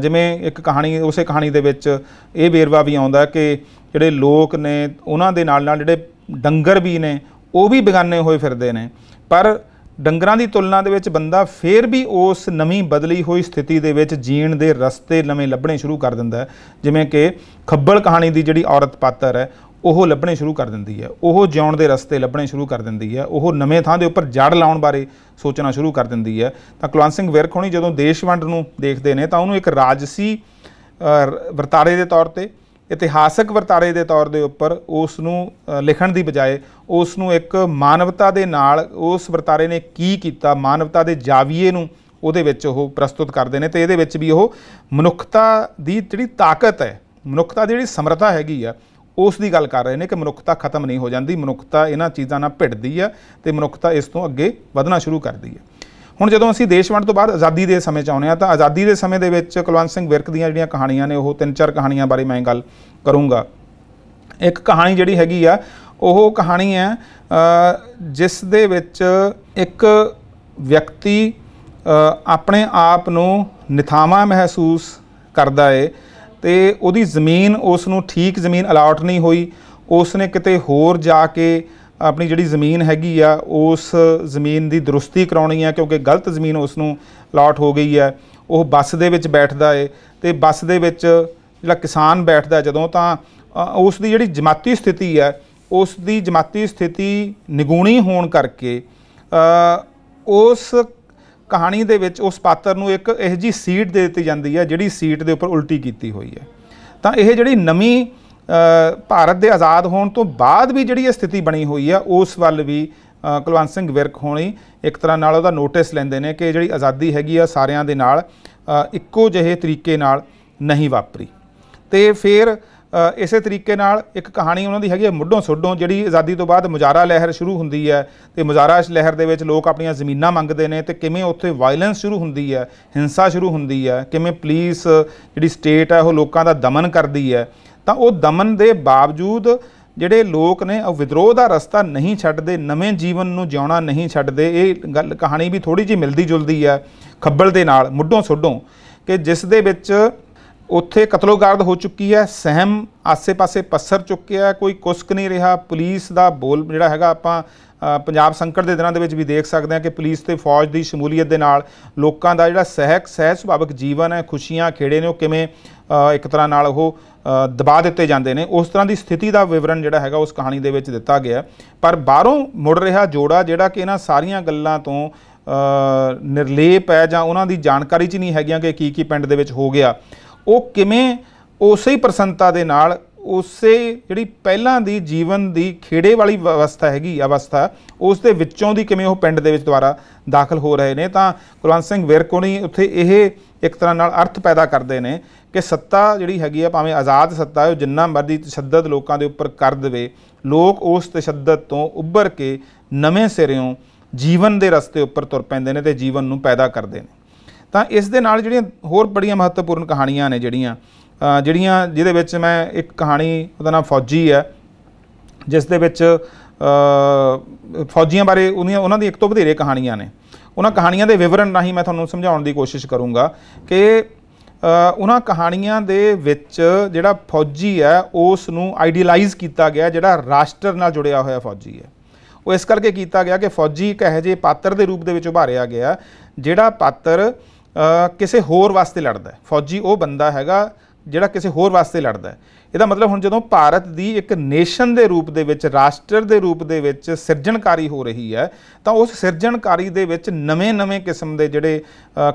ਜਿਵੇਂ ਇੱਕ ਕਹਾਣੀ, ਉਸੇ ਕਹਾਣੀ ਦੇ ਵਿੱਚ ਇਹ ਵੇਰਵਾ ਵੀ ਆਉਂਦਾ ਕਿ ਜਿਹੜੇ ਲੋਕ ਨੇ, ਉਹਨਾਂ ਦੇ ਨਾਲ ਨਾਲ ਜਿਹੜੇ ਡੰਗਰ ਵੀ ਨੇ, ਉਹ ਵੀ ਬੇਗਾਨੇ ਹੋਏ ਫਿਰਦੇ ਨੇ। ਪਰ ਡੰਗਰਾਂ ਦੀ ਤੁਲਨਾ ਦੇ ਵਿੱਚ ਬੰਦਾ ਫੇਰ ਵੀ ਉਸ ਨਵੀਂ ਬਦਲੀ ਹੋਈ ਸਥਿਤੀ ਦੇ ਵਿੱਚ ਜੀਣ ਦੇ ਰਸਤੇ ਨਵੇਂ ਲੱਭਣੇ ਸ਼ੁਰੂ ਕਰ ਦਿੰਦਾ ਹੈ। ਜਿਵੇਂ ਕਿ ਖੱਬਲ ਕਹਾਣੀ ਦੀ ਜਿਹੜੀ ਔਰਤ ਪਾਤਰ ਹੈ ਉਹ ਲੱਭਣੇ ਸ਼ੁਰੂ ਕਰ ਦਿੰਦੀ ਹੈ। ਉਹ ਜਿਉਣ ਦੇ ਰਸਤੇ ਲੱਭਣੇ ਸ਼ੁਰੂ ਕਰ ਦਿੰਦੀ ਹੈ। ਉਹ ਨਵੇਂ ਥਾਂ ਦੇ ਉੱਪਰ ਜੜ ਲਾਉਣ ਬਾਰੇ ਸੋਚਣਾ ਸ਼ੁਰੂ ਕਰ ਦਿੰਦੀ ਹੈ। ਤਾਂ ਕੁਲਵੰਤ ਸਿੰਘ ਵਿਰਕ ਹੋਣੀ ਜਦੋਂ ਦੇਸ਼ ਵੰਡ ਨੂੰ ਦੇਖਦੇ ਨੇ ਤਾਂ ਉਹਨੂੰ ਇੱਕ ਰਾਜਸੀ ਵਰਤਾਰੇ ਦੇ ਤੌਰ ਤੇ, ਇਤਿਹਾਸਕ ਵਰਤਾਰੇ ਦੇ ਤੌਰ ਦੇ ਉੱਪਰ ਉਸ ਨੂੰ ਲਿਖਣ ਦੀ ਬਜਾਏ ਉਸ ਨੂੰ ਇੱਕ ਮਾਨਵਤਾ ਦੇ ਨਾਲ ਉਸ ਵਰਤਾਰੇ ਨੇ ਕੀ ਕੀਤਾ, ਮਾਨਵਤਾ ਦੇ ਜਾਵੀਏ ਨੂੰ ਉਹਦੇ ਵਿੱਚ ਉਹ ਪ੍ਰਸਤੁਤ ਕਰਦੇ ਨੇ ਤੇ ਇਹਦੇ ਵਿੱਚ ਵੀ ਉਹ ਮਨੁੱਖਤਾ ਦੀ ਜਿਹੜੀ ਤਾਕਤ ਹੈ, ਮਨੁੱਖਤਾ ਦੀ ਜਿਹੜੀ ਸਮਰੱਥਾ ਹੈਗੀ ਆ ਉਸ ਦੀ ਗੱਲ ਕਰ ਰਹੇ ਨੇ ਕਿ ਮਨੁੱਖਤਾ ਖਤਮ ਨਹੀਂ ਹੋ ਜਾਂਦੀ, ਮਨੁੱਖਤਾ ਇਹਨਾਂ ਚੀਜ਼ਾਂ ਨਾਲ ਭਿੜਦੀ ਆ ਤੇ ਮਨੁੱਖਤਾ ਇਸ ਤੋਂ ਅੱਗੇ ਵਧਣਾ ਸ਼ੁਰੂ ਕਰਦੀ ਹੈ। ਹੁਣ ਜਦੋਂ ਅਸੀਂ ਦੇਸ਼ ਵੰਡ ਤੋਂ ਬਾਅਦ ਆਜ਼ਾਦੀ ਦੇ ਸਮੇਂ 'ਚ ਆਉਂਦੇ ਆ ਤਾਂ ਆਜ਼ਾਦੀ ਦੇ ਸਮੇਂ ਦੇ ਵਿੱਚ ਕੁਲਵੰਤ ਸਿੰਘ ਵਿਰਕ ਦੀਆਂ ਜਿਹੜੀਆਂ ਕਹਾਣੀਆਂ ਨੇ, ਉਹ ਤਿੰਨ ਚਾਰ ਕਹਾਣੀਆਂ ਬਾਰੇ ਮੈਂ ਗੱਲ ਕਰੂੰਗਾ। ਇੱਕ ਕਹਾਣੀ ਜਿਹੜੀ ਹੈਗੀ ਆ, ਉਹ ਕਹਾਣੀ ਹੈ ਜਿਸ ਦੇ ਵਿੱਚ ਇੱਕ ਵਿਅਕਤੀ ਆਪਣੇ ਆਪ ਨੂੰ ਨਿਥਾਵਾਂ ਮਹਿਸੂਸ ਕਰਦਾ ਏ ਤੇ ਉਹਦੀ ਜ਼ਮੀਨ ਉਸ ਨੂੰ ਠੀਕ ਜ਼ਮੀਨ ਅਲਾਟ ਨਹੀਂ ਹੋਈ। ਉਸ ਨੇ ਕਿਤੇ ਹੋਰ ਜਾ ਕੇ ਆਪਣੀ ਜਿਹੜੀ ਜ਼ਮੀਨ ਹੈਗੀ ਆ, ਉਸ ਜ਼ਮੀਨ ਦੀ ਦਰੁਸਤੀ ਕਰਾਉਣੀ ਆ, ਕਿਉਂਕਿ ਗਲਤ ਜ਼ਮੀਨ ਉਸ ਨੂੰ ਅਲਾਟ ਹੋ ਗਈ ਹੈ ਉਹ ਬੱਸ ਦੇ ਵਿੱਚ ਬੈਠਦਾ ਏ ਤੇ ਬੱਸ ਦੇ ਵਿੱਚ ਜਿਹੜਾ ਕਿਸਾਨ ਬੈਠਦਾ ਜਦੋਂ ਤਾਂ ਉਸ ਦੀ ਜਿਹੜੀ ਜਮਾਤੀ ਸਥਿਤੀ ਹੈ ਉਸ ਦੀ ਜਮਾਤੀ ਸਥਿਤੀ ਨਿਗੂਣੀ ਹੋਣ ਕਰਕੇ ਉਸ ਕਹਾਣੀ ਦੇ ਵਿੱਚ ਉਸ ਪਾਤਰ ਨੂੰ ਇੱਕ ਇਹੋ ਜੀ ਸੀਟ ਦੇ ਦਿੱਤੀ ਜਾਂਦੀ ਹੈ, ਜਿਹੜੀ ਸੀਟ ਦੇ ਉੱਪਰ ਉਲਟੀ ਕੀਤੀ ਹੋਈ ਹੈ। ਤਾਂ ਇਹ ਜਿਹੜੀ ਨਵੀਂ ਭਾਰਤ ਦੇ ਆਜ਼ਾਦ ਹੋਣ ਤੋਂ ਬਾਅਦ ਵੀ ਜਿਹੜੀ ਇਹ ਸਥਿਤੀ ਬਣੀ ਹੋਈ ਆ ਉਸ ਵੱਲ ਵੀ ਕੁਲਵੰਤ ਸਿੰਘ ਵਿਰਕ ਹੋਣੀ ਇੱਕ ਤਰ੍ਹਾਂ ਨਾਲ ਉਹਦਾ ਨੋਟਿਸ ਲੈਂਦੇ ਨੇ ਕਿ ਜਿਹੜੀ ਆਜ਼ਾਦੀ ਹੈਗੀ ਆ ਸਾਰਿਆਂ ਦੇ ਨਾਲ ਇੱਕੋ ਜਿਹੇ ਤਰੀਕੇ ਨਾਲ ਨਹੀਂ ਵਾਪਰੀ। ਤੇ ਫਿਰ ਇਸੇ ਤਰੀਕੇ ਨਾਲ ਇੱਕ ਕਹਾਣੀ ਉਹਨਾਂ ਦੀ ਹੈਗੀ ਹੈ ਮੁੱਢੋਂ ਸੋਢੋਂ, ਜਿਹੜੀ ਆਜ਼ਾਦੀ ਤੋਂ ਬਾਅਦ ਮੁਜ਼ਾਰਾ ਲਹਿਰ ਸ਼ੁਰੂ ਹੁੰਦੀ ਹੈ ਤੇ ਮੁਜ਼ਾਰਾ ਲਹਿਰ ਦੇ ਵਿੱਚ ਲੋਕ ਆਪਣੀਆਂ ਜ਼ਮੀਨਾਂ ਮੰਗਦੇ ਨੇ ਤੇ ਕਿਵੇਂ ਉੱਥੇ ਵਾਇਲੈਂਸ ਸ਼ੁਰੂ ਹੁੰਦੀ ਹੈ, ਹਿੰਸਾ ਸ਼ੁਰੂ ਹੁੰਦੀ ਹੈ, ਕਿਵੇਂ ਪੁਲਿਸ ਜਿਹੜੀ ਸਟੇਟ ਹੈ ਉਹ ਲੋਕਾਂ ਦਾ ਦਮਨ ਕਰਦੀ ਹੈ, ਤਾਂ ਉਹ ਦਮਨ ਦੇ ਬਾਵਜੂਦ ਜਿਹੜੇ ਲੋਕ ਨੇ ਉਹ ਵਿਦਰੋਹ ਦਾ ਰਸਤਾ ਨਹੀਂ ਛੱਡਦੇ, ਨਵੇਂ ਜੀਵਨ ਨੂੰ ਜਿਉਣਾ ਨਹੀਂ ਛੱਡਦੇ, ਇਹ ਗੱਲ ਕਹਾਣੀ ਵੀ ਥੋੜੀ ਜਿਹੀ ਮਿਲਦੀ ਜੁਲਦੀ ਹੈ ਖੱਬਲ ਦੇ ਨਾਲ, ਮੁੱਢੋਂ ਸੋਢੋਂ, ਕਿ ਜਿਸ ਦੇ ਵਿੱਚ ਉੱਥੇ ਕਤਲੋਗਾਰਦ ਹੋ ਚੁੱਕੀ ਹੈ, ਸਹਿਮ ਆਸੇ-ਪਾਸੇ ਪੱਸਰ ਚੁੱਕਿਆ ਕੋਈ ਕੁਸਕ ਨਹੀਂ ਰਿਹਾ, ਪੁਲਿਸ ਦਾ ਬੋਲ ਜਿਹੜਾ ਹੈਗਾ ਆਪਾਂ ਪੰਜਾਬ ਸੰਕਟ ਦੇ ਦਿਨਾਂ ਦੇ ਵਿੱਚ ਵੀ ਦੇਖ ਸਕਦੇ ਹਾਂ ਕਿ ਪੁਲਿਸ ਤੇ ਫੌਜ ਦੀ ਸ਼ਮੂਲੀਅਤ ਦੇ ਨਾਲ ਲੋਕਾਂ ਦਾ ਜਿਹੜਾ ਸਹਿਕ ਸਹਿ ਸੁਭਾਵਿਕ ਜੀਵਨ ਹੈ, ਖੁਸ਼ੀਆਂ ਖੇੜੇ ਨੇ, ਉਹ ਕਿਵੇਂ ਇੱਕ ਤਰ੍ਹਾਂ ਨਾਲ ਉਹ ਦਬਾ ਦਿੱਤੇ ਜਾਂਦੇ ਨੇ, ਉਸ ਤਰ੍ਹਾਂ ਦੀ ਸਥਿਤੀ ਦਾ ਵਿਵਰਣ ਜਿਹੜਾ ਹੈਗਾ ਉਸ ਕਹਾਣੀ ਦੇ ਵਿੱਚ ਦਿੱਤਾ ਗਿਆ ਪਰ ਬਾਹਰੋਂ ਮੁੜ ਰਿਹਾ ਜੋੜਾ ਜਿਹੜਾ ਕਿ ਇਹਨਾਂ ਸਾਰੀਆਂ ਗੱਲਾਂ ਤੋਂ ਨਿਰਲੇਪ ਹੈ ਜਾਂ ਉਹਨਾਂ ਦੀ ਜਾਣਕਾਰੀ 'ਚ ਨਹੀਂ ਹੈਗੀਆਂ ਕਿ ਕੀ ਕੀ ਪਿੰਡ ਦੇ ਵਿੱਚ ਹੋ ਗਿਆ। ਉਹ ਕਿਵੇਂ ਉਸੇ ਹੀ ਪ੍ਰਸੰਨਤਾ ਦੇ ਨਾਲ, ਉਸੇ ਜਿਹੜੀ ਪਹਿਲਾਂ ਦੀ ਜੀਵਨ ਦੀ ਖੇੜੇ ਵਾਲੀ ਅਵਸਥਾ ਹੈਗੀ, ਅਵਸਥਾ ਉਸ ਦੇ ਵਿੱਚੋਂ ਦੀ ਕਿਵੇਂ ਉਹ ਪਿੰਡ ਦੇ ਵਿੱਚ ਦੁਬਾਰਾ ਦਾਖਲ ਹੋ ਰਹੇ ਨੇ, ਤਾਂ ਕੁਲਵੰਤ ਸਿੰਘ ਵਿਰਕ ਉੱਥੇ ਇਹ ਇੱਕ ਤਰ੍ਹਾਂ ਨਾਲ ਅਰਥ ਪੈਦਾ ਕਰਦੇ ਨੇ ਕਿ ਸੱਤਾ ਜਿਹੜੀ ਹੈਗੀ ਆ, ਭਾਵੇਂ ਆਜ਼ਾਦ ਸੱਤਾ ਹੈ, ਉਹ ਜਿੰਨਾ ਮਰਜ਼ੀ ਤਸ਼ੱਦਦ ਲੋਕਾਂ ਦੇ ਉੱਪਰ ਕਰ ਦੇਵੇ, ਲੋਕ ਉਸ ਤਸ਼ੱਦਦ ਤੋਂ ਉੱਭਰ ਕੇ ਨਵੇਂ ਸਿਰਿਓਂ ਜੀਵਨ ਦੇ ਰਸਤੇ ਉੱਪਰ ਤੁਰ ਪੈਂਦੇ ਨੇ ਤੇ ਜੀਵਨ ਨੂੰ ਪੈਦਾ ਕਰਦੇ ਨੇ। ਤਾਂ ਇਸ ਦੇ ਨਾਲ ਜਿਹੜੀਆਂ ਹੋਰ ਬੜੀਆਂ ਮਹੱਤਵਪੂਰਨ ਕਹਾਣੀਆਂ ਨੇ ਜਿਹੜੀਆਂ ਜਿਹੜੀਆਂ ਜਿਹਦੇ ਵਿੱਚ ਮੈਂ ਇੱਕ ਕਹਾਣੀ, ਉਹਦਾ ਨਾਮ ਫੌਜੀ ਹੈ, ਜਿਸ ਦੇ ਵਿੱਚ ਫੌਜੀਆਂ ਬਾਰੇ ਉਹਦੀਆਂ, ਉਹਨਾਂ ਦੀ ਇੱਕ ਤੋਂ ਵਧੇਰੇ ਕਹਾਣੀਆਂ ਨੇ। ਉਹਨਾਂ ਕਹਾਣੀਆਂ ਦੇ ਵਿਵਰਣ ਰਾਹੀਂ ਮੈਂ ਤੁਹਾਨੂੰ ਸਮਝਾਉਣ ਦੀ ਕੋਸ਼ਿਸ਼ ਕਰੂੰਗਾ ਕਿ ਉਹਨਾਂ ਕਹਾਣੀਆਂ ਦੇ ਵਿੱਚ ਜਿਹੜਾ ਫੌਜੀ ਹੈ ਉਸ ਨੂੰ ਆਈਡੀਅਲਾਈਜ਼ ਕੀਤਾ ਗਿਆ ਜਿਹੜਾ ਰਾਸ਼ਟਰ ਨਾਲ ਜੁੜਿਆ ਹੋਇਆ ਫੌਜੀ ਹੈ। ਉਹ ਇਸ ਕਰਕੇ ਕੀਤਾ ਗਿਆ ਕਿ ਫੌਜੀ ਇੱਕ ਇਹੋ ਜਿਹੇ ਪਾਤਰ ਦੇ ਰੂਪ ਦੇ ਵਿੱਚ ਉਭਾਰਿਆ ਗਿਆ, ਜਿਹੜਾ ਪਾਤਰ ਕਿਸੇ ਹੋਰ ਵਾਸਤੇ ਲੜਦਾ ਹੈ। ਫੌਜੀ ਉਹ ਬੰਦਾ ਹੈਗਾ ਜਿਹੜਾ ਕਿਸੇ ਹੋਰ ਵਾਸਤੇ ਲੜਦਾ ਹੈ। ਇਹਦਾ ਮਤਲਬ ਹੁਣ ਜਦੋਂ ਭਾਰਤ ਦੀ ਇੱਕ ਨੇਸ਼ਨ ਦੇ ਰੂਪ ਦੇ ਵਿੱਚ, ਰਾਸ਼ਟਰ ਦੇ ਰੂਪ ਦੇ ਵਿੱਚ ਸਿਰਜਣਕਾਰੀ ਹੋ ਰਹੀ ਹੈ, ਤਾਂ ਉਸ ਸਿਰਜਣਕਾਰੀ ਦੇ ਵਿੱਚ ਨਵੇਂ-ਨਵੇਂ ਕਿਸਮ ਦੇ ਜਿਹੜੇ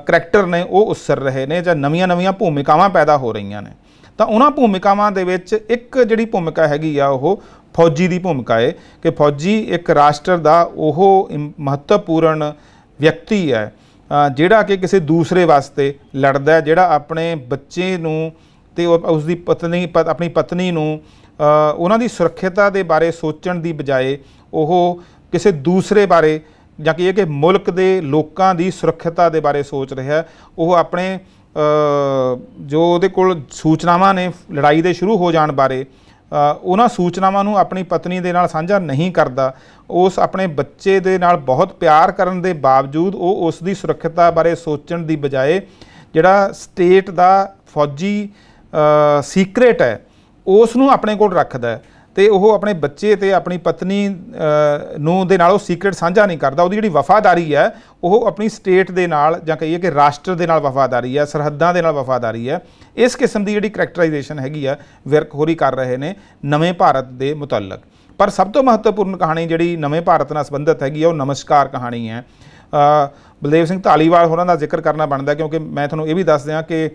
ਕਰੈਕਟਰ ਨੇ ਉਹ ਉਸਰ ਰਹੇ ਨੇ ਜਾਂ ਨਵੀਆਂ-ਨਵੀਆਂ ਭੂਮਿਕਾਵਾਂ ਪੈਦਾ ਹੋ ਰਹੀਆਂ ਨੇ। ਤਾਂ ਉਹਨਾਂ ਭੂਮਿਕਾਵਾਂ ਦੇ ਵਿੱਚ ਇੱਕ ਜਿਹੜੀ ਭੂਮਿਕਾ ਹੈਗੀ ਆ ਉਹ ਫੌਜੀ ਦੀ ਭੂਮਿਕਾ ਹੈ ਕਿ ਫੌਜੀ ਇੱਕ ਰਾਸ਼ਟਰ ਦਾ ਉਹ ਮਹੱਤਵਪੂਰਨ ਵਿਅਕਤੀ ਹੈ। ਜਿਹੜਾ ਕਿ ਕਿਸੇ ਦੂਸਰੇ ਵਾਸਤੇ ਲੜਦਾ ਜਿਹੜਾ ਆਪਣੇ ਬੱਚੇ ਨੂੰ ਤੇ ਉਹ- ਉਸ ਦੀ ਪਤਨੀ ਪ- ਆਪਣੀ ਪਤਨੀ ਨੂੰ ਉਹਨਾਂ ਦੀ ਸੁਰੱਖਿਅਤਾ ਦੇ ਬਾਰੇ ਸੋਚਣ ਦੀ ਬਜਾਏ ਉਹ ਕਿਸੇ ਦੂਸਰੇ ਬਾਰੇ ਜਾਂ ਕਿ ਇਹ ਕਿ ਮੁਲਕ ਦੇ ਲੋਕਾਂ ਦੀ ਸੁਰੱਖਿਅਤਾ ਦੇ ਬਾਰੇ ਸੋਚ ਰਿਹਾ ਉਹ ਆਪਣੇ ਜੋ ਉਹਦੇ ਕੋਲ ਸੂਚਨਾਵਾਂ ਨੇ, ਲੜਾਈ ਦੇ ਸ਼ੁਰੂ ਹੋ ਜਾਣ ਬਾਰੇ ਉਹਨਾਂ ਸੂਚਨਾਵਾਂ ਨੂੰ ਆਪਣੀ ਪਤਨੀ ਦੇ ਨਾਲ ਸਾਂਝਾ ਨਹੀਂ ਕਰਦਾ। ਉਸ ਆਪਣੇ ਬੱਚੇ ਦੇ ਨਾਲ ਬਹੁਤ ਪਿਆਰ ਕਰਨ ਦੇ ਬਾਵਜੂਦ ਉਹ ਉਸ ਦੀ ਸੁਰੱਖਿਅਤਾ ਬਾਰੇ ਸੋਚਣ ਦੀ ਬਜਾਏ ਜਿਹੜਾ ਸਟੇਟ ਦਾ ਫੌਜੀ ਸੀਕ੍ਰੇਟ ਹੈ, ਉਸ ਨੂੰ ਆਪਣੇ ਕੋਲ ਰੱਖਦਾ ਹੈ। ਤੇ ਉਹ ਆਪਣੇ ਬੱਚੇ ਤੇ ਆਪਣੀ ਪਤਨੀ ਨੂੰ ਦੇ ਨਾਲ ਉਹ ਸੀਕ੍ਰੇਟ ਸਾਂਝਾ ਨਹੀਂ ਕਰਦਾ। ਉਹਦੀ ਜਿਹੜੀ ਵਫਾਦਾਰੀ ਹੈ, ਉਹ ਆਪਣੀ ਸਟੇਟ ਦੇ ਨਾਲ ਜਾਂ ਕਹੀਏ ਕਿ ਰਾਸ਼ਟਰ ਦੇ ਨਾਲ ਵਫਾਦਾਰੀ ਹੈ, ਸਰਹੱਦਾਂ ਦੇ ਨਾਲ ਵਫਾਦਾਰੀ ਹੈ। ਇਸ ਕਿਸਮ ਦੀ ਜਿਹੜੀ ਕਰੈਕਟਰਾਈਜੇਸ਼ਨ ਹੈਗੀ ਆ ਵਿਰਕ ਹੋਰੀ ਕਰ ਰਹੇ ਨੇ ਨਵੇਂ ਭਾਰਤ ਦੇ ਮੁਤਲਕ। ਪਰ ਸਭ ਤੋਂ ਮਹੱਤਵਪੂਰਨ ਕਹਾਣੀ ਜਿਹੜੀ ਨਵੇਂ ਭਾਰਤ ਨਾਲ ਸੰਬੰਧਿਤ ਹੈਗੀ ਆ, ਉਹ ਨਮਸਕਾਰ ਕਹਾਣੀ ਹੈ। ਬਲਦੇਵ ਸਿੰਘ ਧਾਲੀਵਾਲ ਹੋਰਾਂ ਦਾ ਜ਼ਿਕਰ ਕਰਨਾ ਬਣਦਾ, ਕਿਉਂਕਿ ਮੈਂ ਤੁਹਾਨੂੰ ਇਹ ਵੀ ਦੱਸ ਦਿਆਂ ਕਿ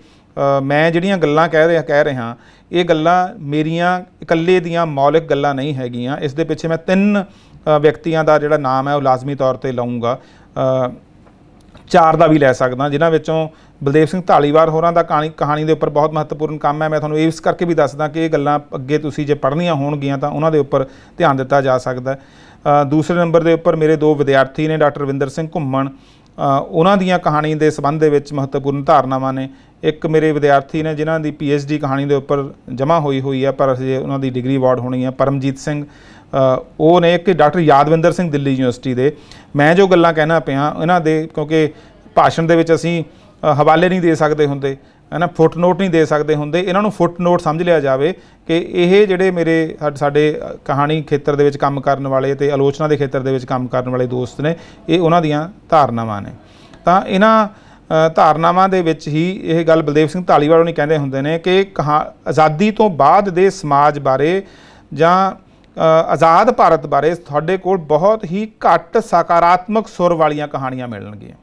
ਮੈਂ ਜਿਹੜੀਆਂ ਗੱਲਾਂ ਕਹਿ ਰਿਹਾ ਕਹਿ ਰਿਹਾ, ਇਹ ਗੱਲਾਂ ਮੇਰੀਆਂ ਇਕੱਲੇ ਦੀਆਂ ਮੌਲਿਕ ਗੱਲਾਂ ਨਹੀਂ ਹੈਗੀਆਂ। ਇਸ ਦੇ ਪਿੱਛੇ ਮੈਂ ਤਿੰਨ ਵਿਅਕਤੀਆਂ ਦਾ ਜਿਹੜਾ ਨਾਮ ਹੈ ਉਹ ਲਾਜ਼ਮੀ ਤੌਰ ਤੇ ਲਵਾਂਗਾ ਚਾਰ ਦਾ ਵੀ ਲੈ ਸਕਦਾ, ਜਿਨ੍ਹਾਂ ਵਿੱਚੋਂ ਬਲਦੇਵ ਸਿੰਘ ਢਾਲੀਵਾਲ ਹੋਰਾਂ ਦਾ ਕਹਾਣੀ ਕਹਾਣੀ ਦੇ ਉੱਪਰ ਬਹੁਤ ਮਹੱਤਵਪੂਰਨ ਕੰਮ ਹੈ। ਮੈਂ ਤੁਹਾਨੂੰ ਇਸ ਕਰਕੇ ਵੀ ਦੱਸਦਾ ਕਿ ਇਹ ਗੱਲਾਂ ਅੱਗੇ ਤੁਸੀਂ ਜੇ ਪੜ੍ਹਨੀਆਂ ਹੋਣਗੀਆਂ ਤਾਂ ਉਹਨਾਂ ਦੇ ਉੱਪਰ ਧਿਆਨ ਦਿੱਤਾ ਜਾ ਸਕਦਾ ਹੈ। ਦੂਸਰੇ ਨੰਬਰ ਦੇ ਉੱਪਰ ਮੇਰੇ ਦੋ ਵਿਦਿਆਰਥੀ ਨੇ, ਡਾਕਟਰ ਰਵਿੰਦਰ ਸਿੰਘ ਘੁੰਮਣ। ਉਹਨਾਂ ਦੀਆਂ ਕਹਾਣੀ ਦੇ ਸੰਬੰਧ ਦੇ ਵਿੱਚ ਮਹੱਤਵਪੂਰਨ ਧਾਰਨਾਵਾਂ ਨੇ। ਇੱਕ ਮੇਰੇ ਵਿਦਿਆਰਥੀ ਨੇ ਜਿਨ੍ਹਾਂ ਦੀ ਡੀ ਕਹਾਣੀ ਦੇ ਉੱਪਰ ਜਮ੍ਹਾਂ ਹੋਈ ਹੋਈ ਹੈ, ਪਰ ਅਜੇ ਉਹਨਾਂ ਦੀ ਡਿਗਰੀ ਅਵਾਰਡ ਹੋਣੀ ਹੈ, ਪਰਮਜੀਤ ਸਿੰਘ। ਉਹ ਨੇ ਇੱਕ ਡਾਕਟਰ ਯਾਦਵਿੰਦਰ ਸਿੰਘ ਦਿੱਲੀ ਯੂਨੀਵਰਸਿਟੀ ਦੇ। ਮੈਂ ਜੋ ਗੱਲਾਂ ਕਹਿਣਾ ਪਿਆ, ਇਹਨਾਂ ਦੇ ਕਿਉਂਕਿ ਭਾਸ਼ਣ ਦੇ ਵਿੱਚ ਅਸੀਂ ਹਵਾਲੇ ਨਹੀਂ ਦੇ ਸਕਦੇ ਹੁੰਦੇ ਹੈ ਨਾ ਫੁੱਟਨੋਟ ਨਹੀਂ ਦੇ ਸਕਦੇ ਹੁੰਦੇ। ਇਹਨਾਂ ਨੂੰ ਫੁੱਟਨੋਟ ਸਮਝ ਲਿਆ ਜਾਵੇ ਕਿ ਇਹ ਜਿਹੜੇ ਮੇਰੇ ਸਾਡ- ਸਾਡੇ ਕਹਾਣੀ ਖੇਤਰ ਦੇ ਵਿੱਚ ਕੰਮ ਕਰਨ ਵਾਲੇ ਤੇ ਆਲੋਚਨਾ ਦੇ ਖੇਤਰ ਦੇ ਵਿੱਚ ਕੰਮ ਕਰਨ ਵਾਲੇ ਦੋਸਤ ਨੇ, ਇਹ ਉਹਨਾਂ ਦੀਆਂ ਧਾਰਨਾਵਾਂ ਨੇ। ਤਾਂ ਇਹਨਾਂ ਧਾਰਨਾਵਾਂ ਦੇ ਵਿੱਚ ਹੀ ਇਹ ਗੱਲ ਬਲਦੇਵ ਸਿੰਘ ਧਾਲੀਵਾਲ ਨਹੀਂ ਕਹਿੰਦੇ ਹੁੰਦੇ ਨੇ ਕਿ ਕਹਾ, ਆਜ਼ਾਦੀ ਤੋਂ ਬਾਅਦ ਦੇ ਸਮਾਜ ਬਾਰੇ ਜਾਂ ਆਜ਼ਾਦ ਭਾਰਤ ਬਾਰੇ ਤੁਹਾਡੇ ਕੋਲ ਬਹੁਤ ਹੀ ਘੱਟ ਸਕਾਰਾਤਮਕ ਸੁਰ ਵਾਲੀਆਂ ਕਹਾਣੀਆਂ ਮਿਲਣਗੀਆਂ।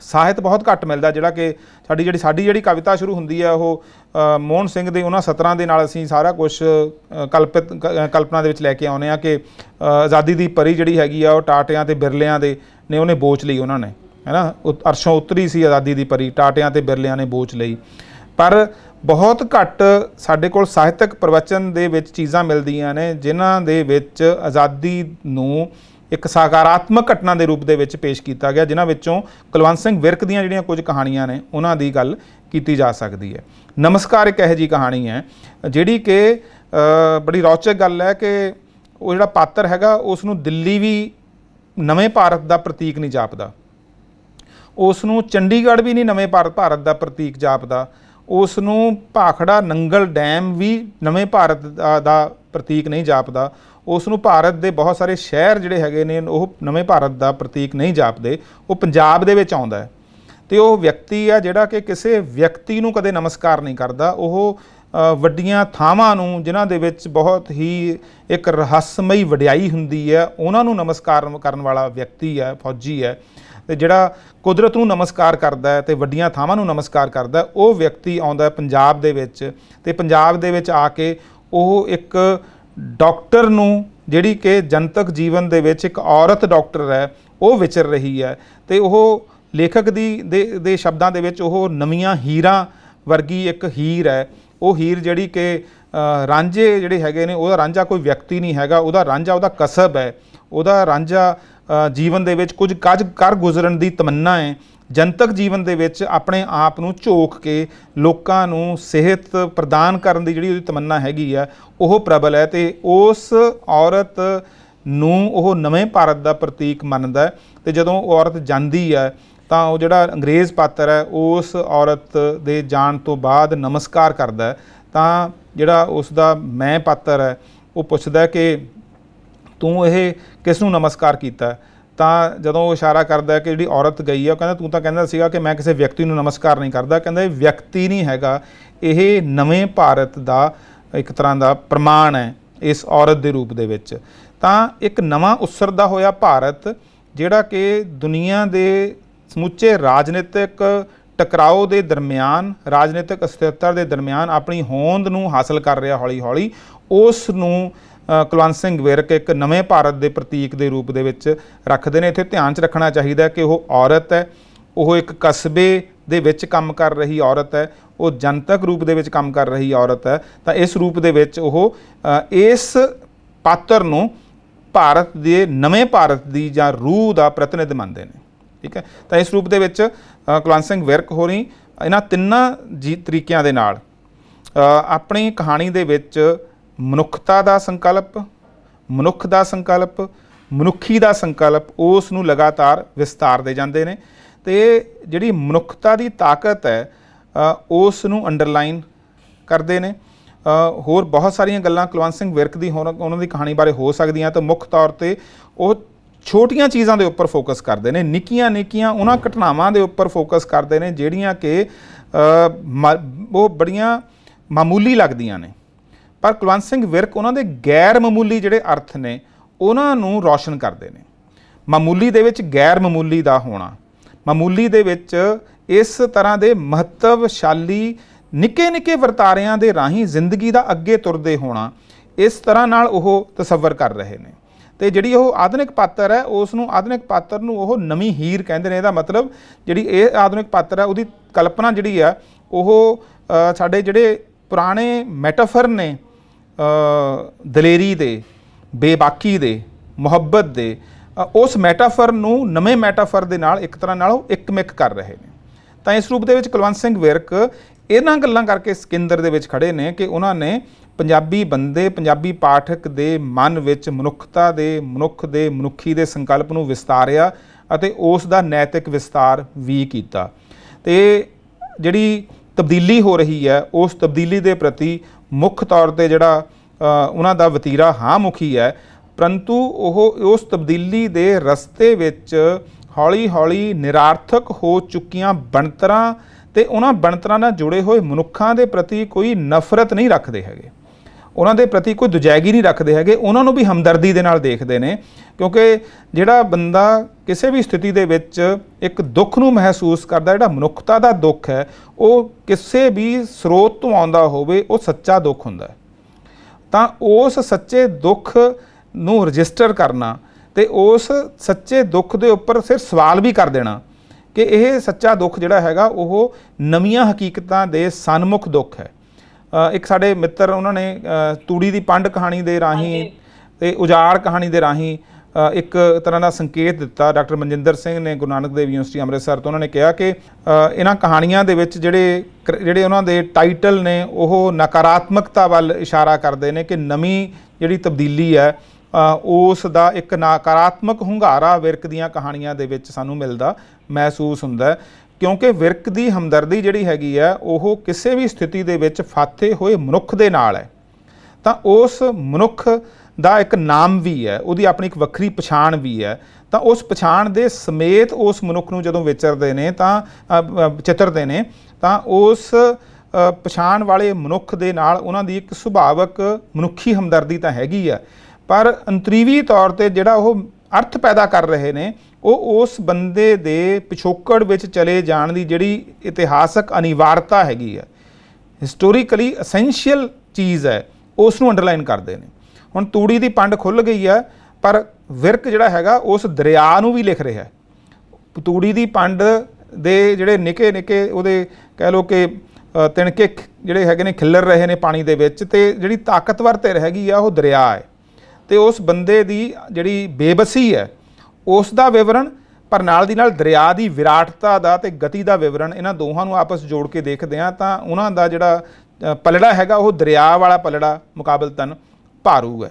ਸਾਹਿਤ ਬਹੁਤ ਘੱਟ ਮਿਲਦਾ, ਜਿਹੜਾ ਕਿ ਸਾਡੀ ਜਿਹੜੀ ਸਾਡੀ ਜਿਹੜੀ ਕਵਿਤਾ ਸ਼ੁਰੂ ਹੁੰਦੀ ਹੈ ਉਹ ਮੋਹਨ ਸਿੰਘ ਦੇ ਉਹਨਾਂ ਸਤਰਾਂ ਦੇ ਨਾਲ ਅਸੀਂ ਸਾਰਾ ਕੁਝ ਕਲਪਿਤ, ਕ- ਕਲਪਨਾ ਦੇ ਵਿੱਚ ਲੈ ਕੇ ਆਉਨੇ ਆ ਕਿ ਆਜ਼ਾਦੀ ਦੀ ਪਰੀ ਜਿਹੜੀ ਹੈਗੀ ਆ, ਉਹ ਟਾਟਿਆਂ ਤੇ ਬਿਰਲਿਆਂ ਦੇ ਨੇ, ਉਹਨੇ ਬੋਚ ਲਈ ਉਹਨਾਂ ਨੇ। ਹੈ ਨਾ? ਅਰਸ਼ੋਂ ਉਤਰੀ ਸੀ ਆਜ਼ਾਦੀ ਦੀ ਪਰੀ, ਟਾਟਿਆਂ ਤੇ ਬਿਰਲਿਆਂ ਨੇ ਬੋਚ ਲਈ। ਪਰ ਬਹੁਤ ਘੱਟ ਸਾਡੇ ਕੋਲ ਸਾਹਿਤਕ ਪ੍ਰਵਚਨ ਦੇ ਵਿੱਚ ਚੀਜ਼ਾਂ ਮਿਲਦੀਆਂ ਨੇ, ਜਿਨ੍ਹਾਂ ਦੇ ਵਿੱਚ ਆਜ਼ਾਦੀ ਨੂੰ ਇੱਕ ਸਕਾਰਾਤਮਕ ਘਟਨਾ ਦੇ ਰੂਪ ਦੇ ਵਿੱਚ ਪੇਸ਼ ਕੀਤਾ ਗਿਆ, ਜਿਨ੍ਹਾਂ ਵਿੱਚੋਂ ਕੁਲਵੰਤ ਸਿੰਘ ਵਿਰਕ ਦੀਆਂ ਜਿਹੜੀਆਂ ਕੁਝ ਕਹਾਣੀਆਂ ਨੇ, ਉਹਨਾਂ ਦੀ ਗੱਲ ਕੀਤੀ ਜਾ ਸਕਦੀ ਹੈ। ਨਮਸਕਾਰ ਇੱਕ ਇਹੋ ਜੀ ਕਹਾਣੀ ਹੈ, ਜਿਹੜੀ ਕਿ ਬੜੀ ਰੌਚਕ ਗੱਲ ਹੈ ਕਿ ਉਹ ਜਿਹੜਾ ਪਾਤਰ ਹੈਗਾ ਉਸ ਨੂੰ ਦਿੱਲੀ ਵੀ ਨਵੇਂ ਭਾਰਤ ਦਾ ਪ੍ਰਤੀਕ ਨਹੀਂ ਜਾਪਦਾ। ਉਸ ਨੂੰ ਚੰਡੀਗੜ੍ਹ ਵੀ ਨਹੀਂ ਨਵੇਂ ਭਾਰਤ ਭਾਰਤ ਦਾ ਪ੍ਰਤੀਕ ਜਾਪਦਾ ਉਸ ਨੂੰ ਭਾਖੜਾ ਨੰਗਲ ਡੈਮ ਵੀ ਨਵੇਂ ਭਾਰਤ ਦਾ ਪ੍ਰਤੀਕ ਨਹੀਂ ਜਾਪਦਾ ਉਸ ਨੂੰ ਭਾਰਤ ਦੇ ਬਹੁਤ ਸਾਰੇ ਸ਼ਹਿਰ ਜਿਹੜੇ ਹੈਗੇ ਨੇ, ਉਹ ਨਵੇਂ ਭਾਰਤ ਦਾ ਪ੍ਰਤੀਕ ਨਹੀਂ ਜਾਪਦੇ, ਉਹ ਪੰਜਾਬ ਦੇ ਵਿੱਚ ਆਉਂਦਾ ਹੈ। ਤੇ ਉਹ ਵਿਅਕਤੀ ਆ ਜਿਹੜਾ ਕਿ ਕਿਸੇ ਵਿਅਕਤੀ ਨੂੰ ਕਦੇ ਨਮਸਕਾਰ ਨਹੀਂ ਕਰਦਾ, ਉਹ ਵੱਡੀਆਂ ਥਾਵਾਂ ਨੂੰ, ਜਿਨ੍ਹਾਂ ਦੇ ਵਿੱਚ ਬਹੁਤ ਹੀ ਇੱਕ ਰਹੱਸਮਈ ਵਡਿਆਈ ਹੁੰਦੀ ਹੈ, ਉਹਨਾਂ ਨੂੰ ਨਮਸਕਾਰ ਕਰਨ ਵਾਲਾ ਵਿਅਕਤੀ ਹੈ, ਫੌਜੀ ਹੈ ਤੇ ਜਿਹੜਾ ਕੁਦਰਤ ਨੂੰ ਨਮਸਕਾਰ ਕਰਦਾ ਹੈ ਤੇ ਵੱਡੀਆਂ ਥਾਵਾਂ ਨੂੰ ਨਮਸਕਾਰ ਕਰਦਾ ਉਹ ਵਿਅਕਤੀ ਆਉਂਦਾ ਪੰਜਾਬ ਦੇ ਵਿੱਚ ਤੇ ਪੰਜਾਬ ਦੇ ਵਿੱਚ ਆ ਕੇ ਉਹ ਇੱਕ ਡਾਕਟਰ ਨੂੰ ਜਿਹੜੀ ਕਿ ਜਨਤਕ ਜੀਵਨ ਦੇ ਵਿੱਚ ਇੱਕ ਔਰਤ ਡਾਕਟਰ ਹੈ, ਉਹ ਵਿਚਰ ਰਹੀ ਹੈ ਤੇ ਉਹ ਲੇਖਕ ਦੀ ਦੇ ਦੇ ਸ਼ਬਦਾਂ ਦੇ ਵਿੱਚ ਉਹ ਨਵੀਆਂ ਹੀਰਾਂ ਵਰਗੀ ਇੱਕ ਹੀਰ ਹੈ। ਉਹ ਹੀਰ ਜਿਹੜੀ ਕਿ ਰਾਂਝੇ ਜਿਹੜੇ ਹੈਗੇ ਨੇ, ਉਹਦਾ ਰਾਂਝਾ ਕੋਈ ਵਿਅਕਤੀ ਨਹੀਂ ਹੈਗਾ, ਉਹਦਾ ਰਾਂਝਾ ਉਹਦਾ ਕਸਬ ਹੈ, ਉਹਦਾ ਰਾਂਝਾ ਜੀਵਨ ਦੇ ਵਿੱਚ ਕੁਝ ਕਾਜ ਕਰ ਗੁਜ਼ਰਨ ਦੀ ਤਮੰਨਾ ਹੈ। ਜਨਤਕ ਜੀਵਨ ਦੇ ਵਿੱਚ ਆਪਣੇ ਆਪ ਨੂੰ ਝੋਕ ਕੇ ਲੋਕਾਂ ਨੂੰ ਸਿਹਤ ਪ੍ਰਦਾਨ ਕਰਨ ਦੀ ਜਿਹੜੀ ਉਹਦੀ ਤਮੰਨਾ ਹੈਗੀ ਆ, ਉਹ ਪ੍ਰਬਲ ਹੈ ਤੇ ਉਸ ਔਰਤ ਨੂੰ ਉਹ ਨਵੇਂ ਭਾਰਤ ਦਾ ਪ੍ਰਤੀਕ ਮੰਨਦਾ ਹੈ ਤੇ ਜਦੋਂ ਉਹ ਔਰਤ ਜਾਂਦੀ ਹੈ ਤਾਂ ਉਹ ਜਿਹੜਾ ਅੰਗਰੇਜ਼ ਪਾਤਰ ਹੈ, ਉਸ ਔਰਤ ਦੇ ਜਾਣ ਤੋਂ ਬਾਅਦ ਨਮਸਕਾਰ ਕਰਦਾ ਤਾਂ ਜਿਹੜਾ ਉਸ ਦਾ ਮੈਂ ਪਾਤਰ ਹੈ, ਉਹ ਪੁੱਛਦਾ ਕਿ ਤੂੰ ਇਹ ਕਿਸ ਨੂੰ ਨਮਸਕਾਰ ਕੀਤਾ? ਤਾਂ ਜਦੋਂ ਉਹ ਇਸ਼ਾਰਾ ਕਰਦਾ ਕਿ ਜਿਹੜੀ ਔਰਤ ਗਈ ਹੈ ਉਹ ਕਹਿੰਦਾ ਤੂੰ ਤਾਂ ਕਹਿੰਦਾ ਸੀਗਾ ਕਿ ਮੈਂ ਕਿਸੇ ਵਿਅਕਤੀ ਨੂੰ ਨਮਸਕਾਰ ਨਹੀਂ ਕਰਦਾ। ਕਹਿੰਦਾ ਇਹ ਵਿਅਕਤੀ ਨਹੀਂ ਹੈਗਾ। ਇਹ ਨਵੇਂ ਭਾਰਤ ਦਾ ਇੱਕ ਤਰ੍ਹਾਂ ਦਾ ਪ੍ਰਮਾਣ ਹੈ ਇਸ ਔਰਤ ਦੇ ਰੂਪ ਦੇ ਵਿੱਚ। ਤਾਂ ਇੱਕ ਨਵਾਂ ਉਸਰਦਾ ਹੋਇਆ ਭਾਰਤ, ਜਿਹੜਾ ਕਿ ਦੁਨੀਆ ਦੇ ਸਮੁੱਚੇ ਰਾਜਨੀਤਿਕ ਟਕਰਾਓ ਦੇ ਦਰਮਿਆਨ, ਰਾਜਨੀਤਿਕ ਅਸਥਿਰਤਾ ਦੇ ਦਰਮਿਆਨ ਆਪਣੀ ਹੋਂਦ ਨੂੰ ਹਾਸਲ ਕਰ ਰਿਹਾ ਹੌਲੀ-ਹੌਲੀ, ਉਸ ਨੂੰ ਕੁਲਵੰਤ ਸਿੰਘ ਵਿਰਕ ਇੱਕ ਨਵੇਂ ਭਾਰਤ ਦੇ ਪ੍ਰਤੀਕ ਦੇ ਰੂਪ ਦੇ ਵਿੱਚ ਰੱਖਦੇ ਨੇ। ਇੱਥੇ ਧਿਆਨ 'ਚ ਰੱਖਣਾ ਚਾਹੀਦਾ ਕਿ ਉਹ ਔਰਤ ਹੈ। ਉਹ ਇੱਕ ਕਸਬੇ ਦੇ ਵਿੱਚ ਕੰਮ ਕਰ ਰਹੀ ਔਰਤ ਹੈ। ਉਹ ਜਨਤਕ ਰੂਪ ਦੇ ਵਿੱਚ ਕੰਮ ਕਰ ਰਹੀ ਔਰਤ ਹੈ। ਤਾਂ ਇਸ ਰੂਪ ਦੇ ਵਿੱਚ ਉਹ ਇਸ ਪਾਤਰ ਨੂੰ ਭਾਰਤ ਦੇ, ਨਵੇਂ ਭਾਰਤ ਦੀ ਜਾਂ ਰੂਹ ਦਾ ਪ੍ਰਤੀਨਿਧ ਮੰਨਦੇ ਨੇ। ਠੀਕ ਹੈ? ਤਾਂ ਇਸ ਰੂਪ ਦੇ ਵਿੱਚ ਕੁਲਵੰਤ ਸਿੰਘ ਵਿਰਕ ਹੋਰੀ ਇਹਨਾਂ ਤਿੰਨਾਂ ਜੀ, ਤਰੀਕਿਆਂ ਦੇ ਨਾਲ ਆਪਣੀ ਕਹਾਣੀ ਦੇ ਵਿੱਚ ਮਨੁੱਖਤਾ ਦਾ ਸੰਕਲਪ ਮਨੁੱਖ ਦਾ ਸੰਕਲਪ ਮਨੁੱਖੀ ਦਾ ਸੰਕਲਪ ਉਸ ਨੂੰ ਲਗਾਤਾਰ ਵਿਸਤਾਰਦੇ ਜਾਂਦੇ ਨੇ ਤੇ ਜਿਹੜੀ ਮਨੁੱਖਤਾ ਦੀ ਤਾਕਤ ਹੈ ਉਸ ਨੂੰ ਅੰਡਰਲਾਈਨ ਕਰਦੇ ਨੇ। ਹੋਰ ਬਹੁਤ ਸਾਰੀਆਂ ਗੱਲਾਂ ਕੁਲਵੰਤ ਸਿੰਘ ਵਿਰਕ ਦੀ ਹੋਣ ਉਹਨਾਂ ਦੀ ਕਹਾਣੀ ਬਾਰੇ ਹੋ ਸਕਦੀਆਂ ਤਾਂ ਮੁੱਖ ਤੌਰ ਤੇ ਉਹ ਛੋਟੀਆਂ ਚੀਜ਼ਾਂ ਦੇ ਉੱਪਰ ਫੋਕਸ ਕਰਦੇ ਨੇ ਨਿੱਕੀਆਂ ਨਿੱਕੀਆਂ ਉਹਨਾਂ ਘਟਨਾਵਾਂ ਦੇ ਉੱਪਰ ਫੋਕਸ ਕਰਦੇ ਨੇ ਜਿਹੜੀਆਂ ਕਿ ਅ, ਉਹ ਬੜੀਆਂ ਮਾਮੂਲੀ ਲੱਗਦੀਆਂ ਨੇ। ਪਰ ਕੁਲਵੰਤ ਸਿੰਘ ਵਿਰਕ ਉਹਨਾਂ ਦੇ ਗੈਰ ਮਾਮੂਲੀ ਜਿਹੜੇ ਅਰਥ ਨੇ, ਉਹਨਾਂ ਨੂੰ ਰੌਸ਼ਨ ਕਰਦੇ ਨੇ। ਮਾਮੂਲੀ ਦੇ ਵਿੱਚ ਗੈਰ ਮਾਮੂਲੀ ਦਾ ਹੋਣਾ, ਮਾਮੂਲੀ ਦੇ ਵਿੱਚ ਇਸ ਤਰ੍ਹਾਂ ਦੇ ਮਹੱਤਵਸ਼ਾਲੀ ਨਿੱਕੇ ਨਿੱਕੇ ਵਰਤਾਰਿਆਂ ਦੇ ਰਾਹੀਂ ਜ਼ਿੰਦਗੀ ਦਾ ਅੱਗੇ ਤੁਰਦੇ ਹੋਣਾ, ਇਸ ਤਰ੍ਹਾਂ ਨਾਲ ਉਹ ਤਸੱਵਰ ਕਰ ਰਹੇ ਨੇ। ਤੇ ਜਿਹੜੀ ਉਹ ਆਧੁਨਿਕ ਪਾਤਰ ਹੈ ਉਸ ਨੂੰ ਆਧੁਨਿਕ ਪਾਤਰ ਨੂੰ ਉਹ ਨਵੀਂ ਹੀਰ ਕਹਿੰਦੇ ਨੇ, ਇਹਦਾ ਮਤਲਬ ਜਿਹੜੀ ਇਹ ਆਧੁਨਿਕ ਪਾਤਰ ਹੈ, ਉਹਦੀ ਕਲਪਨਾ ਜਿਹੜੀ ਆ ਉਹ ਸਾਡੇ ਜਿਹੜੇ ਪੁਰਾਣੇ ਮੈਟਾਫਰ ਨੇ ਦਲੇਰੀ ਦੇ, ਬੇਬਾਕੀ ਦੇ, ਮੁਹੱਬਤ ਦੇ ਉਸ ਮੈਟਾਫਰ ਨੂੰ ਨਵੇਂ ਮੈਟਾਫਰ ਦੇ ਨਾਲ ਇੱਕ ਤਰ੍ਹਾਂ ਨਾਲ ਉਹ ਇੱਕਮਿਕ ਕਰ ਰਹੇ ਨੇ। ਤਾਂ ਇਸ ਰੂਪ ਦੇ ਵਿੱਚ ਕੁਲਵੰਤ ਸਿੰਘ ਵਿਰਕ ਇਹਨਾਂ ਗੱਲਾਂ ਕਰਕੇ ਇਸ ਕੇਂਦਰ ਦੇ ਵਿੱਚ ਖੜੇ ਨੇ ਕਿ ਉਹਨਾਂ ਨੇ ਪੰਜਾਬੀ ਬੰਦੇ, ਪੰਜਾਬੀ ਪਾਠਕ ਦੇ ਮਨ ਵਿੱਚ ਮਨੁੱਖਤਾ ਦੇ, ਮਨੁੱਖ ਦੇ, ਮਨੁੱਖੀ ਦੇ ਸੰਕਲਪ ਨੂੰ ਵਿਸਤਾਰਿਆ ਅਤੇ ਉਸ ਦਾ ਨੈਤਿਕ ਵਿਸਤਾਰ ਵੀ ਕੀਤਾ। ਤੇ ਜਿਹੜੀ ਤਬਦੀਲੀ ਹੋ ਰਹੀ ਹੈ, ਉਸ ਤਬਦੀਲੀ ਦੇ ਪ੍ਰਤੀ ਮੁੱਖ ਤੌਰ ਤੇ ਜਿਹੜਾ ਉਹਨਾਂ ਦਾ ਵਤੀਰਾ ਹਾਂ ਮੁਖੀ ਹੈ, ਪਰੰਤੂ ਉਹ ਉਸ ਤਬਦੀਲੀ ਦੇ ਰਸਤੇ ਵਿੱਚ ਹੌਲੀ-ਹੌਲੀ ਨਿਰਾਰਥਕ ਹੋ ਚੁੱਕੀਆਂ ਬਣਤਰਾਂ ਤੇ ਉਹਨਾਂ ਬਣਤਰਾਂ ਨਾਲ ਜੁੜੇ ਹੋਏ ਮਨੁੱਖਾਂ ਦੇ ਪ੍ਰਤੀ ਕੋਈ ਨਫ਼ਰਤ ਨਹੀਂ ਰੱਖਦੇ ਹੈਗੇ। ਉਹਨਾਂ ਦੇ ਪ੍ਰਤੀ ਕੋਈ ਦੁਜੈਗੀ ਨਹੀਂ ਰੱਖਦੇ ਹੈਗੇ, ਉਹਨਾਂ ਨੂੰ ਵੀ ਹਮਦਰਦੀ ਦੇ ਨਾਲ ਦੇਖਦੇ ਨੇ, ਕਿਉਂਕਿ ਜਿਹੜਾ ਬੰਦਾ ਕਿਸੇ ਵੀ ਸਥਿਤੀ ਦੇ ਵਿੱਚ ਇੱਕ ਦੁੱਖ ਨੂੰ ਮਹਿਸੂਸ ਕਰਦਾ, ਜਿਹੜਾ ਮਨੁੱਖਤਾ ਦਾ ਦੁੱਖ ਹੈ, ਉਹ ਕਿਸੇ ਵੀ ਸਰੋਤ ਤੋਂ ਆਉਂਦਾ ਹੋਵੇ, ਉਹ ਸੱਚਾ ਦੁੱਖ ਹੁੰਦਾ ਹੈ। ਤਾਂ ਉਸ ਸੱਚੇ ਦੁੱਖ ਨੂੰ ਰਜਿਸਟਰ ਕਰਨਾ ਤੇ ਉਸ ਸੱਚੇ ਦੁੱਖ ਦੇ ਉੱਪਰ ਸਿਰ ਸਵਾਲ ਵੀ ਕਰ ਦੇਣਾ ਕਿ ਇਹ ਸੱਚਾ ਦੁੱਖ ਜਿਹੜਾ ਹੈਗਾ, ਉਹ ਨਵੀਆਂ ਹਕੀਕਤਾਂ ਦੇ ਸਨਮੁਖ ਦੁੱਖ ਹੈ। ਇੱਕ ਸਾਡੇ ਮਿੱਤਰ ਉਹਨਾਂ ਨੇ ਤੂੜੀ ਦੀ ਪੰਡ ਕਹਾਣੀ ਦੇ ਰਾਹੀਂ ਤੇ ਉਜਾੜ ਕਹਾਣੀ ਦੇ ਰਾਹੀਂ ਇੱਕ ਤਰ੍ਹਾਂ ਦਾ ਸੰਕੇਤ ਦਿੱਤਾ ਡਾਕਟਰ ਮਨਜਿੰਦਰ ਸਿੰਘ ਨੇ ਗੁਰੂ ਨਾਨਕ ਦੇਵ ਯੂਨੀਵਰਸਿਟੀ ਅੰਮ੍ਰਿਤਸਰ ਤੋਂ। ਉਹਨਾਂ ਨੇ ਕਿਹਾ ਕਿ ਇਹਨਾਂ ਕਹਾਣੀਆਂ ਦੇ ਵਿੱਚ ਜਿਹੜੇ ਜਿਹੜੇ ਉਹਨਾਂ ਦੇ ਟਾਈਟਲ ਨੇ ਉਹ ਨਕਾਰਾਤਮਕਤਾ ਵੱਲ ਇਸ਼ਾਰਾ ਕਰਦੇ ਨੇ ਕਿ ਨਵੀਂ ਜਿਹੜੀ ਤਬਦੀਲੀ ਹੈ ਉਸ ਦਾ ਇੱਕ ਨਕਾਰਾਤਮਕ ਹੁੰਗਾਰਾ ਵਿਰਕ ਦੀਆਂ ਕਹਾਣੀਆਂ ਦੇ ਵਿੱਚ ਸਾਨੂੰ ਮਿਲਦਾ ਮਹਿਸੂਸ ਹੁੰਦਾ ਕਿਉਂਕਿ ਵਿਰਕ ਦੀ ਹਮਦਰਦੀ ਜਿਹੜੀ ਹੈਗੀ ਆ, ਉਹ ਕਿਸੇ ਵੀ ਸਥਿਤੀ ਦੇ ਵਿੱਚ ਫਾਥੇ ਹੋਏ ਮਨੁੱਖ ਦੇ ਨਾਲ ਹੈ। ਤਾਂ ਉਸ ਮਨੁੱਖ ਦਾ ਇੱਕ ਨਾਮ ਵੀ ਹੈ, ਉਹਦੀ ਆਪਣੀ ਇੱਕ ਵੱਖਰੀ ਪਛਾਣ ਵੀ ਹੈ। ਤਾਂ ਉਸ ਪਛਾਣ ਦੇ ਸਮੇਤ ਉਸ ਮਨੁੱਖ ਨੂੰ ਜਦੋਂ ਵਿਚਰਦੇ ਨੇ, ਤਾਂ ਚਿੱਤਰਦੇ ਨੇ, ਤਾਂ ਉਸ ਪਛਾਣ ਵਾਲੇ ਮਨੁੱਖ ਦੇ ਨਾਲ ਉਹਨਾਂ ਦੀ ਇੱਕ ਸੁਭਾਵਕ ਮਨੁੱਖੀ ਹਮਦਰਦੀ ਤਾਂ ਹੈਗੀ ਆ। ਪਰ ਅੰਤਰੀਵੀ ਤੌਰ ਤੇ ਜਿਹੜਾ ਉਹ ਅਰਥ ਪੈਦਾ ਕਰ ਰਹੇ ਨੇ ਉਹ ਉਸ ਬੰਦੇ ਦੇ ਪਿਛੋਕੜ ਵਿੱਚ ਚਲੇ ਜਾਣ ਦੀ ਜਿਹੜੀ ਇਤਿਹਾਸਕ ਅਨਿਵਾਰਤਾ ਹੈਗੀ ਹੈ ਹਿਸਟੋਰੀਕਲੀ ਐਸੈਂਸ਼ੀਅਲ ਚੀਜ਼ ਹੈ ਉਸ ਨੂੰ ਅੰਡਰਲਾਈਨ ਕਰਦੇ ਨੇ। ਹੁਣ ਤੂੜੀ ਦੀ ਪੰਡ ਖੁੱਲ ਗਈ ਹੈ, ਪਰ ਵਿਰਕ ਜਿਹੜਾ ਹੈਗਾ, ਉਸ ਦਰਿਆ ਨੂੰ ਵੀ ਲਿਖ ਰਿਹਾ ਹੈ। ਤੂੜੀ ਦੀ ਪੰਡ ਦੇ ਜਿਹੜੇ ਨਿੱਕੇ ਨਿੱਕੇ ਉਹਦੇ ਕਹਿ ਲੋ ਕਿ ਤਿਣਕੇ ਜਿਹੜੇ ਹੈਗੇ ਨੇ, ਖਿੱਲਰ ਰਹੇ ਨੇ ਪਾਣੀ ਦੇ ਵਿੱਚ ਤੇ ਜਿਹੜੀ ਤਾਕਤਵਰ ਧਿਰ ਹੈਗੀ ਆ, ਉਹ ਦਰਿਆ ਹੈ। ਤੇ ਉਸ ਬੰਦੇ ਦੀ ਜਿਹੜੀ ਬੇਬਸੀ ਹੈ ਉਸ ਦਾ ਵਿਵਰਣ ਪਰ ਨਾਲ ਦੀ ਨਾਲ ਦਰਿਆ ਦੀ ਵਿਰਾਟਤਾ ਦਾ ਤੇ ਗਤੀ ਦਾ ਵਿਵਰਣ ਇਹਨਾਂ ਦੋਹਾਂ ਨੂੰ ਆਪਸ ਜੋੜ ਕੇ ਦੇਖਦੇ ਆ ਤਾਂ ਉਹਨਾਂ ਦਾ ਜਿਹੜਾ ਪਲੜਾ ਹੈਗਾ ਉਹ ਦਰਿਆ ਵਾਲਾ ਪਲੜਾ ਮੁਕਾਬਲਤਨ ਭਾਰੂ ਹੈ।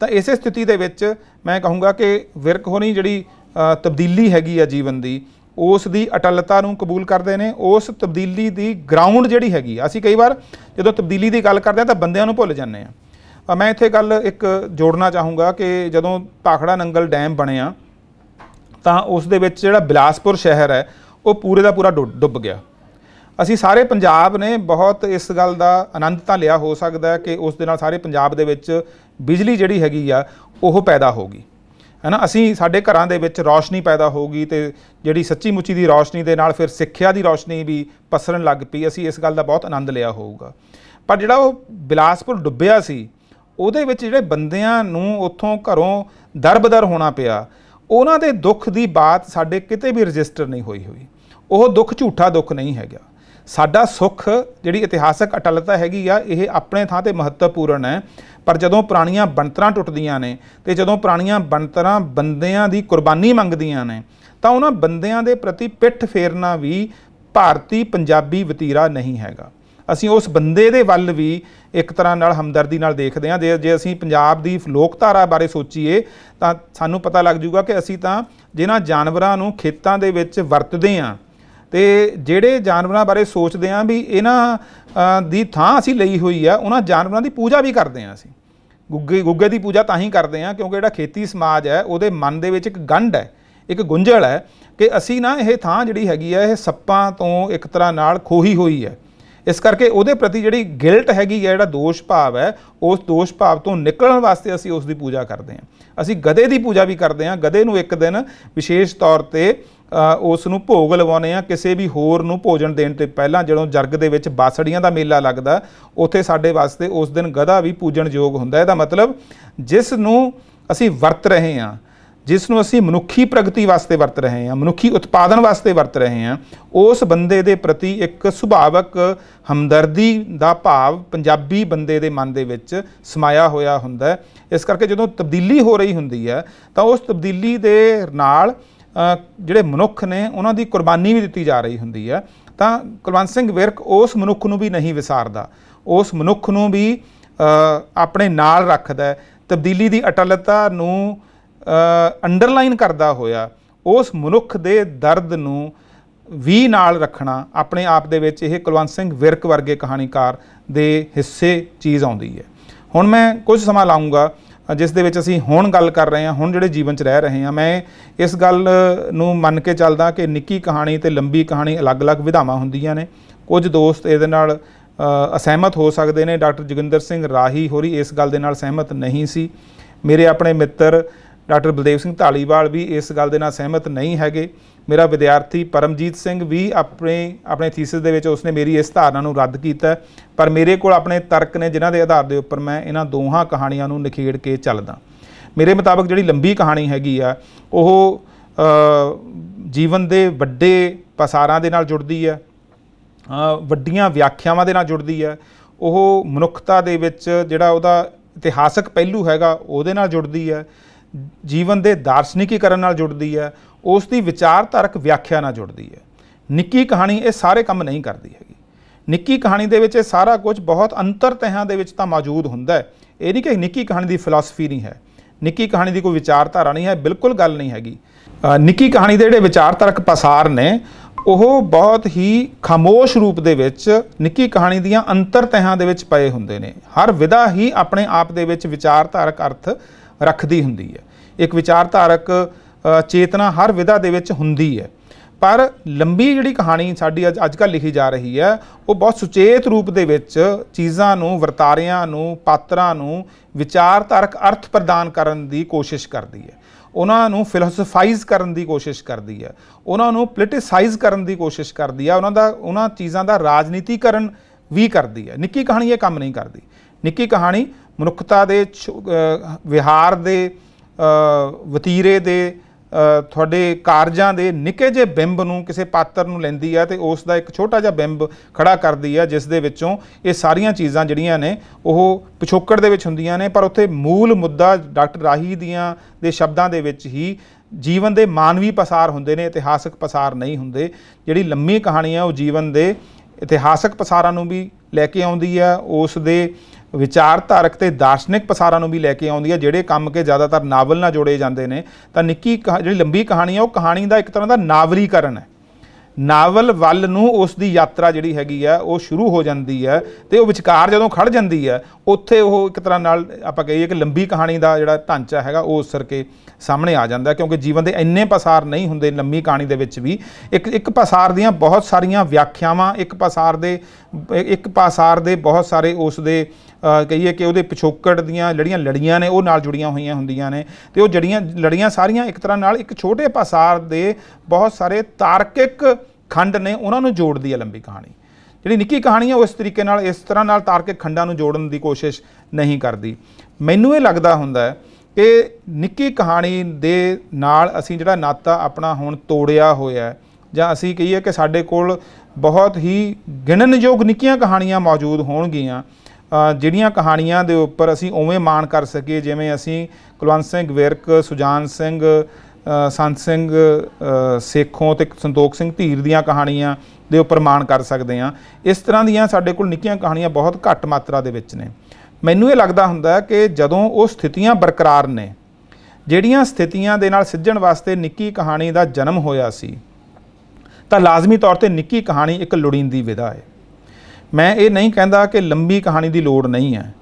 ਤਾਂ ਇਸੇ ਸਥਿਤੀ ਦੇ ਵਿੱਚ ਮੈਂ ਕਹੂੰਗਾ ਕਿ ਵਿਰਕ ਹੋਣੀ ਜਿਹੜੀ ਤਬਦੀਲੀ ਹੈਗੀ ਆ ਜੀਵਨ ਦੀ, ਉਸ ਦੀ ਅਟਲਤਾ ਨੂੰ ਕਬੂਲ ਕਰਦੇ ਨੇ, ਉਸ ਤਬਦੀਲੀ ਦੀ ਗਰਾਊਂਡ ਜਿਹੜੀ ਹੈਗੀ ਅਸੀਂ ਕਈ ਵਾਰ ਜਦੋਂ ਤਬਦੀਲੀ ਦੀ ਗੱਲ ਕਰਦੇ ਆ ਤਾਂ ਬੰਦਿਆਂ ਨੂੰ ਭੁੱਲ ਜਾਂਦੇ ਆ ਮੈਂ ਇੱਥੇ ਗੱਲ ਇੱਕ ਜੋੜਨਾ ਚਾਹੂੰਗਾ ਕਿ ਜਦੋਂ ਪਾਖੜਾ ਨੰਗਲ ਡੈਮ ਬਣਿਆ ਤਾਂ ਉਸ ਦੇ ਵਿੱਚ ਜਿਹੜਾ ਬਿਲਾਸਪੁਰ ਸ਼ਹਿਰ ਹੈ, ਉਹ ਪੂਰੇ ਦਾ ਪੂਰਾ ਡੁੱਬ ਗਿਆ। ਅਸੀਂ ਸਾਰੇ ਪੰਜਾਬ ਨੇ ਬਹੁਤ ਇਸ ਗੱਲ ਦਾ ਆਨੰਦ ਤਾਂ ਲਿਆ, ਹੋ ਸਕਦਾ ਕਿ ਉਸ ਦੇ ਨਾਲ ਸਾਰੇ ਪੰਜਾਬ ਦੇ ਵਿੱਚ ਬਿਜਲੀ ਜਿਹੜੀ ਹੈਗੀ ਆ, ਉਹ ਪੈਦਾ ਹੋਗੀ ਹੈਨਾ, ਅਸੀਂ ਸਾਡੇ ਘਰਾਂ ਦੇ ਵਿੱਚ ਰੌਸ਼ਨੀ ਪੈਦਾ ਹੋਗੀ ਤੇ ਜਿਹੜੀ ਸੱਚੀ ਮੁੱਚੀ ਦੀ ਰੌਸ਼ਨੀ ਦੇ ਨਾਲ ਫਿਰ ਸਿੱਖਿਆ ਦੀ ਰੌਸ਼ਨੀ ਵੀ ਪਸਰਨ ਲੱਗ ਪਈ, ਅਸੀਂ ਇਸ ਗੱਲ ਦਾ ਬਹੁਤ ਆਨੰਦ ਲਿਆ ਹੋਊਗਾ। ਪਰ ਜਿਹੜਾ ਉਹ ਬਿਲਾਸਪੁਰ ਡੁੱਬਿਆ ਸੀ, ਉਹਦੇ ਵਿੱਚ ਜਿਹੜੇ ਬੰਦਿਆਂ ਨੂੰ ਉੱਥੋਂ ਘਰੋਂ ਦਰਬਦਰ ਹੋਣਾ ਪਿਆ ਉਹਨਾਂ ਦੇ ਦੁੱਖ ਦੀ ਬਾਤ ਸਾਡੇ ਕਿਤੇ ਵੀ ਰਜਿਸਟਰ ਨਹੀਂ ਹੋਈ ਹੋਈ। ਉਹ ਦੁੱਖ ਝੂਠਾ ਦੁੱਖ ਨਹੀਂ ਹੈਗਾ। ਸਾਡਾ ਸੁੱਖ ਜਿਹੜੀ ਇਤਿਹਾਸਕ ਅਟਲਤਾ ਹੈਗੀ ਆ, ਇਹ ਆਪਣੇ ਥਾਂ ਤੇ ਮਹੱਤਵਪੂਰਨ ਹੈ। ਪਰ ਜਦੋਂ ਪੁਰਾਣੀਆਂ ਬਣਤਰਾਂ ਟੁੱਟਦੀਆਂ ਨੇ ਤੇ ਜਦੋਂ ਪੁਰਾਣੀਆਂ ਬਣਤਰਾਂ ਬੰਦਿਆਂ ਦੀ ਕੁਰਬਾਨੀ ਮੰਗਦੀਆਂ ਨੇ, ਤਾਂ ਉਹਨਾਂ ਬੰਦਿਆਂ ਦੇ ਪ੍ਰਤੀ ਪਿੱਠ ਫੇਰਨਾ ਵੀ ਭਾਰਤੀ ਪੰਜਾਬੀ ਵਤੀਰਾ ਨਹੀਂ ਹੈਗਾ। ਅਸੀਂ ਉਸ ਬੰਦੇ ਦੇ ਵੱਲ ਵੀ ਇੱਕ ਤਰ੍ਹਾਂ ਨਾਲ ਹਮਦਰਦੀ ਨਾਲ ਦੇਖਦੇ ਹਾਂ। ਜੇ ਜੇ ਅਸੀਂ ਪੰਜਾਬ ਦੀ ਲੋਕਧਾਰਾ ਬਾਰੇ ਸੋਚੀਏ, ਤਾਂ ਸਾਨੂੰ ਪਤਾ ਲੱਗ ਜੂਗਾ ਕਿ ਅਸੀਂ ਤਾਂ ਜਿਨ੍ਹਾਂ ਜਾਨਵਰਾਂ ਨੂੰ ਖੇਤਾਂ ਦੇ ਵਿੱਚ ਵਰਤਦੇ ਆਂ ਤੇ ਜਿਹੜੇ ਜਾਨਵਰਾਂ ਬਾਰੇ ਸੋਚਦੇ ਆਂ ਵੀ ਇਹਨਾਂ ਦੀ ਥਾਂ ਅਸੀਂ ਲਈ ਹੋਈ ਆ, ਉਹਨਾਂ ਜਾਨਵਰਾਂ ਦੀ ਪੂਜਾ ਵੀ ਕਰਦੇ ਆਂ ਅਸੀਂ। ਗੁੱਗੇ ਗੁੱਗੇ ਦੀ ਪੂਜਾ ਤਾਂ ਹੀ ਕਰਦੇ ਆਂ ਕਿਉਂਕਿ ਜਿਹੜਾ ਖੇਤੀ ਸਮਾਜ ਹੈ, ਉਹਦੇ ਮਨ ਦੇ ਵਿੱਚ ਇੱਕ ਗੰਢ ਹੈ, ਇੱਕ ਗੁੰਝਲ ਹੈ ਕਿ ਅਸੀਂ ਨਾ ਇਹ ਥਾਂ ਜਿਹੜੀ ਹੈਗੀ ਆ ਇਹ ਸੱਪਾਂ ਤੋਂ ਇੱਕ ਤਰ੍ਹਾਂ ਨਾਲ ਖੋਹੀ ਹੋਈ ਹੈ। ਇਸ ਕਰਕੇ ਉਹਦੇ ਪ੍ਰਤੀ ਜਿਹੜੀ ਗਿਲਟ ਹੈਗੀ ਹੈ, ਜਿਹੜਾ ਦੋਸ਼ ਭਾਵ ਹੈ, ਉਸ ਦੋਸ਼ ਭਾਵ ਤੋਂ ਨਿਕਲਣ ਵਾਸਤੇ ਅਸੀਂ ਉਸ ਦੀ ਪੂਜਾ ਕਰਦੇ ਹਾਂ। ਅਸੀਂ ਗਧੇ ਦੀ ਪੂਜਾ ਵੀ ਕਰਦੇ ਹਾਂ। ਗਧੇ ਨੂੰ ਇੱਕ ਦਿਨ ਵਿਸ਼ੇਸ਼ ਤੌਰ ਤੇ ਉਸ ਨੂੰ ਭੋਗ ਲਵਾਉਨੇ ਆ ਕਿਸੇ ਵੀ ਹੋਰ ਨੂੰ ਭੋਜਨ ਦੇਣ ਤੋਂ ਪਹਿਲਾਂ ਜਦੋਂ ਜਰਗ ਦੇ ਵਿੱਚ ਬਾਸੜੀਆਂ ਦਾ ਮੇਲਾ ਲੱਗਦਾ, ਉੱਥੇ ਸਾਡੇ ਵਾਸਤੇ ਉਸ ਦਿਨ ਗਧਾ ਵੀ ਪੂਜਣਯੋਗ ਹੁੰਦਾ। ਇਹਦਾ ਮਤਲਬ ਜਿਸ ਨੂੰ ਅਸੀਂ ਵਰਤ ਰਹੇ ਹਾਂ ਜਿਸ ਨੂੰ ਅਸੀਂ ਮਨੁੱਖੀ ਪ੍ਰਗਤੀ ਵਾਸਤੇ ਵਰਤ ਰਹੇ ਹਾਂ, ਮਨੁੱਖੀ ਉਤਪਾਦਨ ਵਾਸਤੇ ਵਰਤ ਰਹੇ ਹਾਂ, ਉਸ ਬੰਦੇ ਦੇ ਪ੍ਰਤੀ ਇੱਕ ਸੁਭਾਵਕ ਹਮਦਰਦੀ ਦਾ ਭਾਵ ਪੰਜਾਬੀ ਬੰਦੇ ਦੇ ਮਨ ਦੇ ਵਿੱਚ ਸਮਾਇਆ ਹੋਇਆ ਹੁੰਦਾ ਇਸ ਕਰਕੇ ਜਦੋਂ ਤਬਦੀਲੀ ਹੋ ਰਹੀ ਹੁੰਦੀ ਹੈ, ਤਾਂ ਉਸ ਤਬਦੀਲੀ ਦੇ ਨਾਲ ਜਿਹੜੇ ਮਨੁੱਖ ਨੇ, ਉਹਨਾਂ ਦੀ ਕੁਰਬਾਨੀ ਵੀ ਦਿੱਤੀ ਜਾ ਰਹੀ ਹੁੰਦੀ ਹੈ। ਤਾਂ ਕੁਲਵੰਤ ਸਿੰਘ ਵਿਰਕ ਉਸ ਮਨੁੱਖ ਨੂੰ ਵੀ ਨਹੀਂ ਵਿਸਾਰਦਾ। ਉਸ ਮਨੁੱਖ ਨੂੰ ਵੀ ਆਪਣੇ ਨਾਲ ਰੱਖਦਾ ਤਬਦੀਲੀ ਦੀ ਅਟਲਤਾ ਨੂੰ ਅੰਡਰਲਾਈਨ ਕਰਦਾ ਹੋਇਆ, ਉਸ ਮਨੁੱਖ ਦੇ ਦਰਦ ਨੂੰ ਵੀ ਨਾਲ ਰੱਖਣਾ ਆਪਣੇ ਆਪ ਦੇ ਵਿੱਚ ਇਹ ਕੁਲਵੰਤ ਸਿੰਘ ਵਿਰਕ ਵਰਗੇ ਕਹਾਣੀਕਾਰ ਦੇ ਹਿੱਸੇ ਚੀਜ਼ ਆਉਂਦੀ ਹੈ। ਹੁਣ ਮੈਂ ਕੁਝ ਸਮਾਂ ਲਾਉਂਗਾ ਜਿਸ ਦੇ ਵਿੱਚ ਅਸੀਂ ਹੁਣ ਗੱਲ ਕਰ ਰਹੇ ਹਾਂ, ਹੁਣ ਜਿਹੜੇ ਜੀਵਨ 'ਚ ਰਹਿ ਰਹੇ ਹਾਂ, ਮੈਂ ਇਸ ਗੱਲ ਨੂੰ ਮੰਨ ਕੇ ਚੱਲਦਾ ਕਿ ਨਿੱਕੀ ਕਹਾਣੀ ਤੇ ਲੰਬੀ ਕਹਾਣੀ ਅਲੱਗ-ਅਲੱਗ ਵਿਧਾਵਾਂ ਹੁੰਦੀਆਂ ਨੇ। ਕੁਝ ਦੋਸਤ ਇਹਦੇ ਨਾਲ ਅਸਹਿਮਤ ਹੋ ਸਕਦੇ ਨੇ। ਡਾਕਟਰ ਜੋਗਿੰਦਰ ਸਿੰਘ ਰਾਹੀ ਹੋਰੀ ਇਸ ਗੱਲ ਦੇ ਨਾਲ ਸਹਿਮਤ ਨਹੀਂ ਸੀ। ਮੇਰੇ ਆਪਣੇ ਮਿੱਤਰ ਡਾਕਟਰ ਬਲਦੇਵ ਸਿੰਘ ਢਾਲੀਵਾਲ ਵੀ ਇਸ ਗੱਲ ਦੇ ਨਾਲ ਸਹਿਮਤ ਨਹੀਂ ਹੈਗੇ। ਮੇਰਾ ਵਿਦਿਆਰਥੀ ਪਰਮਜੀਤ ਸਿੰਘ ਵੀ ਆਪਣੇ ਆਪਣੇ ਥੀਸਿਸ ਦੇ ਵਿੱਚ ਉਸਨੇ ਮੇਰੀ ਇਸ ਧਾਰਨਾ ਨੂੰ ਰੱਦ ਕੀਤਾ ਪਰ ਮੇਰੇ ਕੋਲ ਆਪਣੇ ਤਰਕ ਨੇ ਜਿਨ੍ਹਾਂ ਦੇ ਆਧਾਰ ਦੇ ਉੱਪਰ ਮੈਂ ਇਹਨਾਂ ਦੋਹਾਂ ਕਹਾਣੀਆਂ ਨੂੰ ਨਿਖੇੜ ਕੇ ਚੱਲਦਾ। ਮੇਰੇ ਮੁਤਾਬਕ ਜਿਹੜੀ ਲੰਬੀ ਕਹਾਣੀ ਹੈਗੀ ਆ, ਉਹ ਜੀਵਨ ਦੇ ਵੱਡੇ ਪਸਾਰਾਂ ਦੇ ਨਾਲ ਜੁੜਦੀ ਹੈ ਵੱਡੀਆਂ ਵਿਆਖਿਆਵਾਂ ਦੇ ਨਾਲ ਜੁੜਦੀ ਹੈ ਉਹ ਮਨੁੱਖਤਾ ਦੇ ਵਿੱਚ ਜਿਹੜਾ ਉਹਦਾ ਇਤਿਹਾਸਕ ਪਹਿਲੂ ਹੈਗਾ, ਉਹਦੇ ਨਾਲ ਜੁੜਦੀ ਹੈ ਜੀਵਨ ਦੇ ਦਾਰਸ਼ਨਿਕੀਕਰਨ ਨਾਲ ਜੁੜਦੀ ਹੈ, ਉਸ ਦੀ ਵਿਚਾਰਧਾਰਕ ਵਿਆਖਿਆ ਨਾਲ ਜੁੜਦੀ ਹੈ। ਨਿੱਕੀ ਕਹਾਣੀ ਇਹ ਸਾਰੇ ਕੰਮ ਨਹੀਂ ਕਰਦੀ ਹੈਗੀ। ਨਿੱਕੀ ਕਹਾਣੀ ਦੇ ਵਿੱਚ ਇਹ ਸਾਰਾ ਕੁਝ ਬਹੁਤ ਅੰਤਰਤਹਾਂ ਦੇ ਵਿੱਚ ਤਾਂ ਮੌਜੂਦ ਹੁੰਦਾ ਹੈ। ਇਹ ਨਹੀਂ ਕਿ ਨਿੱਕੀ ਕਹਾਣੀ ਦੀ ਫਿਲਾਸਫੀ ਨਹੀਂ ਹੈ। ਨਿੱਕੀ ਕਹਾਣੀ ਦੀ ਕੋਈ ਵਿਚਾਰਧਾਰਾ ਨਹੀਂ ਹੈ, ਬਿਲਕੁਲ ਗੱਲ ਨਹੀਂ ਹੈਗੀ। ਨਿੱਕੀ ਕਹਾਣੀ ਦੇ ਜਿਹੜੇ ਵਿਚਾਰਧਾਰਕ ਪਸਾਰ ਨੇ, ਉਹ ਬਹੁਤ ਹੀ ਖਾਮੋਸ਼ ਰੂਪ ਦੇ ਵਿੱਚ ਨਿੱਕੀ ਕਹਾਣੀ ਦੀਆਂ ਅੰਤਰਤਹਾਂ ਦੇ ਵਿੱਚ ਪਏ ਹੁੰਦੇ ਨੇ। ਹਰ ਵਿਧਾ ਹੀ ਆਪਣੇ ਆਪ ਦੇ ਵਿੱਚ ਵਿਚਾਰਧਾਰਕ ਅਰਥ ਰੱਖਦੀ ਹੁੰਦੀ ਹੈ। ਇੱਕ ਵਿਚਾਰਧਾਰਕ ਚੇਤਨਾ ਹਰ ਵਿਧਾ ਦੇ ਵਿੱਚ ਹੁੰਦੀ ਹੈ। ਪਰ ਲੰਬੀ ਜਿਹੜੀ ਕਹਾਣੀ ਸਾਡੀ ਅੱਜ ਅੱਜ ਕੱਲ੍ਹ ਲਿਖੀ ਜਾ ਰਹੀ ਹੈ, ਉਹ ਬਹੁਤ ਸੁਚੇਤ ਰੂਪ ਦੇ ਵਿੱਚ ਚੀਜ਼ਾਂ ਨੂੰ, ਵਰਤਾਰਿਆਂ ਨੂੰ, ਪਾਤਰਾਂ ਨੂੰ ਵਿਚਾਰਧਾਰਕ ਅਰਥ ਪ੍ਰਦਾਨ ਕਰਨ ਦੀ ਕੋਸ਼ਿਸ਼ ਕਰਦੀ ਹੈ। ਉਹਨਾਂ ਨੂੰ ਫਿਲਾਸਫਾਈਜ਼ ਕਰਨ ਦੀ ਕੋਸ਼ਿਸ਼ ਕਰਦੀ ਹੈ। ਉਹਨਾਂ ਨੂੰ ਪੋਲਿਟਿਸਾਈਜ਼ ਕਰਨ ਦੀ ਕੋਸ਼ਿਸ਼ ਕਰਦੀ ਹੈ। ਉਹਨਾਂ ਦਾ, ਉਹਨਾਂ ਚੀਜ਼ਾਂ ਦਾ ਰਾਜਨੀਤੀਕਰਨ ਵੀ ਕਰਦੀ ਹੈ। ਨਿੱਕੀ ਕਹਾਣੀ ਇਹ ਕੰਮ ਨਹੀਂ ਕਰਦੀ। ਨਿੱਕੀ ਕਹਾਣੀ ਮਨੁੱਖਤਾ ਦੇ ਛੋ- ਵਿਹਾਰ ਦੇ ਵਤੀਰੇ ਦੇ ਤੁਹਾਡੇ ਕਾਰਜਾਂ ਦੇ ਨਿੱਕੇ ਜਿਹੇ ਬਿੰਬ ਨੂੰ ਕਿਸੇ ਪਾਤਰ ਨੂੰ ਲੈਂਦੀ ਹੈ ਤੇ ਉਸ ਦਾ ਇੱਕ ਛੋਟਾ ਜਿਹਾ ਬਿੰਬ ਖੜਾ ਕਰਦੀ ਆ, ਜਿਸ ਦੇ ਵਿੱਚੋਂ ਇਹ ਸਾਰੀਆਂ ਚੀਜ਼ਾਂ ਜਿਹੜੀਆਂ ਨੇ, ਉਹ ਪਿਛੋਕੜ ਦੇ ਵਿੱਚ ਹੁੰਦੀਆਂ ਨੇ, ਪਰ ਉੱਥੇ ਮੂਲ ਮੁੱਦਾ ਡਾਕਟਰ ਰਾਹੀ ਦੀਆਂ ਦੇ ਸ਼ਬਦਾਂ ਦੇ ਵਿੱਚ ਹੀ ਜੀਵਨ ਦੇ ਮਾਨਵੀ ਪਸਾਰ ਹੁੰਦੇ ਨੇ, ਇਤਿਹਾਸਕ ਪਸਾਰ ਨਹੀਂ ਹੁੰਦੇ। ਜਿਹੜੀ ਲੰਮੀ ਕਹਾਣੀ ਆ, ਉਹ ਜੀਵਨ ਦੇ ਇਤਿਹਾਸਕ ਪਸਾਰਾਂ ਨੂੰ ਵੀ ਲੈ ਕੇ ਆਉਂਦੀ ਆ, ਉਸ ਦੇ ਵਿਚਾਰਧਾਰਕ ਤੇ ਦਾਰਸ਼ਨਿਕ ਪਸਾਰਾਂ ਨੂੰ ਵੀ ਲੈ ਕੇ ਆਉਂਦੀ ਹੈ, ਜਿਹੜੇ ਕੰਮ ਕੇ ਜ਼ਿਆਦਾਤਰ ਨਾਵਲ ਨਾਲ ਜੋੜੇ ਜਾਂਦੇ ਨੇ। ਤਾਂ ਨਿੱਕੀ ਕਹਾ- ਜਿਹੜੀ ਲੰਬੀ ਕਹਾਣੀ ਹੈ, ਉਹ ਕਹਾਣੀ ਦਾ ਇੱਕ ਤਰ੍ਹਾਂ ਦਾ ਨਾਵਲੀਕਰਨ ਹੈ। ਨਾਵਲ ਵੱਲ ਨੂੰ ਉਸ ਦੀ ਯਾਤਰਾ ਜਿਹੜੀ ਹੈਗੀ ਆ ਉਹ ਸ਼ੁਰੂ ਹੋ ਜਾਂਦੀ ਹੈ ਤੇ ਉਹ ਵਿਚਕਾਰ ਜਦੋਂ ਖੜ ਜਾਂਦੀ ਹੈ, ਉੱਥੇ ਉਹ ਇੱਕ ਤਰ੍ਹਾਂ ਨਾਲ ਆਪਾਂ ਕਹੀਏ ਕਿ ਲੰਬੀ ਕਹਾਣੀ ਦਾ ਜਿਹੜਾ ਢਾਂਚਾ ਹੈਗਾ, ਉਹ ਉਸਰ ਕੇ ਸਾਹਮਣੇ ਆ ਜਾਂਦਾ ਕਿਉਂਕਿ ਜੀਵਨ ਦੇ ਇੰਨੇ ਪਸਾਰ ਨਹੀਂ ਹੁੰਦੇ ਲੰਮੀ ਕਹਾਣੀ ਦੇ ਵਿੱਚ ਵੀ। ਇੱਕ ਇੱਕ ਪਸਾਰ ਦੀਆਂ ਬਹੁਤ ਸਾਰੀਆਂ ਵਿਆਖਿਆਵਾਂ, ਇੱਕ ਪਸਾਰ ਦੇ, ਇੱਕ ਪਸਾਰ ਦੇ ਬਹੁਤ ਸਾਰੇ ਉਸ ਦੇ ਕਹੀਏ ਕਿ ਉਹਦੇ ਪਿਛੋਕੜ ਦੀਆਂ ਜਿਹੜੀਆਂ ਲੜੀਆਂ ਨੇ, ਉਹ ਨਾਲ ਜੁੜੀਆਂ ਹੋਈਆਂ ਹੁੰਦੀਆਂ ਨੇ ਤੇ ਉਹ ਜੜੀਆਂ, ਲੜੀਆਂ ਸਾਰੀਆਂ ਇੱਕ ਤਰ੍ਹਾਂ ਨਾਲ ਇੱਕ ਛੋਟੇ ਪਾਸਾਰ ਦੇ ਬਹੁਤ ਸਾਰੇ ਤਾਰਕਿਕ ਖੰਡ ਨੇ ਉਹਨਾਂ ਨੂੰ ਜੋੜਦੀ ਹੈ ਲੰਬੀ ਕਹਾਣੀ। ਜਿਹੜੀ ਨਿੱਕੀ ਕਹਾਣੀ ਹੈ ਉਹ ਇਸ ਤਰੀਕੇ ਨਾਲ, ਇਸ ਤਰ੍ਹਾਂ ਨਾਲ ਤਾਰਕਿਕ ਖੰਡਾਂ ਨੂੰ ਜੋੜਨ ਦੀ ਕੋਸ਼ਿਸ਼ ਨਹੀਂ ਕਰਦੀ। ਮੈਨੂੰ ਇਹ ਲੱਗਦਾ ਹੁੰਦਾ ਹੈ ਕਿ ਨਿੱਕੀ ਕਹਾਣੀ ਦੇ ਨਾਲ ਅਸੀਂ ਜਿਹੜਾ ਨਾਤਾ ਆਪਣਾ ਹੁਣ ਤੋੜਿਆ ਹੋਇਆ ਹੈ, ਜਾਂ ਅਸੀਂ ਕਹੀਏ ਕਿ ਸਾਡੇ ਕੋਲ ਬਹੁਤ ਹੀ ਗਿਣਨਯੋਗ ਨਿੱਕੀਆਂ ਕਹਾਣੀਆਂ ਮੌਜੂਦ ਹੋਣਗੀਆਂ ਜਿਹੜੀਆਂ ਕਹਾਣੀਆਂ ਦੇ ਉੱਪਰ ਅਸੀਂ ਉਵੇਂ ਮਾਣ ਕਰ ਸਕੀਏ, ਜਿਵੇਂ ਅਸੀਂ ਕੁਲਵੰਤ ਸਿੰਘ ਵਿਰਕ, ਸੁਜਾਨ ਸਿੰਘ ਸੰਤ ਸਿੰਘ ਸੇਖੋਂ ਤੇ ਸੰਤੋਖ ਸਿੰਘ ਧੀਰ ਦੀਆਂ ਕਹਾਣੀਆਂ ਦੇ ਉੱਪਰ ਮਾਣ ਕਰ ਸਕਦੇ ਹਾਂ। ਇਸ ਤਰ੍ਹਾਂ ਦੀਆਂ ਸਾਡੇ ਕੋਲ ਨਿੱਕੀਆਂ ਕਹਾਣੀਆਂ ਬਹੁਤ ਘੱਟ ਮਾਤਰਾ ਦੇ ਵਿੱਚ ਨੇ। ਮੈਨੂੰ ਇਹ ਲੱਗਦਾ ਹੁੰਦਾ ਕਿ ਜਦੋਂ ਉਹ ਸਥਿਤੀਆਂ ਬਰਕਰਾਰ ਨੇ, ਜਿਹੜੀਆਂ ਸਥਿਤੀਆਂ ਦੇ ਨਾਲ ਸਿੱਝਣ ਵਾਸਤੇ ਨਿੱਕੀ ਕਹਾਣੀ ਦਾ ਜਨਮ ਹੋਇਆ ਸੀ, ਤਾਂ ਲਾਜ਼ਮੀ ਤੌਰ ਤੇ ਨਿੱਕੀ ਕਹਾਣੀ ਇੱਕ ਲੋੜੀਂਦੀ ਵਿਧਾ ਹੈ। ਮੈਂ ਇਹ ਨਹੀਂ ਕਹਿੰਦਾ ਕਿ ਲੰਬੀ ਕਹਾਣੀ ਦੀ ਲੋੜ ਨਹੀਂ ਹੈ।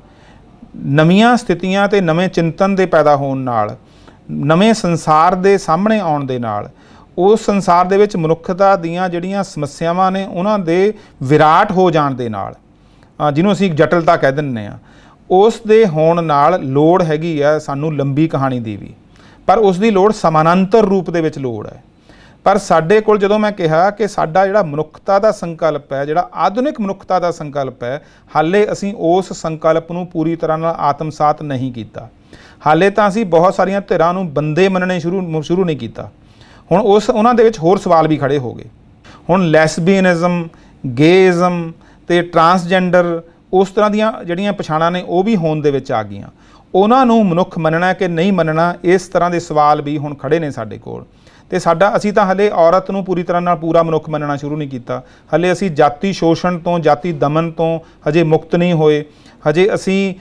ਨਵੀਆਂ ਸਥਿਤੀਆਂ ਤੇ ਨਵੇਂ ਚਿੰਤਨ ਦੇ ਪੈਦਾ ਹੋਣ ਨਾਲ, ਨਵੇਂ ਸੰਸਾਰ ਦੇ ਸਾਹਮਣੇ ਆਉਣ ਦੇ ਨਾਲ, ਉਸ ਸੰਸਾਰ ਦੇ ਵਿੱਚ ਮਨੁੱਖਤਾ ਦੀਆਂ ਜਿਹੜੀਆਂ ਸਮੱਸਿਆਵਾਂ ਨੇ, ਉਹਨਾਂ ਦੇ ਵਿਰਾਟ ਹੋ ਜਾਣ ਦੇ ਨਾਲ ਜਿਹਨੂੰ ਅਸੀਂ ਜਟਲਤਾ ਕਹਿ ਦਿੰਦੇ ਆ ਉਸ ਦੇ ਹੋਣ ਨਾਲ ਲੋੜ ਹੈਗੀ ਆ ਸਾਨੂੰ ਲੰਬੀ ਕਹਾਣੀ ਦੀ ਵੀ। ਪਰ ਉਸ ਦੀ ਲੋੜ ਸਮਾਨਾਂਤਰ ਰੂਪ ਦੇ ਵਿੱਚ ਲੋੜ ਹੈ। ਪਰ ਸਾਡੇ ਕੋਲ ਜਦੋਂ ਮੈਂ ਕਿਹਾ ਕਿ ਸਾਡਾ ਜਿਹੜਾ ਮਨੁੱਖਤਾ ਦਾ ਸੰਕਲਪ ਹੈ, ਜਿਹੜਾ ਆਧੁਨਿਕ ਮਨੁੱਖਤਾ ਦਾ ਸੰਕਲਪ ਹੈ, ਹਾਲੇ ਅਸੀਂ ਉਸ ਸੰਕਲਪ ਨੂੰ ਪੂਰੀ ਤਰ੍ਹਾਂ ਨਾਲ ਆਤਮਸਾਤ ਨਹੀਂ ਕੀਤਾ। ਹਾਲੇ ਤਾਂ ਅਸੀਂ ਬਹੁਤ ਸਾਰੀਆਂ ਧਿਰਾਂ ਨੂੰ ਬੰਦੇ ਮੰਨਣੇ ਸ਼ੁਰੂ ਸ਼ੁਰੂ ਨਹੀਂ ਕੀਤਾ। ਹੁਣ ਉਸ, ਉਹਨਾਂ ਦੇ ਵਿੱਚ ਹੋਰ ਸਵਾਲ ਵੀ ਖੜੇ ਹੋ ਗਏ। ਹੁਣ ਲੈਸਬੀਅਨਿਜ਼ਮ, ਗੇਇਜ਼ਮ ਤੇ ਟਰਾਂਸਜੈਂਡਰ ਉਸ ਤਰ੍ਹਾਂ ਦੀਆਂ ਜਿਹੜੀਆਂ ਪਛਾਣਾਂ ਨੇ, ਉਹ ਵੀ ਹੋਣ ਦੇ ਵਿੱਚ ਆ ਗਈਆਂ। ਉਹਨਾਂ ਨੂੰ ਮਨੁੱਖ ਮੰਨਣਾ ਕਿ ਨਹੀਂ ਮੰਨਣਾ, ਇਸ ਤਰ੍ਹਾਂ ਦੇ ਸਵਾਲ ਵੀ ਹੁਣ ਖੜੇ ਨੇ ਸਾਡੇ ਕੋਲ। ਤੇ ਸਾਡਾ ਅਸੀਂ ਤਾਂ ਹਲੇ ਔਰਤ ਨੂੰ ਪੂਰੀ ਤਰ੍ਹਾਂ ਨਾਲ ਪੂਰਾ ਮਨੁੱਖ ਮੰਨਣਾ ਸ਼ੁਰੂ ਨਹੀਂ ਕੀਤਾ। ਹਲੇ ਅਸੀਂ ਜਾਤੀ ਸ਼ੋਸ਼ਣ ਤੋਂ, ਜਾਤੀ ਦਮਨ ਤੋਂ ਹਜੇ ਮੁਕਤ ਨਹੀਂ ਹੋਏ। ਹਜੇ ਅਸੀਂ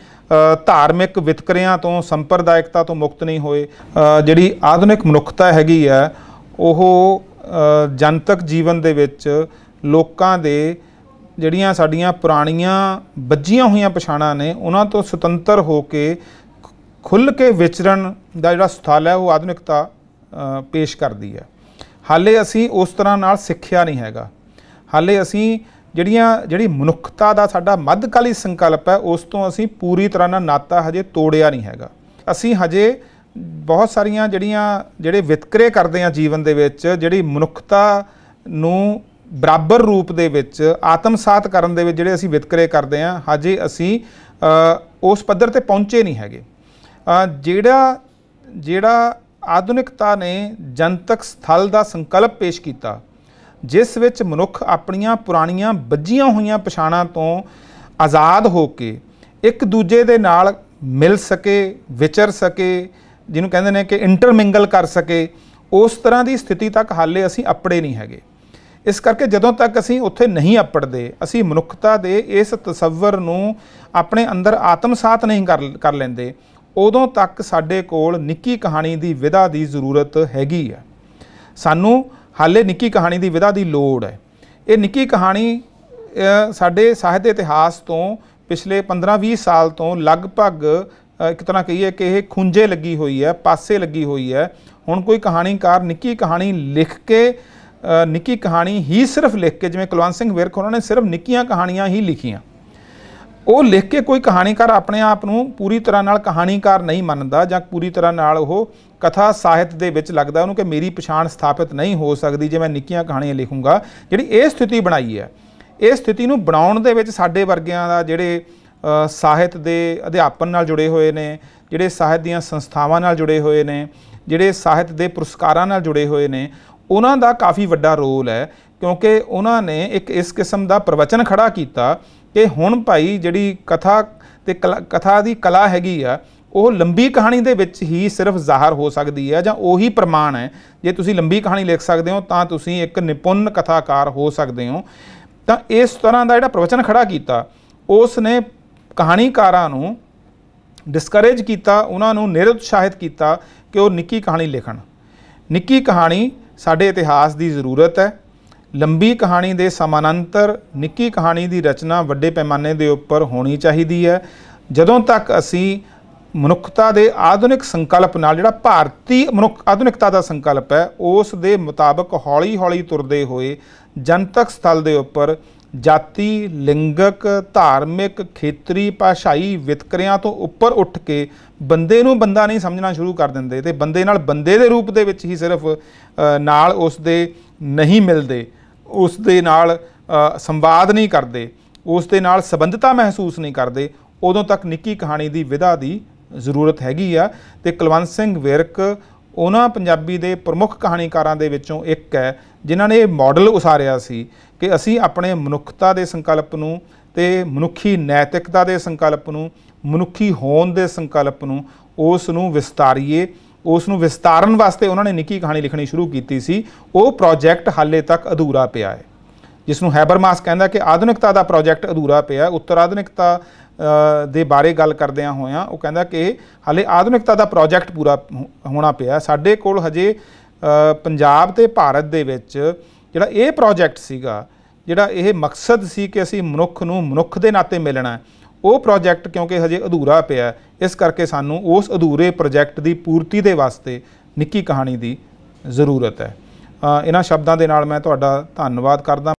ਧਾਰਮਿਕ ਵਿਤਕਰਿਆਂ ਤੋਂ, ਸੰਪਰਦਾਇਕਤਾ ਤੋਂ ਮੁਕਤ ਨਹੀਂ ਹੋਏ। ਜਿਹੜੀ ਆਧੁਨਿਕ ਮਨੁੱਖਤਾ ਹੈਗੀ ਆ ਉਹ ਜਨਤਕ ਜੀਵਨ ਦੇ ਵਿੱਚ ਲੋਕਾਂ ਦੇ ਜਿਹੜੀਆਂ ਸਾਡੀਆਂ ਪੁਰਾਣੀਆਂ ਵੱਜੀਆਂ ਹੋਈਆਂ ਪਛਾਣਾਂ ਨੇ, ਉਹਨਾਂ ਤੋਂ ਸੁਤੰਤਰ ਹੋ ਕੇ ਖੁੱਲ੍ਹ ਕੇ ਵਿਚਰਨ ਦਾ ਜਿਹੜਾ ਸਥਲ ਹੈ, ਉਹ ਆਧੁਨਿਕਤਾ ਪੇਸ਼ ਕਰਦੀ ਹੈ। ਹਾਲੇ ਅਸੀਂ ਉਸ ਤਰ੍ਹਾਂ ਨਾਲ ਸਿੱਖਿਆ ਨਹੀਂ ਹੈਗਾ। ਹਾਲੇ ਅਸੀਂ ਜਿਹੜੀਆਂ, ਜਿਹੜੀ ਮਨੁੱਖਤਾ ਦਾ ਸਾਡਾ ਮੱਧਕਾਲੀ ਸੰਕਲਪ ਹੈ, ਉਸ ਤੋਂ ਅਸੀਂ ਪੂਰੀ ਤਰ੍ਹਾਂ ਨਾਲ ਨਾਤਾ ਹਜੇ ਤੋੜਿਆ ਨਹੀਂ ਹੈਗਾ। ਅਸੀਂ ਹਜੇ ਬਹੁਤ ਸਾਰੀਆਂ ਜਿਹੜੀਆਂ, ਜਿਹੜੇ ਵਿਤਕਰੇ ਕਰਦੇ ਆ ਜੀਵਨ ਦੇ ਵਿੱਚ, ਜਿਹੜੀ ਮਨੁੱਖਤਾ ਨੂੰ ਬਰਾਬਰ ਰੂਪ ਦੇ ਵਿੱਚ, ਆਤਮਸਾਤ ਕਰਨ ਦੇ ਵਿੱਚ ਜਿਹੜੇ ਅਸੀਂ ਵਿਤਕਰੇ ਕਰਦੇ ਆ ਹਜੇ ਅਸੀਂ ਉਸ ਪੱਧਰ ਤੇ ਪਹੁੰਚੇ ਨਹੀਂ ਹੈਗੇ। ਜਿਹੜਾ ਜਿਹੜਾ ਆਧੁਨਿਕਤਾ ਨੇ ਜਨਤਕ ਸਥਲ ਦਾ ਸੰਕਲਪ ਪੇਸ਼ ਕੀਤਾ, ਜਿਸ ਵਿੱਚ ਮਨੁੱਖ ਆਪਣੀਆਂ ਪੁਰਾਣੀਆਂ ਬੱਝੀਆਂ ਹੋਈਆਂ ਪਛਾਣਾਂ ਤੋਂ ਆਜ਼ਾਦ ਹੋ ਕੇ ਇੱਕ ਦੂਜੇ ਦੇ ਨਾਲ ਮਿਲ ਸਕੇ, ਵਿਚਰ ਸਕੇ, ਜਿਹਨੂੰ ਕਹਿੰਦੇ ਨੇ ਕਿ ਇੰਟਰਮਿੰਗਲ ਕਰ ਸਕੇ, ਉਸ ਤਰ੍ਹਾਂ ਦੀ ਸਥਿਤੀ ਤੱਕ ਹਾਲੇ ਅਸੀਂ ਅਪੜੇ ਨਹੀਂ ਹੈਗੇ। ਇਸ ਕਰਕੇ ਜਦੋਂ ਤੱਕ ਅਸੀਂ ਉੱਥੇ ਨਹੀਂ ਅਪੜਦੇ, ਅਸੀਂ ਮਨੁੱਖਤਾ ਦੇ ਇਸ ਤਸੱਵਰ ਨੂੰ ਆਪਣੇ ਅੰਦਰ ਆਤਮਸਾਤ ਨਹੀਂ ਕਰ ਕਰ ਲੈਂਦੇ ਉਦੋਂ ਤੱਕ ਸਾਡੇ ਕੋਲ ਨਿੱਕੀ ਕਹਾਣੀ ਦੀ ਵਿਧਾ ਦੀ ਜ਼ਰੂਰਤ ਹੈਗੀ ਹੈ। ਸਾਨੂੰ ਹਾਲੇ ਨਿੱਕੀ ਕਹਾਣੀ ਦੀ ਵਿਧਾ ਦੀ ਲੋੜ ਹੈ। ਇਹ ਨਿੱਕੀ ਕਹਾਣੀ ਸਾਡੇ ਸਾਹਿਤ ਇਤਿਹਾਸ ਤੋਂ ਪਿਛਲੇ 15-20 ਸਾਲ ਤੋਂ ਲਗਭਗ ਇੱਕ ਤਰ੍ਹਾਂ ਕਹੀਏ ਕਿ ਇਹ ਖੁੰਝੇ ਲੱਗੀ ਹੋਈ ਹੈ, ਪਾਸੇ ਲੱਗੀ ਹੋਈ ਹੈ। ਹੁਣ ਕੋਈ ਕਹਾਣੀਕਾਰ ਨਿੱਕੀ ਕਹਾਣੀ ਲਿਖ ਕੇ ਨਿੱਕੀ ਕਹਾਣੀ ਹੀ ਸਿਰਫ ਲਿਖ ਕੇ, ਜਿਵੇਂ ਕੁਲਵੰਤ ਸਿੰਘ ਵਿਰਕ, ਉਹਨਾਂ ਨੇ ਸਿਰਫ ਨਿੱਕੀਆਂ ਕਹਾਣੀਆਂ ਹੀ ਲਿਖੀਆਂ। ਉਹ ਲਿਖ ਕੇ ਕੋਈ ਕਹਾਣੀਕਾਰ ਆਪਣੇ ਆਪ ਨੂੰ ਪੂਰੀ ਤਰ੍ਹਾਂ ਨਾਲ ਕਹਾਣੀਕਾਰ ਨਹੀਂ ਮੰਨਦਾ ਜਾਂ ਪੂਰੀ ਤਰ੍ਹਾਂ ਨਾਲ ਉਹ ਕਥਾ ਸਾਹਿਤ ਦੇ ਵਿੱਚ ਲੱਗਦਾ, ਉਹਨੂੰ ਕਿ ਮੇਰੀ ਪਛਾਣ ਸਥਾਪਿਤ ਨਹੀਂ ਹੋ ਸਕਦੀ ਜੇ ਮੈਂ ਨਿੱਕੀਆਂ ਕਹਾਣੀਆਂ ਲਿਖੂੰਗਾ। ਜਿਹੜੀ ਇਹ ਸਥਿਤੀ ਬਣਾਈ ਹੈ, ਇਹ ਸਥਿਤੀ ਨੂੰ ਬਣਾਉਣ ਦੇ ਵਿੱਚ ਸਾਡੇ ਵਰਗਿਆਂ ਦਾ ਜਿਹੜੇ ਸਾਹਿਤ ਦੇ ਅਧਿਆਪਨ ਨਾਲ ਜੁੜੇ ਹੋਏ ਨੇ, ਜਿਹੜੇ ਸਾਹਿਤ ਦੀਆਂ ਸੰਸਥਾਵਾਂ ਨਾਲ ਜੁੜੇ ਹੋਏ ਨੇ, ਜਿਹੜੇ ਸਾਹਿਤ ਦੇ ਪੁਰਸਕਾਰਾਂ ਨਾਲ ਜੁੜੇ ਹੋਏ ਨੇ, ਉਹਨਾਂ ਦਾ ਕਾਫੀ ਵੱਡਾ ਰੋਲ ਹੈ। ਕਿਉਂਕਿ ਉਹਨਾਂ ਨੇ ਇੱਕ ਇਸ ਕਿਸਮ ਦਾ ਪ੍ਰਵਚਨ ਖੜਾ ਕੀਤਾ ਕਿ ਹੁਣ ਭਾਈ ਜਿਹੜੀ ਕਥਾ ਤੇ ਕਲਾ- ਕਥਾ ਦੀ ਕਲਾ ਹੈਗੀ ਆ, ਉਹ ਲੰਬੀ ਕਹਾਣੀ ਦੇ ਵਿੱਚ ਹੀ ਸਿਰਫ ਜ਼ਾਹਰ ਹੋ ਸਕਦੀ ਹੈ ਜਾਂ ਉਹੀ ਪ੍ਰਮਾਣ ਹੈ। ਜੇ ਤੁਸੀਂ ਲੰਬੀ ਕਹਾਣੀ ਲਿਖ ਸਕਦੇ ਹੋ, ਤਾਂ ਤੁਸੀਂ ਇੱਕ ਨਿਪੁੰਨ ਕਥਾਕਾਰ ਹੋ ਸਕਦੇ ਹੋ। ਤਾਂ ਇਸ ਤਰ੍ਹਾਂ ਦਾ ਜਿਹੜਾ ਪ੍ਰਵਚਨ ਖੜਾ ਕੀਤਾ ਉਸ ਨੇ ਕਹਾਣੀਕਾਰਾਂ ਨੂੰ ਡਿਸਕਰੇਜ ਕੀਤਾ, ਉਹਨਾਂ ਨੂੰ ਨਿਰਉਤਸ਼ਾਹਿਤ ਕੀਤਾ ਕਿ ਉਹ ਨਿੱਕੀ ਕਹਾਣੀ ਲਿਖਣ। ਨਿੱਕੀ ਕਹਾਣੀ ਸਾਡੇ ਇਤਿਹਾਸ ਦੀ ਜ਼ਰੂਰਤ ਹੈ ਲੰਬੀ ਕਹਾਣੀ ਦੇ ਸਮਾਨਾਂਤਰ, ਨਿੱਕੀ ਕਹਾਣੀ ਦੀ ਰਚਨਾ ਵੱਡੇ ਪੈਮਾਨੇ ਦੇ ਉੱਪਰ ਹੋਣੀ ਚਾਹੀਦੀ ਹੈ। ਜਦੋਂ ਤੱਕ ਅਸੀਂ ਮਨੁੱਖਤਾ ਦੇ ਆਧੁਨਿਕ ਸੰਕਲਪ ਨਾਲ, ਜਿਹੜਾ ਭਾਰਤੀ ਮਨੁੱਖ, ਆਧੁਨਿਕਤਾ ਦਾ ਸੰਕਲਪ ਹੈ, ਉਸ ਦੇ ਮੁਤਾਬਕ ਹੌਲੀ-ਹੌਲੀ ਤੁਰਦੇ ਹੋਏ ਜਨਤਕ ਸਥਲ ਦੇ ਉੱਪਰ ਜਾਤੀ, ਲਿੰਗਕ, ਧਾਰਮਿਕ, ਖੇਤਰੀ, ਭਾਸ਼ਾਈ ਵਿਤਕਰਿਆਂ ਤੋਂ ਉੱਪਰ ਉੱਠ ਕੇ ਬੰਦੇ ਨੂੰ ਬੰਦਾ ਨਹੀਂ ਸਮਝਣਾ ਸ਼ੁਰੂ ਕਰ ਦਿੰਦੇ ਤੇ ਬੰਦੇ ਨਾਲ ਬੰਦੇ ਦੇ ਰੂਪ ਦੇ ਵਿੱਚ ਹੀ ਸਿਰਫ ਨਾਲ ਉਸ ਦੇ ਨਹੀਂ ਮਿਲਦੇ। ਉਸ ਦੇ ਨਾਲ ਸੰਵਾਦ ਨਹੀਂ ਕਰਦੇ, ਉਸ ਦੇ ਨਾਲ ਸੰਬੰਧਤਾ ਮਹਿਸੂਸ ਨਹੀਂ ਕਰਦੇ, ਉਦੋਂ ਤੱਕ ਨਿੱਕੀ ਕਹਾਣੀ ਦੀ ਵਿਧਾ ਦੀ ਜ਼ਰੂਰਤ ਹੈਗੀ ਆ। ਤੇ ਕੁਲਵੰਤ ਸਿੰਘ ਵਿਰਕ ਉਹਨਾਂ ਪੰਜਾਬੀ ਦੇ ਪ੍ਰਮੁੱਖ ਕਹਾਣੀਕਾਰਾਂ ਦੇ ਵਿੱਚੋਂ ਇੱਕ ਹੈ, ਜਿਨ੍ਹਾਂ ਨੇ ਇਹ ਮਾਡਲ ਉਸਾਰਿਆ ਸੀ ਕਿ ਅਸੀਂ ਆਪਣੇ ਮਨੁੱਖਤਾ ਦੇ ਸੰਕਲਪ ਨੂੰ ਤੇ ਮਨੁੱਖੀ ਨੈਤਿਕਤਾ ਦੇ ਸੰਕਲਪ ਨੂੰ, ਮਨੁੱਖੀ ਹੋਣ ਦੇ ਸੰਕਲਪ ਨੂੰ, ਉਸ ਨੂੰ ਵਿਸਤਾਰੀਏ ਉਸ ਨੂੰ ਵਿਸਤਾਰਨ ਵਾਸਤੇ ਉਹਨਾਂ ਨੇ ਨਿੱਕੀ ਕਹਾਣੀ ਲਿਖਣੀ ਸ਼ੁਰੂ ਕੀਤੀ ਸੀ। ਉਹ ਪ੍ਰੋਜੈਕਟ ਹਾਲੇ ਤੱਕ ਅਧੂਰਾ ਪਿਆ ਹੈ। ਜਿਸ ਨੂੰ ਹੈਬਰਮਾਸ ਕਹਿੰਦਾ ਕਿ ਆਧੁਨਿਕਤਾ ਦਾ ਪ੍ਰੋਜੈਕਟ ਅਧੂਰਾ ਪਿਆ ਉੱਤਰ ਆਧੁਨਿਕਤਾ ਦੇ ਬਾਰੇ ਗੱਲ ਕਰਦਿਆਂ ਹੋਇਆਂ ਉਹ ਕਹਿੰਦਾ ਕਿ ਹਾਲੇ ਆਧੁਨਿਕਤਾ ਦਾ ਪ੍ਰੋਜੈਕਟ ਪੂਰਾ ਹੋਣਾ ਪਿਆ ਸਾਡੇ ਕੋਲ ਹਜੇ ਪੰਜਾਬ ਤੇ ਭਾਰਤ ਦੇ ਵਿੱਚ ਜਿਹੜਾ ਇਹ ਪ੍ਰੋਜੈਕਟ ਸੀਗਾ, ਜਿਹੜਾ ਇਹ ਮਕਸਦ ਸੀ ਕਿ ਅਸੀਂ ਮਨੁੱਖ ਨੂੰ ਮਨੁੱਖ ਦੇ ਨਾਤੇ ਮਿਲਣਾ ਉਹ ਪ੍ਰੋਜੈਕਟ ਕਿਉਂਕਿ ਹਜੇ ਅਧੂਰਾ ਪਿਆ ਇਸ ਕਰਕੇ ਸਾਨੂੰ ਉਸ ਅਧੂਰੇ ਪ੍ਰੋਜੈਕਟ ਦੀ ਪੂਰਤੀ ਦੇ ਵਾਸਤੇ ਨਿੱਕੀ ਕਹਾਣੀ ਦੀ ਜ਼ਰੂਰਤ ਹੈ। ਇਹਨਾਂ ਸ਼ਬਦਾਂ ਦੇ ਨਾਲ ਮੈਂ ਤੁਹਾਡਾ ਧੰਨਵਾਦ ਕਰਦਾ।